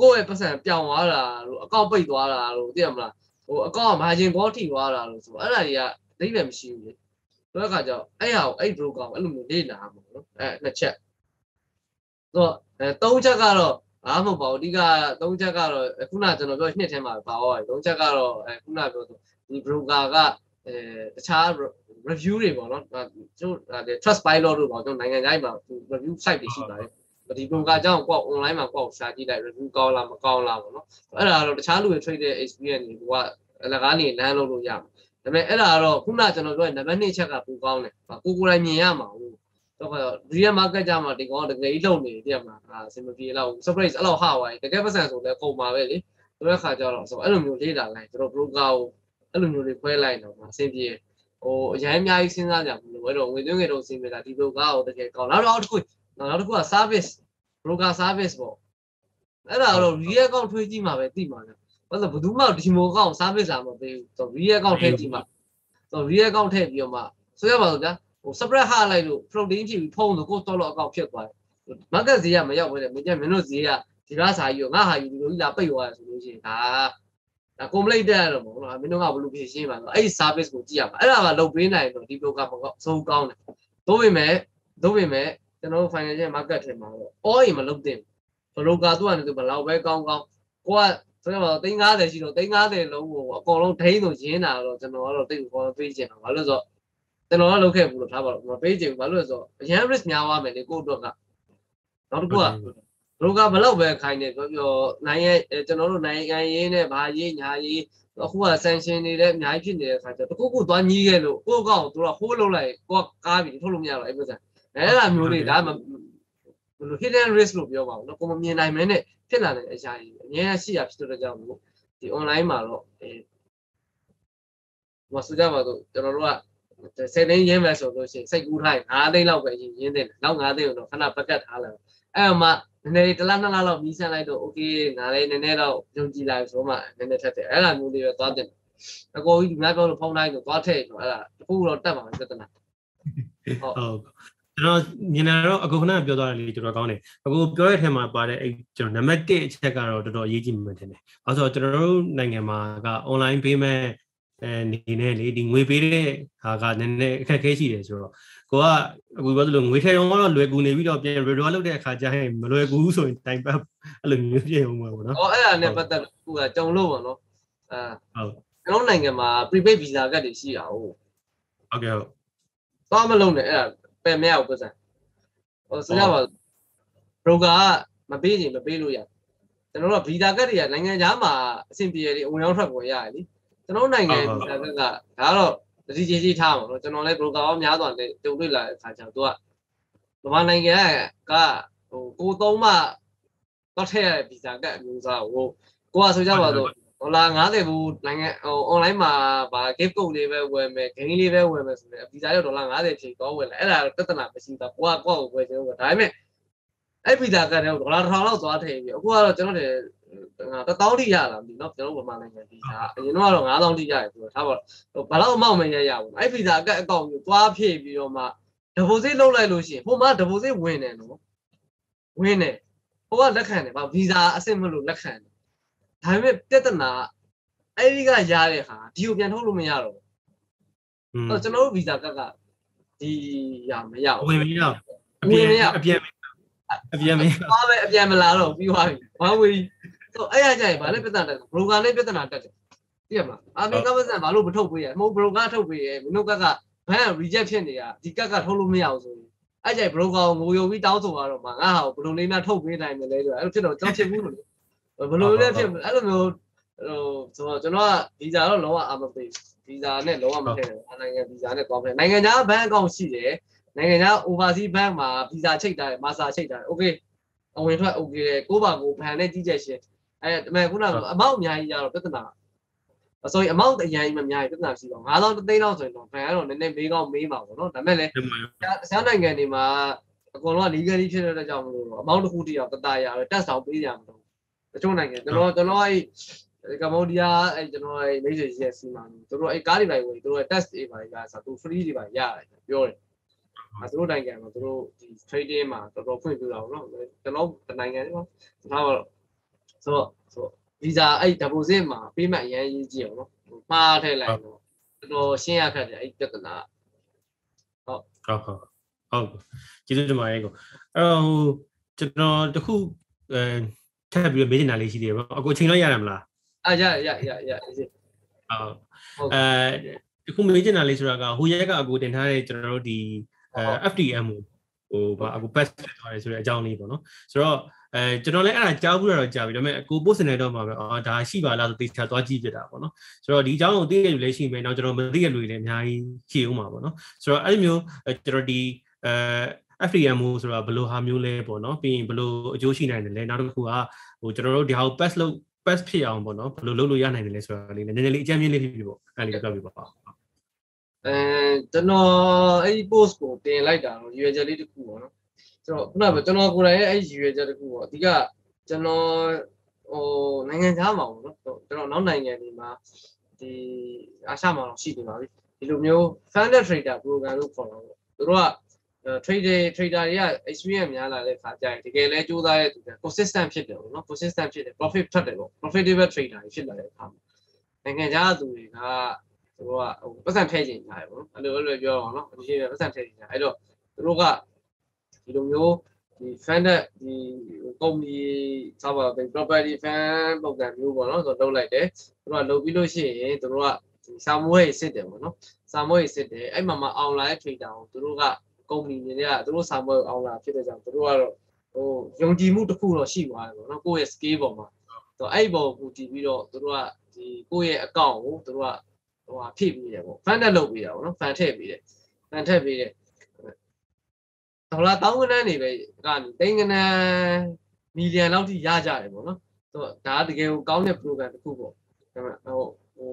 [SPEAKER 2] ကိုယ့်ရဲ့ပတ်စံပြောင်းသွားတာလို့အကောင့်ပိတ်သွားတာလို့သိရမလားဟိုအကောင့်က margin call ထိသွားတာလို့ဆိုအဲ့ဒါတွေကအိဗယ်မရှိဘူးလေဆိုတော့အခါကျတော့အဲ့ဟာကိုအဲ့ broker ကိုအဲ့လိုမျိုးလေ့လာမှာနော်အဲ့နှစ်ချက်ဆိုတော့အဲသုံးချက်ကတော့ ဘာမှမဟုတ်ပါဘူးအဓိကသုံးချက်ကတော့ခုနကျွန်တော်ပြောနှစ်ထဲမှာပါသွားတယ်သုံးချက်ကတော့အဲခုနပြောဆိုဒီ broker ကအဲတခြား review တွေပေါ့နော်ကျွန်တော် trust pilot တို့ပေါ့ကျွန်တော်နိုင်ငံခြားမှာ review site တွေရှိပါတယ်ဒီ broker အကြောင်းကို online မှာကိုရှာကြည့်လိုက် review ကောင်းလားမကောင်းလားပေါ့နော်အဲ့ဒါကတော့တခြားလူတွေ trade တဲ့ experience တွေကိုကအလကားနေလမ်းလုပ်လို့ရမှာဒါပေမဲ့အဲ့ဒါကတော့ခုနကျွန်တော်ပြောတဲ့နံပါတ်2ချက်ကပိုကောင်းတယ်ကိုကိုယ်တိုင်မြင်ရမှာဟုတ် တော့ real market ကြမှာဒီကောင်တကယ်ကြီးလုံနေတယ်မှာအာစင်မပြေတော့ surprise အဲ့လောက်ဟဝိုင်းတကယ်ပတ်စံဆိုလဲကုန်ပါပဲလေဆိုတဲ့ခါကျတော့ဆိုအဲ့လိုမျိုးလေးလာလိုက်ကျွန်တော် broker ကိုအဲ့လိုမျိုးလေးခွဲလိုက်တော့အဆင်ပြေဟိုအရင်အများကြီးစဉ်းစားကြဘူးလို့အဲ့တော့ငွေသွင်းငွေတော့အဆင်ပြေတာဒီ broker ကိုတကယ်ကောင်းနောက်တော့တစ်ခုနောက်တစ်ခုက service broker service ပေါ့အဲ့ဒါတော့ real account ထွေးကြည့်မှာပဲသိမှာလေဘာလို့ဘယ်သူမှဒီမိုကောင် service လာမပေးဘူးဆို real account ထည့်ကြည့်မှာဆို real account ထည့်ပြီးတော့မှဆိုရပါတော့ဗျာဟို spread ဟာလိုက်လို့ protein ဖြစ်ပြီးဖုံးလို့ကိုယ်တော့လို့အကောင့်ဖြစ်သွားတယ် market ဈေးကမရောက်ဘူးလေမင်းကျမင်းတို့ဈေးကဒီကားစာကြီးရောငါဟာယူဒီလိုကြီးလာပိတ်သွားရဆိုလို့ရှိရင်ဒါဒါ complaint တက်ရတော့မဟုတ်လားမင်းတို့ကဘယ်လိုဖြေရှင်းပါတော့အဲ့ဒီ service ကိုကြည့်ရမှာအဲ့ဒါကလုပ်ပေးနိုင်တော့ဒီ broker မကောဆုံးကောင်းတယ်သို့ပေမဲ့သို့ပေမဲ့ကျွန်တော်တို့ financial market ထဲမှာတော့ all in မလုပ်သင့်ဘူး broker သူကနေသူဘယ်လောက်ပဲကောင်းကောင်းကိုကဆိုရမှာ350ရှိတော့350လုံးကိုအကုန်လုံးဒိန်းဆိုရင်းတာတော့ကျွန်တော်ကတော့တိတ်ကိုပေးချင်တာဘာလို့ဆိုတော့ ကျွန်တော်ကလုပ်ခဲ့ဘူးလို့ထားပါတော့မပေးချင်ဘူးဘာလို့လဲဆိုတော့အရန် risk များသွားမယ်လေကိုယ့်အတွက်ကနောက်တစ်ခုကဘလောကဘလောက်ပဲခိုင်းနေပြောပြောနိုင်ရဲ့ကျွန်တော်တို့နိုင်ငံရေးနဲ့ဘာရေးညာရေးအခုကဆန်ရှင်နေတဲ့အများကြီးဖြစ်နေတဲ့ခါကျတခုခုသွားညီးခဲ့လို့ကိုယ့်ကောင်သူကဟိုးလုံးလိုက်ကိုကကားပြီးထုတ်လို့မရတော့အဲ့ပစံအဲ့ဒါမျိုးတွေဒါဘယ်လို hidden risk လို့ပြောပါဦးနော်ကိုမမြင်နိုင်မဲနဲ့ဖြစ်လာတဲ့အရာကြီးအများကြီးရှိရဖြစ်တဲ့ကြောင့်မို့ဒီ online မှာတော့အဲမဆိုကြပါတော့ကျွန်တော်တို့က 10သိန်းရင်းမယ်ဆိုလို့ရှိရင်စိတ်ကူးထားရင်9သိန်းလောက်ပဲရင်းရင်းတယ်နောက်9သိန်းကိုတော့ခဏပကတ်ထားလိုက်အဲ့မှာနည်းနည်းတစ်လားနှစ်လားလောက်မီးဆန်းလိုက်တော့ okay ငါလည်းနည်းနည်းတော့ယုံကြည်လိုက်ဆိုမှနည်းနည်းထက်တယ်အဲ့ဒါမျိုးလေးပဲသွားတယ်အကိုကြီးဒီများပြောလို့ဖုန်းလိုက်တော့သွားထည့်တော့အဲ့ဒါတခုတော့တက်ပါမယ်ပြဿနာ
[SPEAKER 1] ဟုတ်ကျွန်တော်မြင်လာတော့အကူခဏပြောသွားတယ်လေကျွန်တော်ကောင်းတယ်အကူပြောတဲ့အထက်မှာပါတဲ့အဲ့ကျွန်တော်နံပါတ်1အချက်ကတော့တော်တော်အရေးကြီးမှတင်တယ်။အဲဆိုကျွန်တော်တို့နိုင်ငံမှာက online payment အဲနေနဲ့လေဒီငွေပေးတဲ့ဟာကနည်းနည်းအခက်အခဲရှိတယ်ဆိုတော့ကိုကအခုပြောသလိုငွေထည့်တော့တော့လွယ်ကူနေပြီးတော့ပြန် withdraw လုပ်တဲ့အခါကျရင်မလွယ်ကူဘူးဆိုရင်တိုင်ပတ်အဲ့လိုမျိုးဖြစ်အောင်ပါဘောနော်။
[SPEAKER 2] အော်အဲ့ဒါနဲ့ပတ်သက်လို့ကကြုံလို့ပါနော်။အဲ
[SPEAKER 1] ဟုတ်
[SPEAKER 2] ကျွန်တော်နိုင်ငံမှာ prepaid visa ကတ်တွေရှိတာဟုတ်
[SPEAKER 1] ဟုတ်ကဲ့ဟုတ်။
[SPEAKER 2] သွားမလုံးနဲ့အဲ့ဒါပယ်မရဘူးပတ်စံ။ဟိုဆိုရပါ broker ကမပေးရင်မပေးလို့ရ။ကျွန်တော်တို့က visa ကတ်တွေကနိုင်ငံခြားမှာအဆင်ပြေတယ်အဝင်ရောက်ထွက်ပေါ်ရတယ်လी။ ကျွန်တော်နိုင်ငံ visa ကတ်ကဒါကတော့တတိကြီးကြီးထားမှာနော်ကျွန်တော်လည်း broker ရောများစွာနဲ့တုံ့တွေ့လာတဲ့အခါကျတော့သူကဗမာနိုင်ငံကဟိုကိုသုံးမှတော့ထည့်ရတဲ့ visa ကတ်အမျိုးအစားကိုကိုကဆိုကြပါတော့ဒေါ်လာ90ဘူးနိုင်ငံဟို online မှာဗာ gift code လေးပဲဝယ်မယ် gain လေးပဲဝယ်မယ်ဆိုရင် visa ရောက်ဒေါ်လာ90ချိန်တော့ဝယ်လိုက်အဲ့ဒါပြဿနာမရှိတော့ကိုကကိုယ့်ကိုဝယ်ချင်လို့ဒါပေမဲ့အဲ့ visa ကတ်တဲ့ဒေါ်လာ1000လောက်သွားထည့်ပြီးအခုကတော့ကျွန်တော်တို့ တသောင်းတိရလားမသိနော်ကျွန်တော်ဗမာနိုင်ငံဗီဇာအရင်တော့9000တိရတယ်ဆိုတော့ဒါပေါ့ဘယ်တော့မှမရရဘူးအဲ့ဗီဇာအကက်အကောင့်ကိုသွားဖြည့်ပြီးတော့မှဒဗိုစိတ်လုပ်လိုက်လို့ရှိရင်ဟိုမှာဒဗိုစိတ်ဝင်တယ်နော်ဝင်တယ်ဟိုကလက်ခံတယ်ဗာဗီဇာအဆင့်မလို့လက်ခံတယ်ဒါပေမဲ့ပြဿနာအဲ့ဒီကရတဲ့ဟာဒီကိုပြန်ထုတ်လို့မရတော့ဘူးအဲ့ကျွန်တော်တို့ဗီဇာကက်ကဒီရမရဘူး
[SPEAKER 1] ဝင်မရအပြ
[SPEAKER 2] င်
[SPEAKER 1] အပြင်အပြန်မရ
[SPEAKER 2] ပါပဲအပြန်မလာတော့ပြီးသွားပြီဘာဝေး ဆိုအဲ့ရကြရင်ဗာလည်းပြဿနာတက် broker လည်းပြဿနာတက်တယ်သိရမလားအာမီကမဆန်ဘာလို့မထုတ်ပေးရမဟုတ် broker ထုတ်ပေးရမင်းတို့ကကဘန် reject ဖြစ်နေတာဒီကတ်ကထုတ်လို့မရဘူးဆိုရင်အဲ့ကြိုင် broker ကိုငိုယုံပြီးတောင်းဆိုတော့မှငါဟာဘယ်လိုလေးများထုတ်ပေးနိုင်မလဲဆိုတော့အဲ့လိုဖြစ်တော့ကျွန်တော်ဖြစ်ဘူးလို့ဘယ်လိုလဲဖြစ်အဲ့လိုမျိုးဟိုဆိုတော့ကျွန်တော်က visa တော့လုံးဝအာမပေး visa နဲ့လုံးဝမထည့်ဘူးနိုင်ငံ visa နဲ့သွားမလဲနိုင်ငံခြားဘဏ်အကောင့်ရှိတယ်နိုင်ငံခြား overseas bank မှာ visa ချိတ်ထားတယ် master ချိတ်ထားတယ် okay အဝင်ထွက် okay တယ်ကိုပါကိုဘဏ်နဲ့ကြီးကြက်ရှင် အဲ့ဒါပေမဲ့ခုနကအမောက်အများကြီးကြတော့ပြဿနာအစိုးရအမောက်အရင်ကြီးမများကြီးပြဿနာရှိတော့9000သိန်းလောက်ဆိုရင်တော့ဘဏ်ကတော့နည်းနည်းမေးကောင်းမေးပါဘောနော်ဒါပေမဲ့လည်းဆန်းနိုင်ငံတွေမှာအကုန်လုံးက legally ဖြစ်တဲ့အတွက်ကြောင့်မလို့အမောက်တစ်ခုတည်းအောင်တတရပဲတက်ဆောင်ပေးကြမှာတော့တချို့နိုင်ငံကျွန်တော်ကျွန်တော်အဲ့ကမ္ဘောဒီးယားအဲ့ကျွန်တော်အဲ့မိတ်ဆွေကြီးရဲ့စီမံသူတို့အဲ့ကားတွေပါဝင်သူတို့ test တွေပါရဆိုသူ free တွေပါရတယ်ပြောတယ်အဲသူတို့နိုင်ငံမှာသူတို့ဒီ trading မှာတော်တော်ဖွင့်ပြတာပေါ့နော်ကျွန်တော်တနိုင်ငံတွေပေါ့ဒါတော့ ဆိုတော့ဆို visa အဲ့ deposit မှာ payment အရင်ရေးကြည့်အောင်နော်မှားထည့်လိုက်တော့တော်တော်ရှင်းရခက်တယ်အဲ့ပြဿနာ
[SPEAKER 1] ဟုတ်ဟုတ်ဟုတ်ကျေးဇူးတင်ပါတယ်ကိုအဲ့တော့ဟိုကျွန်တော်တခုအဲထပ်ပြီးမေးချင်တာလေးရှိသေးတယ်ပေါ့အကိုချိန်လို့ရတယ်မလား
[SPEAKER 2] အာရရရရရ
[SPEAKER 1] ဟုတ်အဲတခုမေးချင်တာလေးဆိုတာကဟိုရက်ကအကိုတင်ထားတဲ့ကျွန်တော်တို့ဒီအဲ FDM ကိုဟိုဗာအကို best ဖြစ်သွားတယ်ဆိုတဲ့အကြောင်းလေးပေါ့နော်ဆိုတော့ အဲကျွန်တော်လည်းအဲ့ဒါကြားဘူးတော့ကြားပြီဒါပေမဲ့အကို post နေတော့မှာပဲအော်ဒါရှိပါလားဆိုတေချာသွားကြည့်ပြတာပေါ့နော်ဆိုတော့ဒီအကြောင်းကိုသိရလူလည်းရှိမယ်နောက်ကျွန်တော်မသိရလူတွေလည်းအများကြီးရှိဦးမှာပေါ့နော်ဆိုတော့အဲ့ဒီမျိုးကျွန်တော်ဒီအဲ FDM ဆိုတာဘယ်လိုဟာမျိုးလဲပေါ့နော်ပြီးရင်ဘယ်လိုအကျိုးရှိနိုင်တယ်လဲနောက်တစ်ခုကဟိုကျွန်တော်တို့ဒီဟာကို pass လုပ် pass ဖြစ်အောင်ပေါ့နော်ဘယ်လိုလုပ်လို့ရနိုင်တယ်လဲဆိုတာလေးနည်းနည်းလေးအကြမ်းမြင့်လေးဖြစ်ပြီပေါ့အဲ့ဒီပြောပြပါဦး
[SPEAKER 2] အဲကျွန်တော်အဲ့ဒီ post ကိုတင်လိုက်တာတော့ရွေချက်လေးတစ်ခုပေါ့နော်ကျွန် တော်ခုနကကျွန်တော်ကိုယ်တိုင်ရဲ့အဲ့ဒီရွေချက်တစ်ခုပေါ့အဓိကကျွန်တော်ဟိုနိုင်ငံခြားမှာပေါ့နော်ကျွန်တော်နောက်နိုင်ငံတွေမှာဒီအာရှမှာတော့ရှိနေပါပြီဒီလိုမျိုး funded trader program လို့ခေါ်တာပေါ့သူတို့က trader trader တွေက experience များလာတဲ့ခါကျရင်တကယ်လဲစူးစမ်းရတဲ့သူက consistent ဖြစ်တယ်ပေါ့နော် consistent ဖြစ်တယ် profit ထွက်တယ်ပေါ့ profitable trader တွေဖြစ်လာတဲ့အခါမှာနိုင်ငံခြားသူတွေကသူတို့ကဟိုပတ်စံထည့်ချင်ကြတယ်ပေါ့နော်အဲ့လိုအဲ့လိုပြောအောင်နော်ဒီပတ်စံထည့်ချင်ကြအဲ့တော့သူတို့က ဒီလိုမျိုးဒီ funded ဒီ company ဆောက်ပါပဲ property fund ပုံစံမျိုးပေါ့နော်ဆိုတော့လုပ်လိုက်တယ်သူတို့ကလုပ်ပြီးလို့ရှိရင်သူတို့ကဒီစာမိုးရေးစစ်တယ်ပေါ့နော်စာမိုးရေးစစ်တယ်အဲ့မှာမှ online trader ကိုသူတို့က company တွေကသူတို့စာမိုးအောင်လာဖြစ်တဲ့ကြောင့်သူတို့ကတော့ဟိုယုံကြည်မှုတစ်ခုတော့ရှိသွားတယ်ပေါ့နော်ကိုယ့်ရဲ့ skill ပေါ်မှာဆိုတော့အဲ့ဒီပေါ်ကိုတည်ပြီးတော့သူတို့ကဒီကိုယ့်ရဲ့ account ကိုသူတို့ကဟိုဟာဖြည့်ပြီးတယ်ပေါ့ fund လုပ်ပြီးတာပေါ့နော် fund ထည့်ပြီးတယ် fund ထည့်ပြီးတယ် ဒေါ်လာတောင်းကနန်းနေပဲကနေတိန်ကနန်းမီလီယံလောက်ထိရကြတယ်ပေါ့နော်ဆိုတော့ဒါကတကယ်ကိုကောင်းတဲ့ program တစ်ခုပေါ့ဒါပေမဲ့ဟိုဟို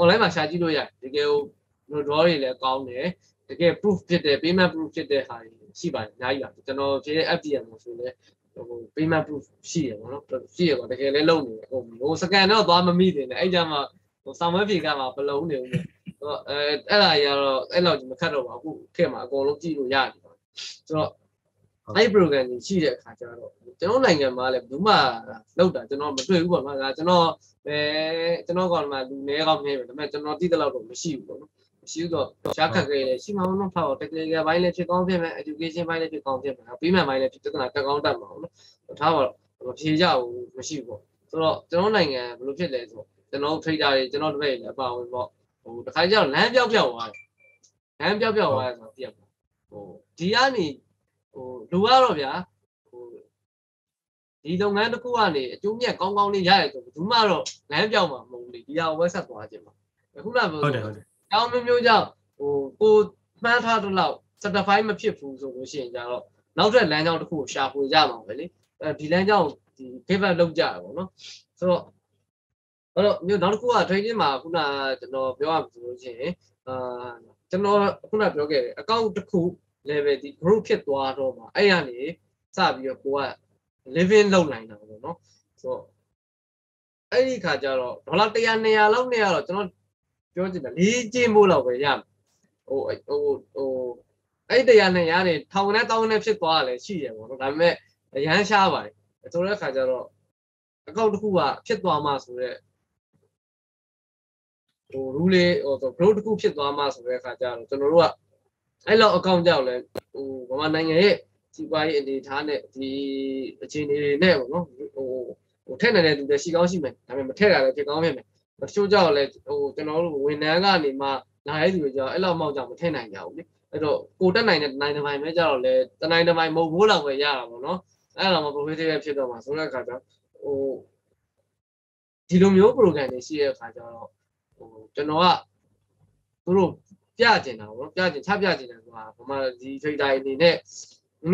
[SPEAKER 2] online မှာရှာကြည့်လို့ရတယ်တကယ်ကို draw တွေလည်းကောင်းတယ်တကယ် proof ဖြစ်တယ် payment proof ဖြစ်တဲ့ဟာတွေရှိပါတယ်အများကြီးပါကျွန်တော်ဖြည့်တဲ့ FDM လို့ဆိုလဲဟို payment proof ရှိရပါတော့ရှိရပါတကယ်လည်းလုပ်နေတယ်ဟိုဟို scan တော့သွားမမိတယ်နဲ့အဲ့ကြမှာဟိုဆောင်းမပြေကမှာဘလုံးနေဦးတယ်ဟိုအဲအဲ့ဒါကြီးကတော့အဲ့လောက်ကြီးမခတ်တော့ပါဘူးအခုခေတ်မှာအကုန်လုံးကြည့်လို့ရတယ် ဆိုတော့အဲ့ program ကြီးရှိတဲ့အခါကျတော့ကျွန်တော်နိုင်ငံမှာလည်းဘူးမှလောက်တာကျွန်တော်မတွေ့ဘူးပေါ့နော်ဒါကျွန်တော်ပဲကျွန်တော်ကောင်မှလူနေကောင်းနေပဲဒါပေမဲ့ကျွန်တော်သိတဲ့လောက်တော့မရှိဘူးပေါ့နော်ရှိတော့ရှားခက်ခဲလေရှိမှမဟုတ်တော့ technical ဘိုင်းလည်းဖြစ်ကောင်းဖြစ်မယ် education ဘိုင်းလည်းဖြစ်ကောင်းဖြစ်မယ်ပြီးမှဘိုင်းလည်းဖြစ်တက္ကနာတက်ကောင်းတက်မှာပေါ့နော်ထားပါတော့မဖြေကြဘူးမရှိဘူးပေါ့ဆိုတော့ကျွန်တော်နိုင်ငံဘယ်လိုဖြစ်လဲဆိုတော့ကျွန်တော် trader တွေကျွန်တော်တပည့်တွေလည်းအပါဝင်ပေါ့ဟိုတခါကျတော့လမ်းပြောက်ပြောက်သွားတယ်လမ်းပြောက်ပြောက်သွားတယ်ဆိုတော့သိရမှာဟို ဒီကနေဟိုလူကတော့ဗျာဟိုဒီလုပ်ငန်းတစ်ခုကနေအကျိုးမြတ်ကောင်းကောင်းလေးရတယ်ဆိုဘူးမှတော့လမ်းပြောက်မှာမဟုတ်ဘူးလေဒီဟာဝက်ဆက်သွားခြင်းမှာအခုနကပြော
[SPEAKER 1] ဟုတ်တယ်ဟုတ်တယ်
[SPEAKER 2] တောင်းမျိုးမျိုးကြောင့်ဟိုကိုမှန်းထားတော့လောက် certify မဖြစ်ဘူးဆိုလို့ရှိရင်ကြတော့နောက်ထပ်လမ်းကြောင်းတစ်ခုကိုရှာဖွေကြမှာပဲလေအဲဒီလမ်းကြောင်းဒီ pivot လုပ်ကြရပါတော့ဆိုတော့အဲ့တော့မျိုးနောက်တစ်ခုက trading မှာခုနကျွန်တော်ပြောရမှာဆိုလို့ရှိရင်အာကျွန်တော်ခုနပြောခဲ့တယ် account တစ်ခု level ဒီ group ဖြစ်သွားတော့မှအဲ့ရနေစပြီးတော့ကိုက living လုပ်နိုင်တာပေါ့နော်ဆိုတော့အဲ့ဒီခါကျတော့ဒေါ်လာ100 200လောက်နဲ့ကတော့ကျွန်တော်ပြောချင်တာလေးကျင်းဖို့လောက်ပဲရမယ်ဟိုဟိုဟိုအဲ့တရားနဲ့ရားနေထောင်နဲ့တောင်းနဲ့ဖြစ်သွားတာလည်းရှိရပေါ့နော်ဒါပေမဲ့အရန်ရှားပါတယ်ဆိုတဲ့အခါကျတော့အကောင့်တစ်ခုကဖြစ်သွားမှဆိုတော့ဟို rule လေးဟိုဆို growth တစ်ခုဖြစ်သွားမှဆိုတဲ့အခါကျတော့ကျွန်တော်တို့က အဲ့လောက်အကောင့်ကြောက်လဲဟိုဗမာနိုင်ငံရဲ့စီးပွားရေးအနေထားနဲ့ဒီအခြေအနေတွေနဲ့ပေါ့နော်ဟိုဟိုထက်နေတဲ့သူတွေရှိကောင်းရှိမယ်ဒါပေမဲ့မထက်တာလည်းဖြစ်ကောင်းဖြစ်မယ်တချို့ကြောက်လဲဟိုကျွန်တော်တို့ဝန်ထမ်းကနေမှလာတဲ့သူတွေကြောက်အဲ့လောက်မောက်ကြောက်မထည့်နိုင်ကြဘူးလေအဲ့တော့ကိုတက်နိုင်တဲ့နိုင်တစ်ပိုင်းပဲကြောက်လဲတနိုင်တစ်ပိုင်းမဟုတ်ဘူးလောက်ပဲရတာပေါ့နော်အဲ့တော့မှ professional ဖြစ်တော့မှာဆိုတဲ့အခါကျဟိုဒီလိုမျိုး program တွေရှိတဲ့အခါကျတော့ဟိုကျွန်တော်ကသူတို့ ပြကျင်တာပေါ့နော်ပြကျင်ချပြကျင်တယ်ဆိုတာဘာမှဒီ trader အနေနဲ့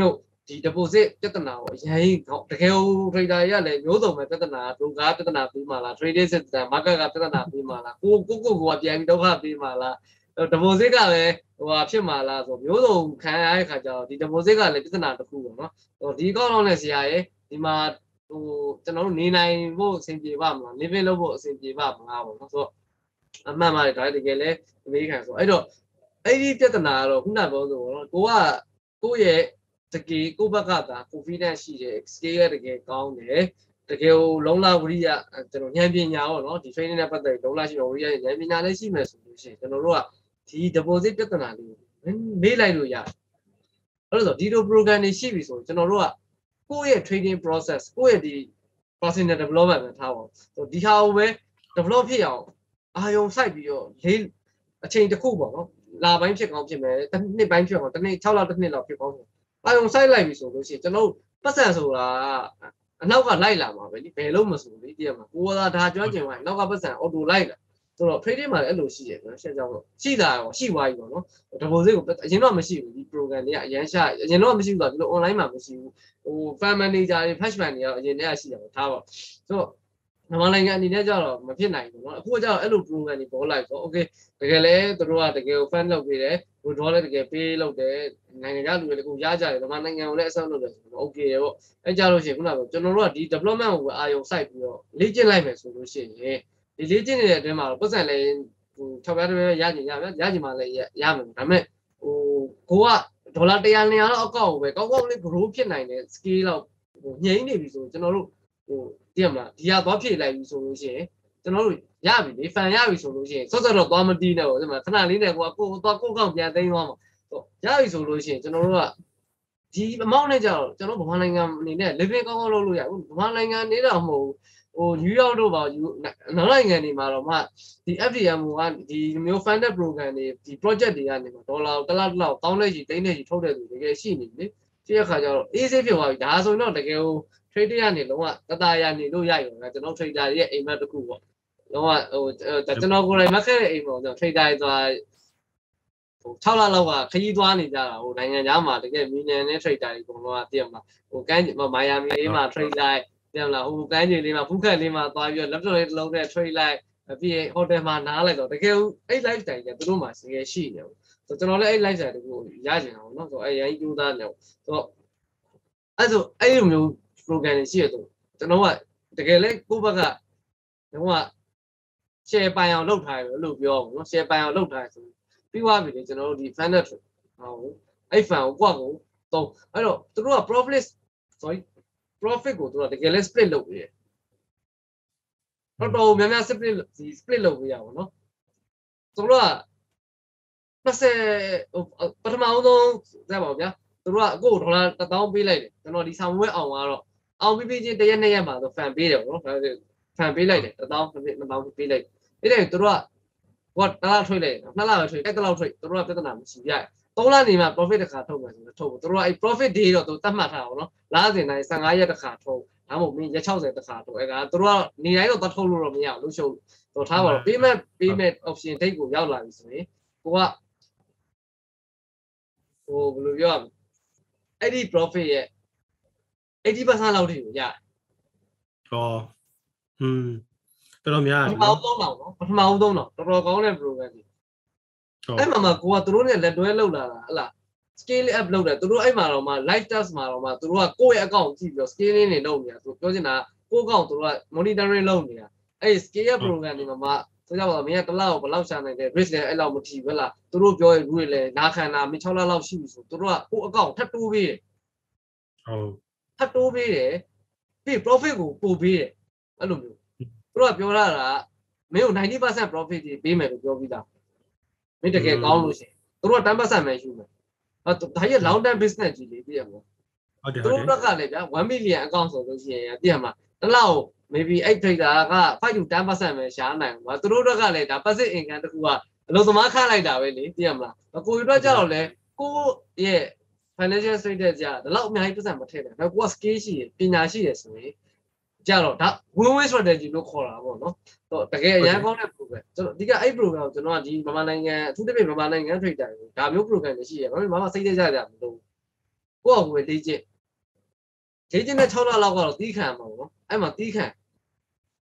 [SPEAKER 2] တို့ဒီ deposit ပြဿနာကိုအရင်ကောင်းတကယ်ဟို trader တွေကလည်းမျိုးစုံပဲပြဿနာ broker ပြဿနာပြီးမှလား trading system market ကပြဿနာပြီးမှလားကိုကိုကိုကပြန်ပြီးဒုက္ခပြီးမှလား deposit ကပဲဟိုဟာဖြစ်မှလားဆိုမျိုးစုံခံရတဲ့ခါကျတော့ဒီ deposit ကလည်းပြဿနာတစ်ခုပေါ့နော်ဟိုဒီကောက်တော့နဲ့ဆရာရဲ့ဒီမှာဟိုကျွန်တော်တို့နေနိုင်ဖို့အဆင်ပြေပါမလား living လုပ်ဖို့အဆင်ပြေပါမလားပေါ့နော်ဆိုတော့ အမှန်ပါတယ်ဒါတကယ်လဲအမေရိကန်ဆိုအဲ့တော့အဲ့ဒီပြဿနာကတော့ခုနပြောဆိုပေါ့နော်ကိုကကိုယ့်ရဲ့တကယ်ကိုယ့်ဘက်ကသာ confidence ရှိတယ် scale ရတကယ်ကောင်းတယ်တကယ်ကိုလုံလဝရိယကျွန်တော်ဉာဏ်ပညာပေါ့နော်ဒီ training နဲ့ပတ်သက်ပြီးလုံလရှိတဲ့ဝရိယဉာဏ်ပညာလည်းရှိမယ်ဆိုလို့ရှိရင်ကျွန်တော်တို့ကဒီ deposit ပြဿနာလေးမေးလိုက်လို့ရတယ်အဲ့လိုဆိုဒီလို program တွေရှိပြီဆိုကျွန်တော်တို့ကကိုယ့်ရဲ့ trading process ကိုယ့်ရဲ့ဒီ personal development ပဲထားပါတော့ဒီဟာကိုပဲ develop ဖြစ်အောင် အာယုံစိုက်ပြီးတော့လေးအချိန်တစ်ခုပေါ့နော်လာပိုင်းဖြစ်ကောင်းဖြစ်မယ်တစ်နှစ်ပိုင်းဖြစ်အောင်တစ်နှစ်6လတစ်နှစ်လောက်ဖြစ်ကောင်းအာယုံစိုက်လိုက်ပြီဆိုလို့ရှိရင်ကျွန်တော်ပတ်စံဆိုတာအနောက်ကလိုက်လာမှာပဲလေဘယ်လို့မဆိုလေတည့်ရမှာကိုယ်သာဒါကြွကျင်သွားနောက်ကပတ်စံ auto လိုက်လာဆိုတော့ trading မှာလည်းအဲ့လိုရှိတယ်နော်ရှင်းကြောင်းတော့ရှိတာရောရှိသွားပြီပေါ့နော် deposit ကိုအရင်တော့မရှိဘူးဒီ program တွေကအရင်ရှာအရင်တော့မရှိဘူးဆိုတော့ဒီလို online မှာမရှိဘူးဟို fan manager တွေ flash man တွေကအရင်တည်းကရှိတာပေါ့ထားပါဆိုတော့ မြန်မာနိုင်ငံအနေနဲ့ကြတော့မဖြစ်နိုင်ဘူးเนาะအခုကျတော့အဲ့လို program တွေပေါ်လိုက်ဆို okay တကယ်လဲသူတို့ကတကယ်ကို fan လုပ်ပေးတယ် withdraw လည်းတကယ်ပေးလုပ်တယ်နိုင်ငံခြားလူတွေလည်းကိုရကြတယ်မြန်မာနိုင်ငံကိုလည်းအဆောက်လုပ်တယ်ဆိုတော့ okay ရေပေါ့အဲ့ကြလို့ရှိရင်ခုနကပြောကျွန်တော်တို့ကဒီ development ကိုအာရုံစိုက်ပြီးတော့လေ့ကျင့်လိုက်မယ်ဆိုလို့ရှိရင်ဒီလေ့ကျင့်နေတဲ့အတွင်းမှာတော့ပတ်စံလည်းဟိုထောက်ပြတယ်ရကြင်ရမယ်ရကြင်မှလည်းရမယ်ဒါပေမဲ့ဟိုကိုကဒေါ်လာ100 200လောက်အကောက်ကိုပဲကောက်ကောက်လေး grow ဖြစ်နိုင်တဲ့ scale လောက်ဟိုညှိနေပြီဆိုကျွန်တော်တို့ဟို တည်ရမလားဒီဟာသွားဖြည့်လိုက်ပြီဆိုလို့ရှိရင်ကျွန်တော်တို့ရပြီလေဖန်ရပြီဆိုလို့ရှိရင်စောစောတော့သွားမတီးနဲ့ပေါ့ဒီမှာခဏလေးနဲ့ကိုကကိုသွားကိုကောက်ပြန်သိမ်းသွားမှာဟုတ်ရပြီဆိုလို့ရှိရင်ကျွန်တော်တို့ကဒီအမောင်းနဲ့ကြတော့ကျွန်တော်ဗမာနိုင်ငံအနေနဲ့ living ကောင်းကောင်းလုပ်လို့ရဘူးဗမာနိုင်ငံနေတော့မဟုတ်ဟို New York တို့ပါနောက်နိုင်ငံတွေမှာတော့မှဒီ FDM ကဒီမျိုး funded program တွေဒီ project တွေကနေမှာဒေါ်လာတစ်လားတစ်လောက်တောင်းလက်ရှိတိန်းလက်ရှိထုတ်တဲ့သူတကယ်ရှိနေပြီလေဖြစ်ရခါကျတော့ easy ဖြစ်သွားပြီဒါဆိုရင်တော့တကယ်ကို trader ကနေလုံးဝတတရာနေလို့ရရုံကကျွန်တော် trader ရဲ့အိမ်မက်တစ်ခုပေါ့လုံးဝဟိုကျွန်တော်ကိုယ်တိုင်မက်ခဲ့တဲ့အိမ်ပေါ့ကျွန်တော် trader တွေသွားဟို6လလောက်ကခရီးသွားနေကြတာဟိုနိုင်ငံခြားမှာတကယ်မီနန်နဲ့ trader တွေအကုန်လုံးကတည်ရမှာဟိုကမ်းမိုင်ယာမီလေးမှာ trader ပြန်လာဟိုကမ်းခြေလေးမှာဖူးခက်လေးမှာသွားပြီးတော့ laptop လေးတစ်လုံးနဲ့ trade လိုက်ပြီးရင် hotel မှာနားလိုက်တော့တကယ်အဲ့ lifestyle ကြီးကသူတို့မှာတကယ်ရှိနေဘူးဆိုကျွန်တော်လည်းအဲ့ lifestyle တကူရကျင်အောင်เนาะဆိုအဲ့ရိုင်းကျိုးသားနေအောင်ဆိုတော့အဲ့ဆိုအဲ့လိုမျိုး program တွေရှိရဆိုကျွန်တော်ကတကယ်လဲကိုယ့်ဘက်ကကျွန်တော်က share ပိုင်အောင်လုပ်ထားတယ်လို့ပြောအောင်နော် share ပိုင်အောင်လုပ်ထားတယ်ဆိုပြီးသွားပြီလေကျွန်တော်တို့ဒီ funder ဟောအဲ့ fund ကိုကိုယ့်ကိုတော့အဲ့တော့သူတို့က profit sorry profit ကိုသူတို့ကတကယ်လဲ split လုပ်ပေးတယ်တော်တော်များများ split ဒီ split လုပ်ပေးရပါတော့သူတို့က20ပထမအောင်ဆုံးကြပါဗျာသူတို့ကကိုယ်ဒေါ်လာ1000ပေးလိုက်တယ်ကျွန်တော်ဒီဆောင်ပွဲအောင်ကတော့ အောင်ပြီးပြီးချင်းတရက်နှစ်ရက်မှာဆို fan ပေးတယ်ပေါ့နော် fan ပေးလိုက်တယ်1000 2000ပေးလိုက်အဲ့ဒါသူတို့ကဟိုတလားထွေးလိုက်နှစ်လပဲထွေးအဲ့တလောက်ထွေးသူတို့ကပြဿနာမရှိပြသုံးလနေမှာ profit တစ်ခါထုတ်မယ်ဆိုတော့ထုတ်သူတို့ကအဲ့ profit day တော့သူသတ်မှတ်ထားအောင်နော်လားစဉ်တိုင်း15ရက်တစ်ခါထုတ်ဒါမှမဟုတ်မင်းရက်60တစ်ခါထုတ်အဲ့ကသူတို့ကနေတိုင်းတော့သတ်ထုတ်လို့တော့မရဘူးလို့ရှုပ်တော့ထားပါတော့ payment payment option date ကိုရောက်လာပြီဆိုရင်ကိုကဟိုဘယ်လိုပြောရမလဲအဲ့ဒီ profit ရဲ့ 80%လောက်ထိကိုရတယ်
[SPEAKER 1] ဟောอืมတော်တော်များ
[SPEAKER 2] ပ
[SPEAKER 1] တယ်
[SPEAKER 2] ထမ
[SPEAKER 1] နော်
[SPEAKER 2] ဆုံးတော့နော်ပထမဆုံးတော့တော်တော်ကောင်းတဲ့ program ကြီး
[SPEAKER 1] ဟုတ်
[SPEAKER 2] အဲ့မှာမှကိုကသူတို့နဲ့လက်တွဲလောက်လာတာဟလား scale up လုပ်တယ်သူတို့အဲ့မှာတော့မှ live test မှာတော့မှသူတို့ကကိုယ့်ရဲ့ account ကြည့်ပြီးတော့ scaling နေလုပ်နေတာသူပြောချင်တာကိုယ့် account သူတို့က monitoring လုပ်နေတာအဲ့ scale up program တွေမှာမှဆိုကြပါတော့မင်းကတစ်လောက်ဘယ်လောက်ရှာနိုင်တယ် risk လည်းအဲ့လောက်မထီဘူးလားသူတို့ပြောရင် rule လည်းနားခံတာမင်း6လလောက်ရှိပြီဆိုသူတို့ကကိုယ့် account ထပ်တိုးပေးတယ်
[SPEAKER 1] ဟုတ်
[SPEAKER 2] ထ ပ်တိုးပေးတယ်ပြီး profit ကိုပို့ပေးတယ်အဲ့လိုမျိုးသူတို့ကပြောရတာမင်းကို90% profit ကြီးပေးမယ်လို့ပြောပြီးသားမင်းတကယ်ကောင်းလို့ရှိရင်သူတို့က10%ပဲယူမယ်အဲ့ဒါရဲ့ long term business ကြီးလေးပြည့်ရမှာ
[SPEAKER 1] ဟုတ်တယ်
[SPEAKER 2] သူ
[SPEAKER 1] ဟုတ်တယ်
[SPEAKER 2] တို့ဘက်ကလည်းဗျာ1 million account ဆိုလို့ရှိရင်ပြည့်ရမှာတစ်လောက် maybe အဲ့ trader က5 to 10%ပဲရှားနိုင်မှာသူတို့ဘက်ကလည်းဒါ passive income တစ်ခုကအလုံးသမားခန့်လိုက်တာပဲလေသိရမလားကိုရီတော့ကြတော့လေကိုရဲ့ financial status ကြာဒီလောက်အများကြီးပတ်စံမထည့်တယ်ဒါကိုက skill ရှိရပညာရှိရဆိုရင်ကြတော့ဒါ win win strategy လို့ခေါ်တာပေါ့နော်တော့တကယ်အရန်ကောင်းတဲ့ program ကျွန်တော်အဓိကအဲ့ program ကိုကျွန်တော်ကဒီမြန်မာနိုင်ငံအထူးသဖြင့်မြန်မာနိုင်ငံ trader ကိုဒါမျိုး program တွေရှိရဘာလို့မမစိတ်သက်ကြကြမလို့ကိုယ့်အကူလေ့ကျင့်လေ့ကျင့်တဲ့6လလောက်ကတော့တီးခံမှာပေါ့နော်အဲ့မှာတီးခံ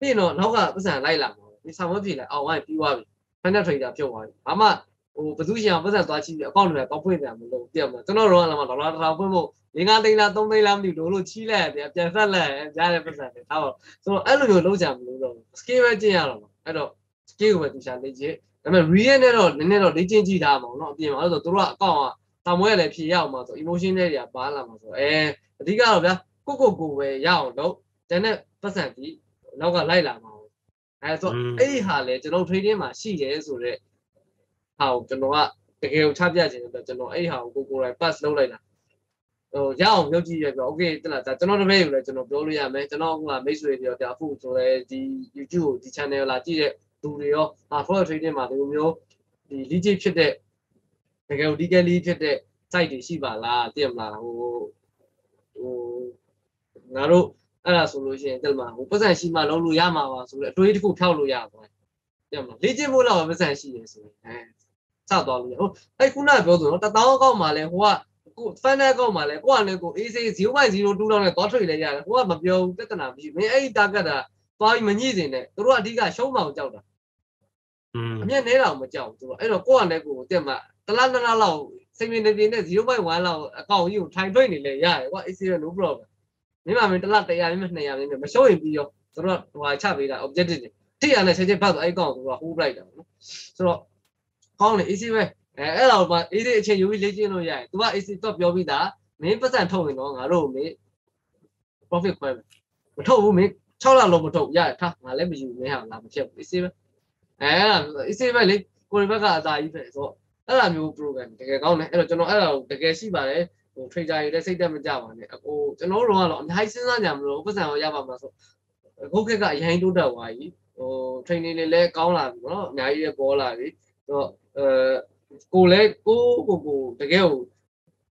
[SPEAKER 2] ပြီးတော့နောက်ကပတ်စံလိုက်လာမှာပေါ့ဒီဆောင်မပြေလိုက်အောင်ဝိုင်းပြီးသွားပြီ final trader ပြုတ်သွားပြီဘာမှ ဟိုဘသူရှင်အောင်ပတ်စံသွားချီးပြီးအကောင့်တွေကောက်ဖွင့်တယ်မလို့ပြတ်မှာကျွန်တော်တို့ကလည်းဒေါ်လာတစ်ထောင်ဖွင့်ဖို့၄၅သိန်းလား၃သိန်းလားမသိဘူးလို့ချီးလိုက်ရတယ်ပြန်ဆက်လိုက်ကြားတဲ့ပတ်စံတွေထားပါဆိုတော့အဲ့လိုမျိုးလုံးချမလို့တော့ skill ပဲကျင့်ရတော့မှာအဲ့တော့ skill ကိုပဲသူရှာလေ့ကျင့်ဒါပေမဲ့ real နဲ့တော့နည်းနည်းတော့လေ့ကျင့်ကြည့်ထားမှာပေါ့နော်အပြင်မှာအဲ့ဆိုသူတို့ကအကောင့်ကတောင်မွေးလည်းဖြေရအောင်မှာဆို emotion တွေတွေကပါလာမှာဆိုအဲအဓိကတော့ဗျာကိုကိုကိုပဲရအောင်တော့တန်တဲ့ပတ်စံဒီနောက်ကလိုက်လာမှာအဲဆိုအဲ့ဒီဟာလေကျွန်တော် trading မှာရှိတယ်ဆိုတော့ ဟာကိုကျွန်တော်ကတကယ်ကိုချပြခြင်းတော့ကျွန်တော်အဲ့ဟာကိုကိုကိုယ်တိုင် pass လုပ်လိုက်တာဟိုရအောင်လုပ်ကြည့်ရပြော okay တလားဒါကျွန်တော်တပည့်ကိုလည်းကျွန်တော်ပြောလို့ရမယ်ကျွန်တော်ကမိတ်ဆွေတွေရောဒါအခုဆိုရဲဒီ YouTube ကိုဒီ channel လာကြည့်တဲ့သူတွေရောအာ for trading မှာဒီလိုမျိုးဒီ lead ဖြစ်တဲ့တကယ်ကို legally ဖြစ်တဲ့ site တွေရှိပါလားသိရမလားဟိုဟိုငါတို့အဲ့ဒါဆိုလို့ရှိရင်တက်မှာဟိုပတ်စံရှိမှလုံးလို့ရမှာပါဆိုတော့အတွေးတစ်ခုဖြောက်လို့ရပါတယ်သိရမလားလေ့ကျင့်ဖို့လောက်ပတ်စံရှိတယ်ဆိုရင်အဲ စသွားလို့ရဟိုအဲ့ခုနကပြောဆိုတော့တသောအကောက်မှာလဲဟိုကကို final ကောက်မှာလဲကိုကလည်းကို AC 0.02လောက်နဲ့သွားထွေလဲရတယ်ဟိုကမပြောဘူးပြဿနာမရှိဘူးမင်းအဲ့ဒီ target ကသွားပြီးမညှိစင်နဲ့သူတို့ကအဓိကရှုံးမှောင်ကြောက်တာ
[SPEAKER 1] อืม
[SPEAKER 2] အမျက်နဲတာမကြောက်ဘူးသူတို့အဲ့တော့ကိုကလည်းကိုတက်မှာတလားတလားလောက်စိတ်မင်းနေနေ0.1လောက်အကောင့်ကြီးကိုထိုင်ထွေးနေလဲရတယ်ကွာ AC no problem မင်းမမင်းတလား100မင်း200မင်းမရှုံးရင်ပြီးရောသူတို့ဟိုဟာချပေးတာ objective တွေတိရနဲ့ချက်ချင်းဖတ်တော့အဲ့ကောင်သူက hold လိုက်တာနော်ဆိုတော့ ကောင်းတယ် AC ပဲအဲအဲ့တော့မှ AC အချိန်ယူပြီးလေ့ကျင့်လို့ရတယ်သူက AC တော့ပြောပြီးသားမင်းပတ်စံထုတ်ရင်တော့ငါတို့မင်း profit ခွဲမယ်မထုတ်ဘူးမင်း6လလုံးမထုတ်ရတယ်ထားငါလည်းမယူမင်းဟာငါမဖြစ်ဘူး AC ပဲအဲအဲ့ဒါ AC ပဲလေကိုရီဘက်ကအသာကြီးပဲဆိုတော့အဲ့လိုမျိုး program တကယ်ကောင်းတယ်အဲ့တော့ကျွန်တော်အဲ့ဒါကိုတကယ်ရှိပါတယ်ဟို trader တွေလည်းစိတ်တက်မကြပါနဲ့အကိုကျွန်တော်တို့ကတော့အများကြီးစဉ်းစားကြမလို့ပတ်စံရောရပါမှာဆိုအခုခေတ်ကအရင်တိုးတက်သွားပြီဟို training တွေလည်းကောင်းလာပြီနော်အများကြီးပဲပေါ်လာပြီဆို တော့အဲကိုလည်းကိုကိုကိုတကယ်ကို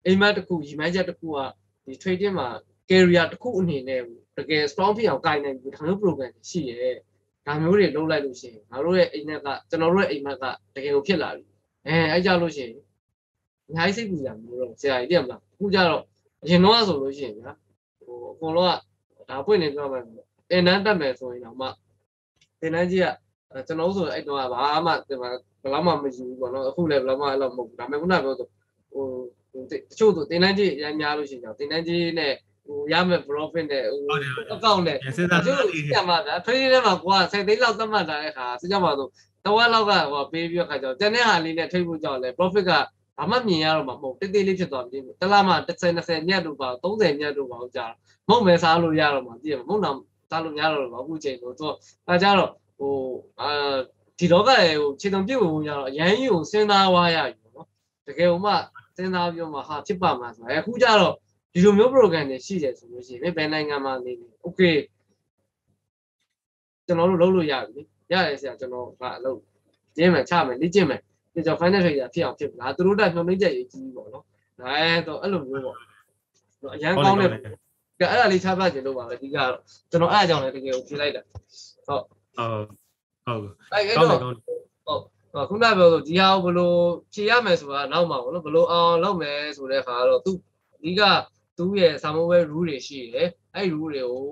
[SPEAKER 2] အိမ်မက်တစ်ခုရီမန်းချက်တစ်ခုကဒီ trading မှာ carrier တစ်ခုအနေနဲ့တကယ် strong ဖြစ်အောင်ကိုင်နိုင်ပြီးဒါမျိုး program ရှိရဲဒါမျိုးတွေလုပ်လိုက်လို့ရှိရင်ငါတို့ရဲ့အိမ်မက်ကကျွန်တော်တို့ရဲ့အိမ်မက်ကတကယ်ကိုဖြစ်လာပြီအဲအဲကြလို့ရှိရင်အများကြီးစိတ်ပူစရာမလိုတော့ဆရာကြီးသိရမလားအခုကျတော့အရင်တော့ဆိုလို့ရှိရင်ဗျာဟိုအကုန်လုံးကဒါပွင့်နေပြောမှတင်နန်းတက်မယ်ဆိုရင်တော့မှတင်နန်းကြီးက ကျွန်တော်ဆိုအဲ့တော့ဘာမှဒီမှာဘယ်တော့မှမယူဘူးပေါ့နော်အခုလည်းဘယ်တော့မှအဲ့လိုမဟုတ်ဘူးဒါပေမဲ့ခုနပြောဆိုဟိုတချို့ဆိုတင်နန်းကြီးအများများလို့ရှိရင်တော့တင်နန်းကြီးနဲ့ဟိုရမယ် profit နဲ့ဟိုအကောင့်နဲ့
[SPEAKER 1] စဉ်းစား
[SPEAKER 2] ကျို့ညမှာဗျာ trading ထဲမှာကိုက10သိန်းလောက်သတ်မှတ်ထားတဲ့အခါစကြပါတော့တဝက်လောက်ကဟိုပေးပြီးတော့ခါကျတော့တနေ့ဟာလေးနဲ့ထိပ်ဖို့ကြောက်လဲ profit ကဘာမှမြင်ရတော့မှာမဟုတ်တိတ်တိတ်လေးဖြစ်သွားပြီတလားမှ10 20ညက်တို့ပါ30ညက်တို့ပါကြာမဟုတ်မဲစားလို့ရတော့မှာကြည့်ရမဟုတ်တော့စားလို့များတော့မှာအခုချိန်ဆိုတော့အဲကြတော့ ဟိုအာဒီတော့ကလည်းဟိုခြေတုံပြုတ်ဝင်ကြတော့အရန်ကြီးကိုစဉ်းစားဝါရပြီပေါ့နော်တကယ်ဟိုမှစဉ်းစားပြီးတော့မှဟာဖြစ်ပါမှာဆိုတော့အခုကြတော့ဒီလိုမျိုး program တွေရှိတယ်ဆိုလို့ရှိရင်ဘယ်နိုင်ငံမှာနေနေ okay ကျွန်တော်တို့လုပ်လို့ရပြီရတယ်ဆရာကျွန်တော်ကအလုပ်ကျင်းမယ်ချမယ်လေ့ကျင့်မယ်ဒီကြောင့် final trader ဖြစ်အောင်ဖြစ်မလားသူတို့တက်ညှို့နှိမ့်ချက်ရေးကြီးပေါ့နော်ဒါတော့အဲ့လိုမျိုးပေါ့အရန်ကောင်းတဲ့ကဲအဲ့ဒါလေးချပြချင်လို့ပါပဲအဓိကတော့ကျွန်တော်အဲ့အကြောင်းလည်းတကယ်ကိုဖြေလိုက်တာဟုတ်
[SPEAKER 1] ဟုတ်ဟုတ်
[SPEAKER 2] အဲ့အဲ့
[SPEAKER 1] ကောင်းတ
[SPEAKER 2] တော့
[SPEAKER 1] ယ်ကောင်းတယ်
[SPEAKER 2] ခုနပြောဆိုဒီဟာကိုဘယ်လိုဖြေရမယ်ဆိုတာနောက်မှာပေါ့နော်ဘယ်လိုအောင်လုပ်မယ်ဆိုတဲ့ခါကတော့သူအဓိကသူ့ရဲ့ Samuel rule တွေရှိတယ်အဲ့ rule တွေကို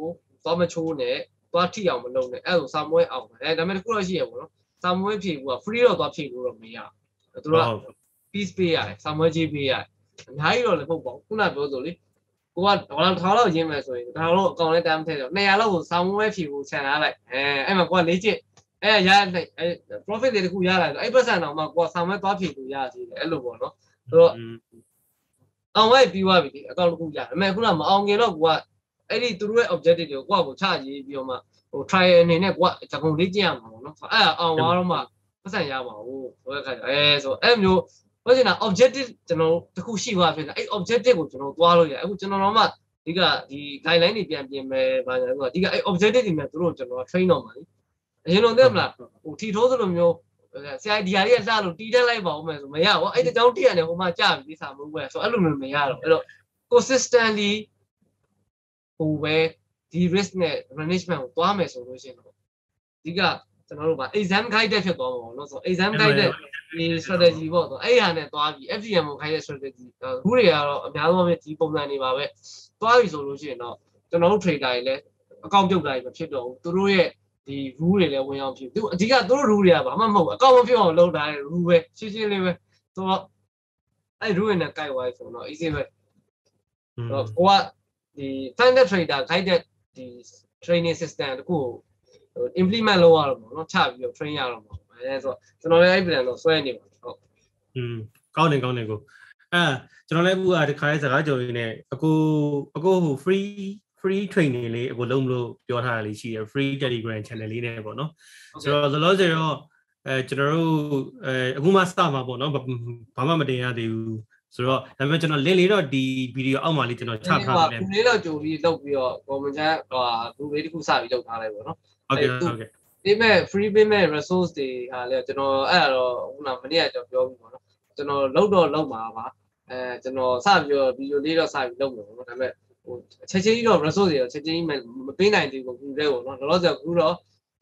[SPEAKER 2] သွားမချိုးနဲ့သွားထိအောင်မလုပ်နဲ့အဲ့ဒါ Samuel အောင်အဲဒါပေမဲ့တခုတော့ရှိရပေါ့နော် Samuel ဖြေဘူးက free တော့သွားဖြေလို့တော့မရဘူးသူတို့က piece ပေးရတယ် Samuel ကြီးပေးရတယ်အများကြီးတော့လည်းမဟုတ်ပါဘူးခုနပြောဆိုလေ ကိုကဒေါ်လာ1000လောက်ရင်းမယ်ဆိုရင်ဒါတော့အကောင်လေးတမ်းထည့်တော့200လောက်ကို Samuel ဖြေဖို့ခြံထားလိုက်အဲအဲ့မှာကိုကလေ့ကျင့်အဲရအဲ profit တွေတခုရလာတယ်အဲ့ပတ်စံတော့မှကိုက Samuel သွားဖြေလို့ရသေးတယ်အဲ့လိုပေါ့နော်ဆိုတော့အောင်ဝဲပြီးသွားပြီအကောင့်တစ်ခုရတယ်အမေခုနမအောင်ခင်တော့ကိုကအဲ့ဒီသူတို့ရဲ့ objective တွေကိုကိုကကိုချရေးပြီးတော့မှဟို trial အနေနဲ့ကိုကတကုံလေးကျင့်ရမှာပေါ့နော်အဲ့ဒါအောင်သွားတော့မှပတ်စံရမှာဟုတ်ဆိုတဲ့ခါကျအဲဆိုအဲ့မျိုး ပြောချင်တာ objective ကျွန်တော်တစ်ခုရှိသွားဖြစ်နေအဲ့ objective ကိုကျွန်တော်သွားလို့ရအခုကျွန်တော်တော့မှဒီကဒီ guideline တွေပြန်ပြင်မယ်ဗာညာဆိုတော့ဒီကအဲ့ objective တွေနဲ့သူတို့ကျွန်တော် train တော့မှာလीအရင်တော့သိမလားဟိုထီထိုးသလိုမျိုးဆရာဒီဟာလေးကလှလို့တီးတက်လိုက်ပါဦးမယ်ဆိုမရဘူးအဲ့တကြောင်တီးရတယ်ဟိုမှာကြာပြီဒီစာမဟုတ်ဘူးဆိုအဲ့လိုမျိုးမရတော့အဲ့တော့ consistently ဟိုပဲဒီ risk နဲ့ management ကိုသွားမယ်ဆိုလို့ရှိရင်တော့ဒီက ကျွန်တော်တို့ဗာ exam guide ဖြစ်သွားမှာပေါ့နော်ဆို exam guide ဒီ strategy ပေါ့ဆိုအဲ့ဟာနဲ့သွားပြီး FGM ကိုခိုင်းတဲ့ strategy ခုတွေကတော့အများဆုံးပဲဒီပုံစံတွေပါပဲသွားပြီဆိုလို့ရှိရင်တော့ကျွန်တော်တို့ trader တွေလည်းအကောင့်ပြုတ်တာတွေမဖြစ်တော့ဘူးသူတို့ရဲ့ဒီ rule တွေလည်းဝင်အောင်ဖြစ်သူအဓိကသူတို့ rule တွေကဘာမှမဟုတ်ဘူးအကောင့်မဖြစ်အောင်လုပ်တာလေ rule ပဲရှင်းရှင်းလေးပဲဆိုတော့အဲ့ rule တွေနဲ့ကြိုက်သွားပြီဆိုတော့ easy ပဲတော့ကိုကဒီ standard trader guided ဒီ training system တခုကို implement လုပ်ရတော့ပေါ့နော်ချပြီးတော့ train ရတော့ပေါ့အဲဆိုတော့ကျွန်တော်လည်းအဲ့ plan တော့ဆွဲနေပါဟုတ်
[SPEAKER 1] อืมကောင်းတယ်ကောင်းတယ်ကိုအဲကျွန်တော်လည်းအခုဒီခါလေးစကားကြော်ရင်းနဲ့အခုအခုဟို free free training လေးအခုလုံးမလို့ပြောထားတာလေးရှိတယ် free telegram channel လေးနဲ့ပေါ့နော်ဆိုတော့လောလောဆယ်တော့အဲကျွန်တော်တို့အဲအခုမှစမှာပေါ့နော်ဘာမှမတင်ရသေးဘူးဆိုတော့ဒါပေမဲ့ကျွန်တော် link လေးတော့ဒီ video အောက်မှာလေးကျွန်တော်ချထားတယ်
[SPEAKER 2] link တော့ကြိုပြီးလုပ်ပြီးတော့ comment ချဟို group လေးတစ်ခုစပြီးလုပ်ထားလိုက်ပေါ့နော်
[SPEAKER 1] ဟုတ်ကဲ့ဟုတ်ကဲ့
[SPEAKER 2] ဒီမဲ့ free payment resource တွေဟာလေကျွန်တော်အဲ့ဒါတော့ခုနမနေ့ကကျွန်တော်ပြောပြီးပေါ့နော်ကျွန်တော်လုပ်တော့လုပ်မှာပါအဲကျွန်တော်စပြီးတော့ video လေးတော့စပြီးလုပ်မယ်ပေါ့နော်ဒါပေမဲ့ဟိုချက်ချင်းကြီးတော့ resource တွေတော့ချက်ချင်းကြီးမပေးနိုင်သေးဘူးခုတည်းပေါ့နော်လောလောဆယ်ခုတော့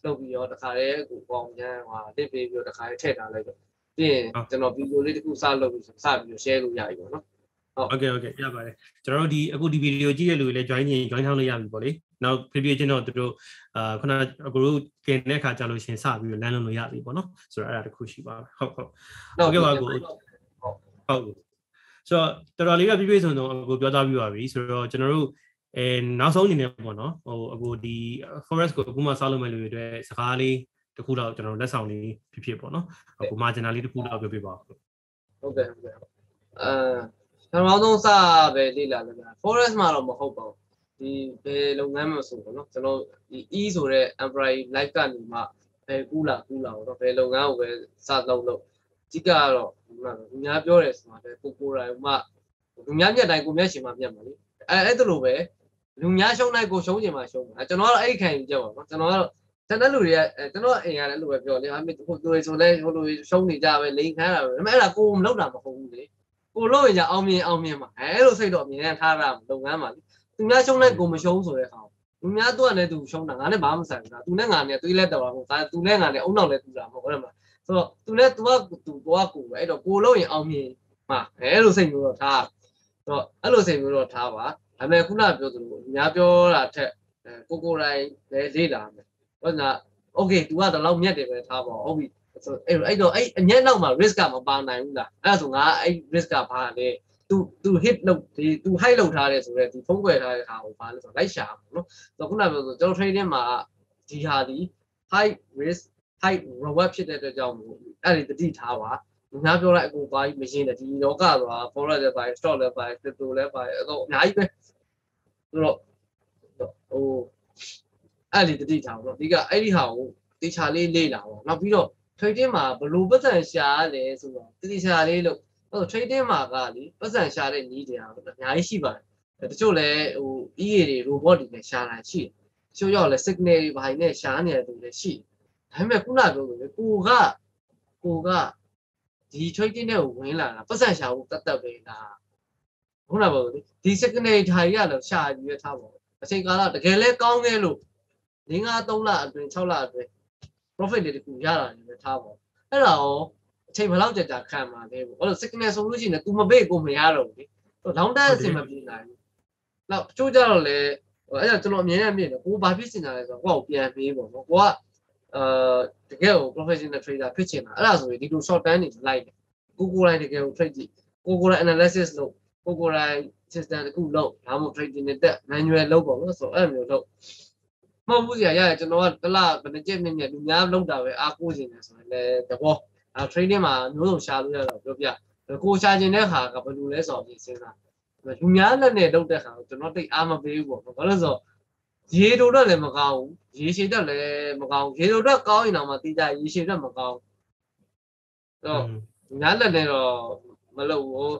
[SPEAKER 2] လုပ်ပြီးတော့တခါတည်းကိုပေါင်ချမ်းဟာတစ်ပေးပြီးတော့တခါတည်းထည့်ထားလိုက်တော့ပြီးရင်ကျွန်တော် video လေးတစ်ခုစလုပ်ပြီးစပြီးတော့ share လုပ်ရပြီပေါ့နော်
[SPEAKER 1] โอเคโอเคရပါတယ်ကျွန်တော်တို့ဒီအခုဒီဗီဒီယိုကြည့်ရလူတွေလည်း join ရင် join ထောင်းလို့ရပြီပေါ့လေ နောက်ဖြည်းဖြည်းချင်းတော့တို့အာခုနအခုတို့ကင်တဲ့ခါကြာလို့ရှင်စပြီးတော့လမ်းလုံးလို့ရပြီပေါ့နော်ဆိုတော့အဲ့ဒါတစ်ခုရှိပါမယ်ဟုတ်ဟုတ်ဟုတ်ကဲ့ပါကိုဟုတ်ဆိုတော့တော်တော်လေးကပြည့်ပြည့်စုံစုံအခုပြောသားပြီးပါပြီဆိုတော့ကျွန်တော်တို့အဲနောက်ဆုံးအနေနဲ့ပေါ့နော်ဟိုအခုဒီ forest ကိုအခုမှစားလို့မဲ့လူတွေအတွက်စကားလေးတစ်ခုတော့ကျွန်တော်လက်ဆောင်လေးဖြစ်ဖြစ်ပေါ့နော်အခု marginal လေးတစ်ခုတော့ပြောပြပါဦး
[SPEAKER 2] ဟုတ်ကဲ့ဟုတ်ကဲ့အဲကျွန်တော်တို့စပဲလေ့လာလိုက်တာ forest မှာတော့မဟုတ်ပါဘူး ဒီဘယ်လုပ်ငန်းမှာဆိုတော့เนาะကျွန်တော်ဒီ e ဆိုတဲ့ employee life ကနေမှဘယ်ကူးလာကူးလာတော့ဘယ်လုပ်ငန်းကိုပဲစလုပ်လို့အဓိကကတော့ဒီမှာလူများပြောတယ်ဆိုတော့ကိုကိုတိုင်မှလူများမျက်တိုင်းကိုမျက်ရှင်မှမျက်မှာလေအဲအဲ့ဒါလိုပဲလူများရှုံးတိုင်းကိုရှုံးချင်မှရှုံးမှာကျွန်တော်ကတော့အဲ့ခံယူချက်ပါနော်ကျွန်တော်ကတော့တန်းတဲ့လူတွေကအဲကျွန်တော်အိမ်ရတယ်လို့ပဲပြောလေဟာမင်းဟိုသူတွေဆိုလဲဟိုလူတွေရှုံးနေကြပဲလိန်ခမ်းတာပဲဒါပေမဲ့အဲ့ဒါကိုမလုပ်တာမဟုတ်ဘူးလေ ကိုလို့ရင်じゃအောင်မြင်အောင်မြင်ပါအဲလိုစိတ်တော့အမြင်နဲ့ထားရမှာလုပ်ငန်းမှာလေ သူများရှုံးတဲ့ကိုမရှုံးဆိုတဲ့ခါသူများသူကလည်းသူရှုံးတာငါနဲ့ဘာမှမဆိုင်ဘူးလားသူနဲ့ငါနဲ့သွေးလက်တော်တာမဟုတ်ဘူးသူနဲ့ငါနဲ့အုံနောက်လည်းသူတာမဟုတ်ဘူးလားဆိုတော့သူနဲ့ तू ကသူကိုကကိုပဲအဲ့တော့ကိုလို့ရင်အောင်မြင်မှာအဲလိုစိတ်မျိုးတော့ထားဆိုတော့အဲ့လိုစိတ်မျိုးတော့ထားပါဒါပေမဲ့ခုနပြောသလိုအများပြောတာထက်အဲကိုကိုတိုင်းပဲလေ့လာမယ်ဟုတ်လား okay तू ကတော့မြတ်တယ်ပဲထားပါဟုတ်ပြီဆိုအဲ့အဲ့တော့အဲ့အညက်နောက်မှာ risk ကမပါနိုင်ဘူးလားအဲ့ဒါဆိုငါအဲ့ risk ကဘာလဲ သူသူ hit လုပ်ဒီသူ high လုပ်ထားတယ်ဆိုတော့သူဖုံးကွယ်ထားတဲ့ဟာကိုဘာလို့ဆိုတော့လိုက်ရှာမှာနော်ဆိုတော့ခုနပြောဆိုကျွန်တော် trading မှာဒီဟာဒီ high risk high reward ဖြစ်တဲ့အတွက်ကြောင့်မို့အဲ့ဒီတတိထားပါငါပြောလိုက်အကိုပါကြီးမရှင်းတဲ့ဒီလောကဆိုတာ forex လည်းပါတယ် stock လည်းပါတယ် crypto လည်းပါတယ်အဲ့တော့အများကြီးပဲဆိုတော့ဟိုအဲ့ဒီတတိထားပါတော့အဓိကအဲ့ဒီဟာကိုတေချာလေးလေ့လာပါနောက်ပြီးတော့ trading မှာဘယ်လိုပတ်စံရှာရလဲဆိုတော့တေချာလေးလို့ ဟို trading မှာကလေပတ်စံရှာတဲ့နည်းတရားအများကြီးရှိပါတယ်တချို့လည်းဟို EA တွေ robot တွေနဲ့ရှာတာရှိတယ်တချို့ရောက်လဲ signal တွေဘာတွေနဲ့ရှာနေတယ်သူလည်းရှိတယ်ဒါပေမဲ့ခုနပြောလို့လေကိုကကိုကဒီ trading နဲ့ကိုဝင်လာတာပတ်စံရှာဖို့တတ်တတ်ပဲလားခုနပြောလို့လေဒီ signal ဓာတ်ရတော့ရှာပြီးရထားပါအချိန်ကာလတကယ်လဲကောင်းခဲ့လို့၄၅3လအတွင်း6လအတွင်း profit တွေတခုရတာနေပဲထားပါအဲ့ဒါရော အချိန်ဘယ်လောက်ကြာကြာခံမှာလဲပေါ့အဲ့လို signal ဆိုလို့ရှိရင် तू မပေးကိုမရတော့ဘူးလေလောင်းတန်းအစင်မပြေနိုင်ဘူးနောက်တချို့ကြတော့လေအဲ့ဒါကျွန်တော်အမြင်နဲ့မြင်တယ်ကိုဘာဖြစ်စင်တာလဲဆိုတော့ကိုကပြန်ပေးပေါ့နော်ကိုကအာတကယ်ကို professional trader ဖြစ်ချင်တာအဲ့ဒါဆိုရင်ဒီလို short term တွေလိုက်တယ်ကိုကိုတိုင်းတကယ်ကို trade ကြည့်ကိုကိုတိုင်း analysis လုပ်ကိုကိုတိုင်း system တခုလုပ်ဒါမှမဟုတ် trading နဲ့တက် manual လုပ်ပေါ့နော်ဆိုတော့အဲ့လိုမျိုးလုပ်မဟုတ်ဘူးကြာရတယ်ကျွန်တော်ကတလားဘယ်နှကြိမ်နဲ့မြတ်လူများလောက်တာပဲအားကိုးနေတယ်ဆိုရင်လည်းတဘော အဲ trading မှာမျိုးစုံရှာလို့ရတော့ပြောပြကိုရှာခြင်းတဲ့ဟာကဘယ်လိုလဲဆိုတော့ဒီစဉ်းစားလူများလက်နဲ့လုပ်တဲ့ဟာကိုကျွန်တော်တိတ်အားမပေးဘူးပေါ့ဘာလို့လဲဆိုတော့ရေတိုတော့လည်းမကောင်းဘူးရေရှည်တော့လည်းမကောင်းဘူးရေတိုတော့ကောင်းရင်တော့မှတိကျရေရှည်တော့မကောင်းဘူးတော့လူများလက်နဲ့တော့မလုပ်ဘူး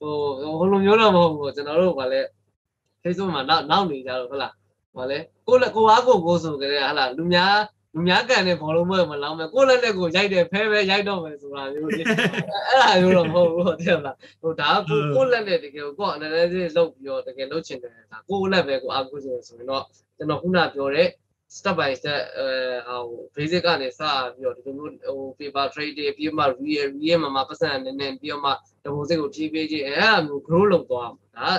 [SPEAKER 2] ဟိုဟိုလိုမျိုးတော့မဟုတ်ဘူးကျွန်တော်တို့ကလည်း Facebook မှာနောက်နောက်နေကြတော့ဟုတ်လားဟောလေကိုလက်ကိုအားကိုကိုဆိုကြတဲ့ဟာလားလူများ လူများကန်တဲ့ဘောလုံးပွဲမလောင်းမဲ့ကိုလက်လက်ကိုရိုက်တယ်ဖဲပဲရိုက်တော့မယ်ဆိုတာမျိုးလေအဲ့ဒါမျိုးတော့မဟုတ်ဘူးဟုတ်တယ်လားဟိုဒါကကိုကိုလက်လက်တကယ်ကို analysis လုပ်ပြီးတော့တကယ်လုပ်ချင်တယ်ဒါကိုလက်ပဲကိုအားကိုဆိုဆိုရင်တော့ကျွန်တော်ခုနပြောတဲ့ step by step အဲဟို basic ကနေစပြီးတော့ဒီလိုမျိုးဟို paper trade တွေပြီးမှ real real မှာပတ်စံနည်းနည်းပြီးတော့မှ deposit ကိုဖြည်းဖြည်းချင်းအဲအဲ့လိုမျိုး grow လုပ်သွားမှာဒါ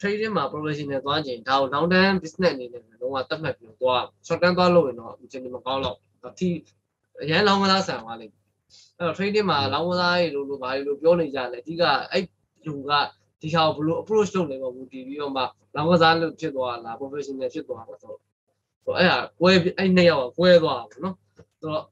[SPEAKER 2] trading မှာ professional သွားခြင်းဒါကို long term business အနေနဲ့လုံးဝသတ်မှတ်ပြီးတော့ short term သွားလို့ရင်တော့အချိန်မကောင်းတော့အထီအရန်လောင်းကစားဆန်သွားလိမ့်မယ်အဲ့တော့ trading မှာလောင်းကစားရေလို့လို့ဘာလို့ပြောနေကြလဲအဓိကအဲ့လူကဒီဟာကိုဘယ်လို approach လုပ်နေပေါ့ဘူးဒီပြီးတော့မှလောင်းကစားလို့ဖြစ်သွားလား professional ဖြစ်သွားလားဆိုတော့ဆိုအဲ့ဟာကွဲအဲ့နှစ်ယောက်ကကွဲသွားတာပေါ့နော်ဆိုတော့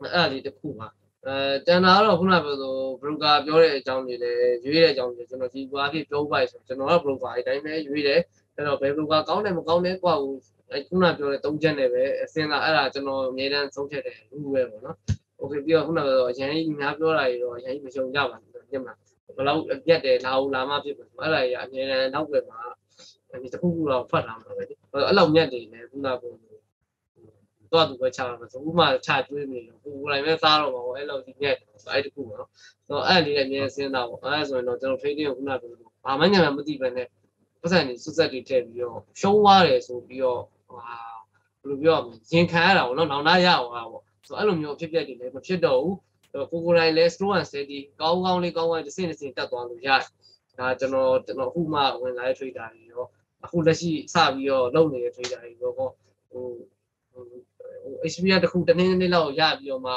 [SPEAKER 2] အဲ့ဒါလေးတစ်ခုပါ အဲတန်တာကတော့ခုနပြောဆို broker ပြောတဲ့အကြောင်းတွေလည်းရွေးတဲ့အကြောင်းတွေကျွန်တော်ဒီကွာဖြစ်ပြောပါဆိုကျွန်တော်က broker အတိုင်းပဲရွေးတယ်အဲ့တော့ဘယ် broker ကောင်းတယ်မကောင်းတယ်ကွာဟိုအဲခုနပြောတဲ့၃ချက်နဲ့ပဲအစင်းကအဲ့ဒါကျွန်တော်အမြဲတမ်းဆုံးဖြတ်တယ်လူပဲပေါ့နော်။ Okay ပြီးတော့ခုနကပြောအရင်ကြီးများပြောတာတွေတော့အရင်ကြီးမရှုံကြပါဘူးညမှာဘယ်လောက်ပြတ်တယ်လာဦးလာမဖြစ်ပါဘူးအဲ့ဒါကြီးအမြဲတမ်းနောက်ွယ်မှာဒီတစ်ခုခုတော့ဖတ်လာမှာပဲလေအဲ့လောက်မြတ်တယ်လေခုန ကတော့သူပဲချတာဆိုဥမာချကျွေးနေတော့ကိုယ်တိုင်ပဲစားတော့မှာပေါ့အဲ့လောက်ဒီမြတ်အဲ့တခုပေါ့နော်။ဆိုတော့အဲ့လေးလည်းအမြဲစဉ်းစားပေါ့အဲ့ဆိုရင်တော့ကျွန်တော် trading ကိုခုနကပြောဘာမှညာမသိပဲနဲ့ပတ်စံနေစွတ်ဆက်တွေထည့်ပြီးတော့ရှုံးသွားတယ်ဆိုပြီးတော့ဟာဘယ်လိုပြောရမလဲရင်ခံရတာပေါ့နော်နောင်နာရအောင်ပါပေါ့ဆိုတော့အဲ့လိုမျိုးဖြစ်ပျက်တွေလည်းမဖြစ်တော့ဘူးကိုကိုတိုင်းလဲ slow and steady ကောင်းကောင်းလေးကောင်းကောင်းတစ်စင်းတစ်စင်းတက်သွားလို့ရတယ်ဒါကျွန်တော်ကျွန်တော်အခုမှဝင်လာတဲ့ trader တွေရောအခုလက်ရှိစပြီးတော့လုပ်နေတဲ့ trader တွေရောဟိုဟို experience တစ်ခုတစ်နေ့နေ့လောက်ရပြီးတော့မှ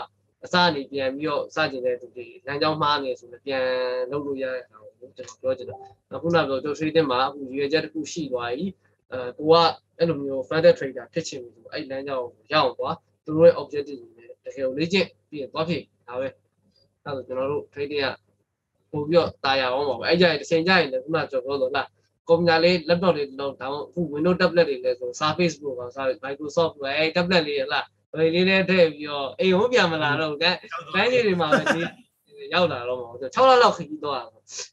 [SPEAKER 2] အစအနေပြန်ပြီးတော့စကျင်တဲ့သူတွေလမ်းကြောင်းမှားနေဆိုရင်ပြန်လုပ်လို့ရတဲ့အောင်ကျွန်တော်ပြောချင်တယ်အခုနကတော့ကျွန်တော် trading မှာအခုရွေချက်တစ်ခုရှိသွားပြီအဲကိုကအဲ့လိုမျိုး further trader ဖြစ်ချင်ဘူးဆိုအဲ့လမ်းကြောင်းကိုရအောင်သွားသူတို့ရဲ့ objective တွေနဲ့တကယ်လေ့ကျင့်ပြီးရင်သွားဖြစ်ဒါပဲအဲ့ဒါကျွန်တော်တို့ trading ကပို့ပြီးတော့တာယာအောင်ပါပဲအဲ့ကြရင်တစ်ချိန်ကြရင်လည်းခုနကျွန်တော်ပြောလို့လား ကွန်ပျူတာလေး laptop လေးတော့တောင်းအခု Windows tablet တွေလည်းဆို Surface Pro ပါ Surface Microsoft ပဲအဲ့ tablet လေးဟလားဘယ်လေးလေးထည့်ပြီးတော့အိမ်ဟုတ်ပြန်မလာတော့ဘူးကဲလမ်းကြီးတွေမှာပဲဒီရောက်လာတော့မှာ6လလောက်ခရီးသွား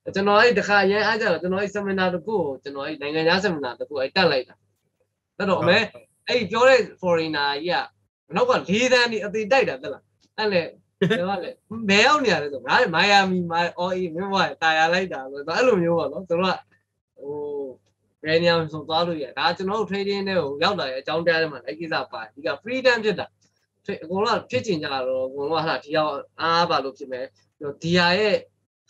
[SPEAKER 2] တာကျွန်တော်အဲ့တခါရန်အားကြတော့ကျွန်တော်အဲ့ seminar တခုကိုကျွန်တော်အဲ့နိုင်ငံခြား seminar တခုအဲ့တက်လိုက်တာအဲ့တော့အမေအဲ့ပြောတဲ့ foreigner ကြီးကနောက်က၄တန်းဒီအသေးတိုက်တာတက်လားအဲ့လေကျွန်တော်ကလည်းဘယ်ရောက်နေရလဲဆိုငါမိုင်ယာမီမိုင်အော်အေးမင်းဘွားတာယာလိုက်တာဆိုတော့အဲ့လိုမျိုးပေါ့နော်ကျွန်တော်က ဟိုဘယ်နေရာဆိုသွားလို့ရဒါကျွန်တော်တို့ trading တွေကိုရောက်လာတဲ့အကြောင်းတရားတွေမှာအဲ့ကိစ္စပါဒီက freedom ဖြစ်တာအကုန်လုံးဖြစ်ချင်ကြတော့အကုန်လုံးကဟာဒီရောက်အားပါလို့ဖြစ်မယ်ဒီဟာရဲ့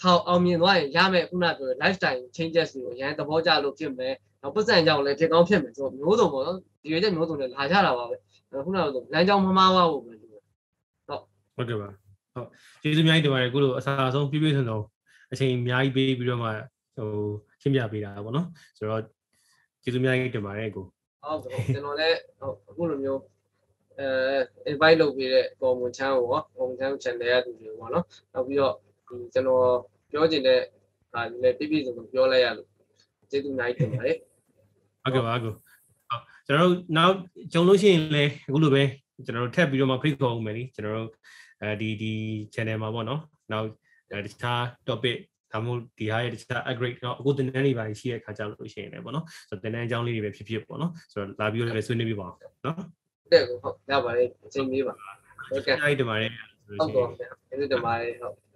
[SPEAKER 2] ဟောက်အောင်မြင်သွားရင်ရမယ်ခုနပြော lifestyle changes တွေကိုရန်သဘောကျလို့ဖြစ်မယ်နောက်ပတ်စံကြောင့်လည်းဖြစ်ကောင်းဖြစ်မယ်ဆိုတော့မျိုးစုံပေါ့နော်ဒီရွေးချက်မျိုးစုံလည်းလာကြတာပါပဲခုနကဆိုလမ်းကြောင်းမမားဝဖို့ပဲ
[SPEAKER 1] ဟုတ်ကဲ့ပါဟုတ်ကျေးဇူးအများကြီးတင်ပါတယ်ကိုလိုအစားအဆုံးပြည့်ပြည့်စုံစုံအချိန်အများကြီးပေးပြီးတော့မှဟို ရှင်းပြပေးတာပေါ့နော်ဆိုတော့ကျေးဇူးအများကြီးတင်ပါတယ်ကို
[SPEAKER 2] ဟုတ်ကဲ့ကျွန်တော်လည်းအခုလိုမျိုးအဲ invite လုပ်ပေးတဲ့ကော်မွန်ချမ်းကိုရောကော်မွန်ချမ်း channel ရသူတွေပေါ့နော်နောက်ပြီးတော့ဒီကျွန်တော်ပြောချင်တဲ့ဟာလည်းပြည့်ပြည့်စုံစုံပြောလိုက်ရလို့ကျေးဇူးအများကြီးတင်ပါတယ်
[SPEAKER 1] ဟုတ်ကဲ့ပါကိုဟုတ်ကျွန်တော်တို့နောက်ကြုံလို့ရှိရင်လည်းအခုလိုပဲကျွန်တော်တို့ထပ်ပြီးတော့မှဖိတ်ခေါ်အောင်မယ်နိကျွန်တော်တို့အဲဒီဒီ channel မှာပေါ့နော်နောက်တခြား topic ဒါမှမဟုတ်ဒီဟာရဲ့တခြား upgrade တော့အခုတင်တန်းတွေပါရှိတဲ့ခါကြလို့ရှိရင်လည်းပေါ့နော်ဆိုတော့တင်တန်းအကြောင်းလေးတွေပဲဖြစ်ဖြစ်ပေါ့နော်ဆိုတော့လာပြီးတော့လည်းဆွေးနွေးပြပါအောင်နော်
[SPEAKER 2] တဲ့ကိုဟုတ်ရပါတယ်အချိန်ပေးပါဟုတ်ကဲ့
[SPEAKER 1] အားရတင်ပါတယ်
[SPEAKER 2] ဟုတ်ကဲ့ကျေးဇူးတင်ပါတယ်ဟုတ်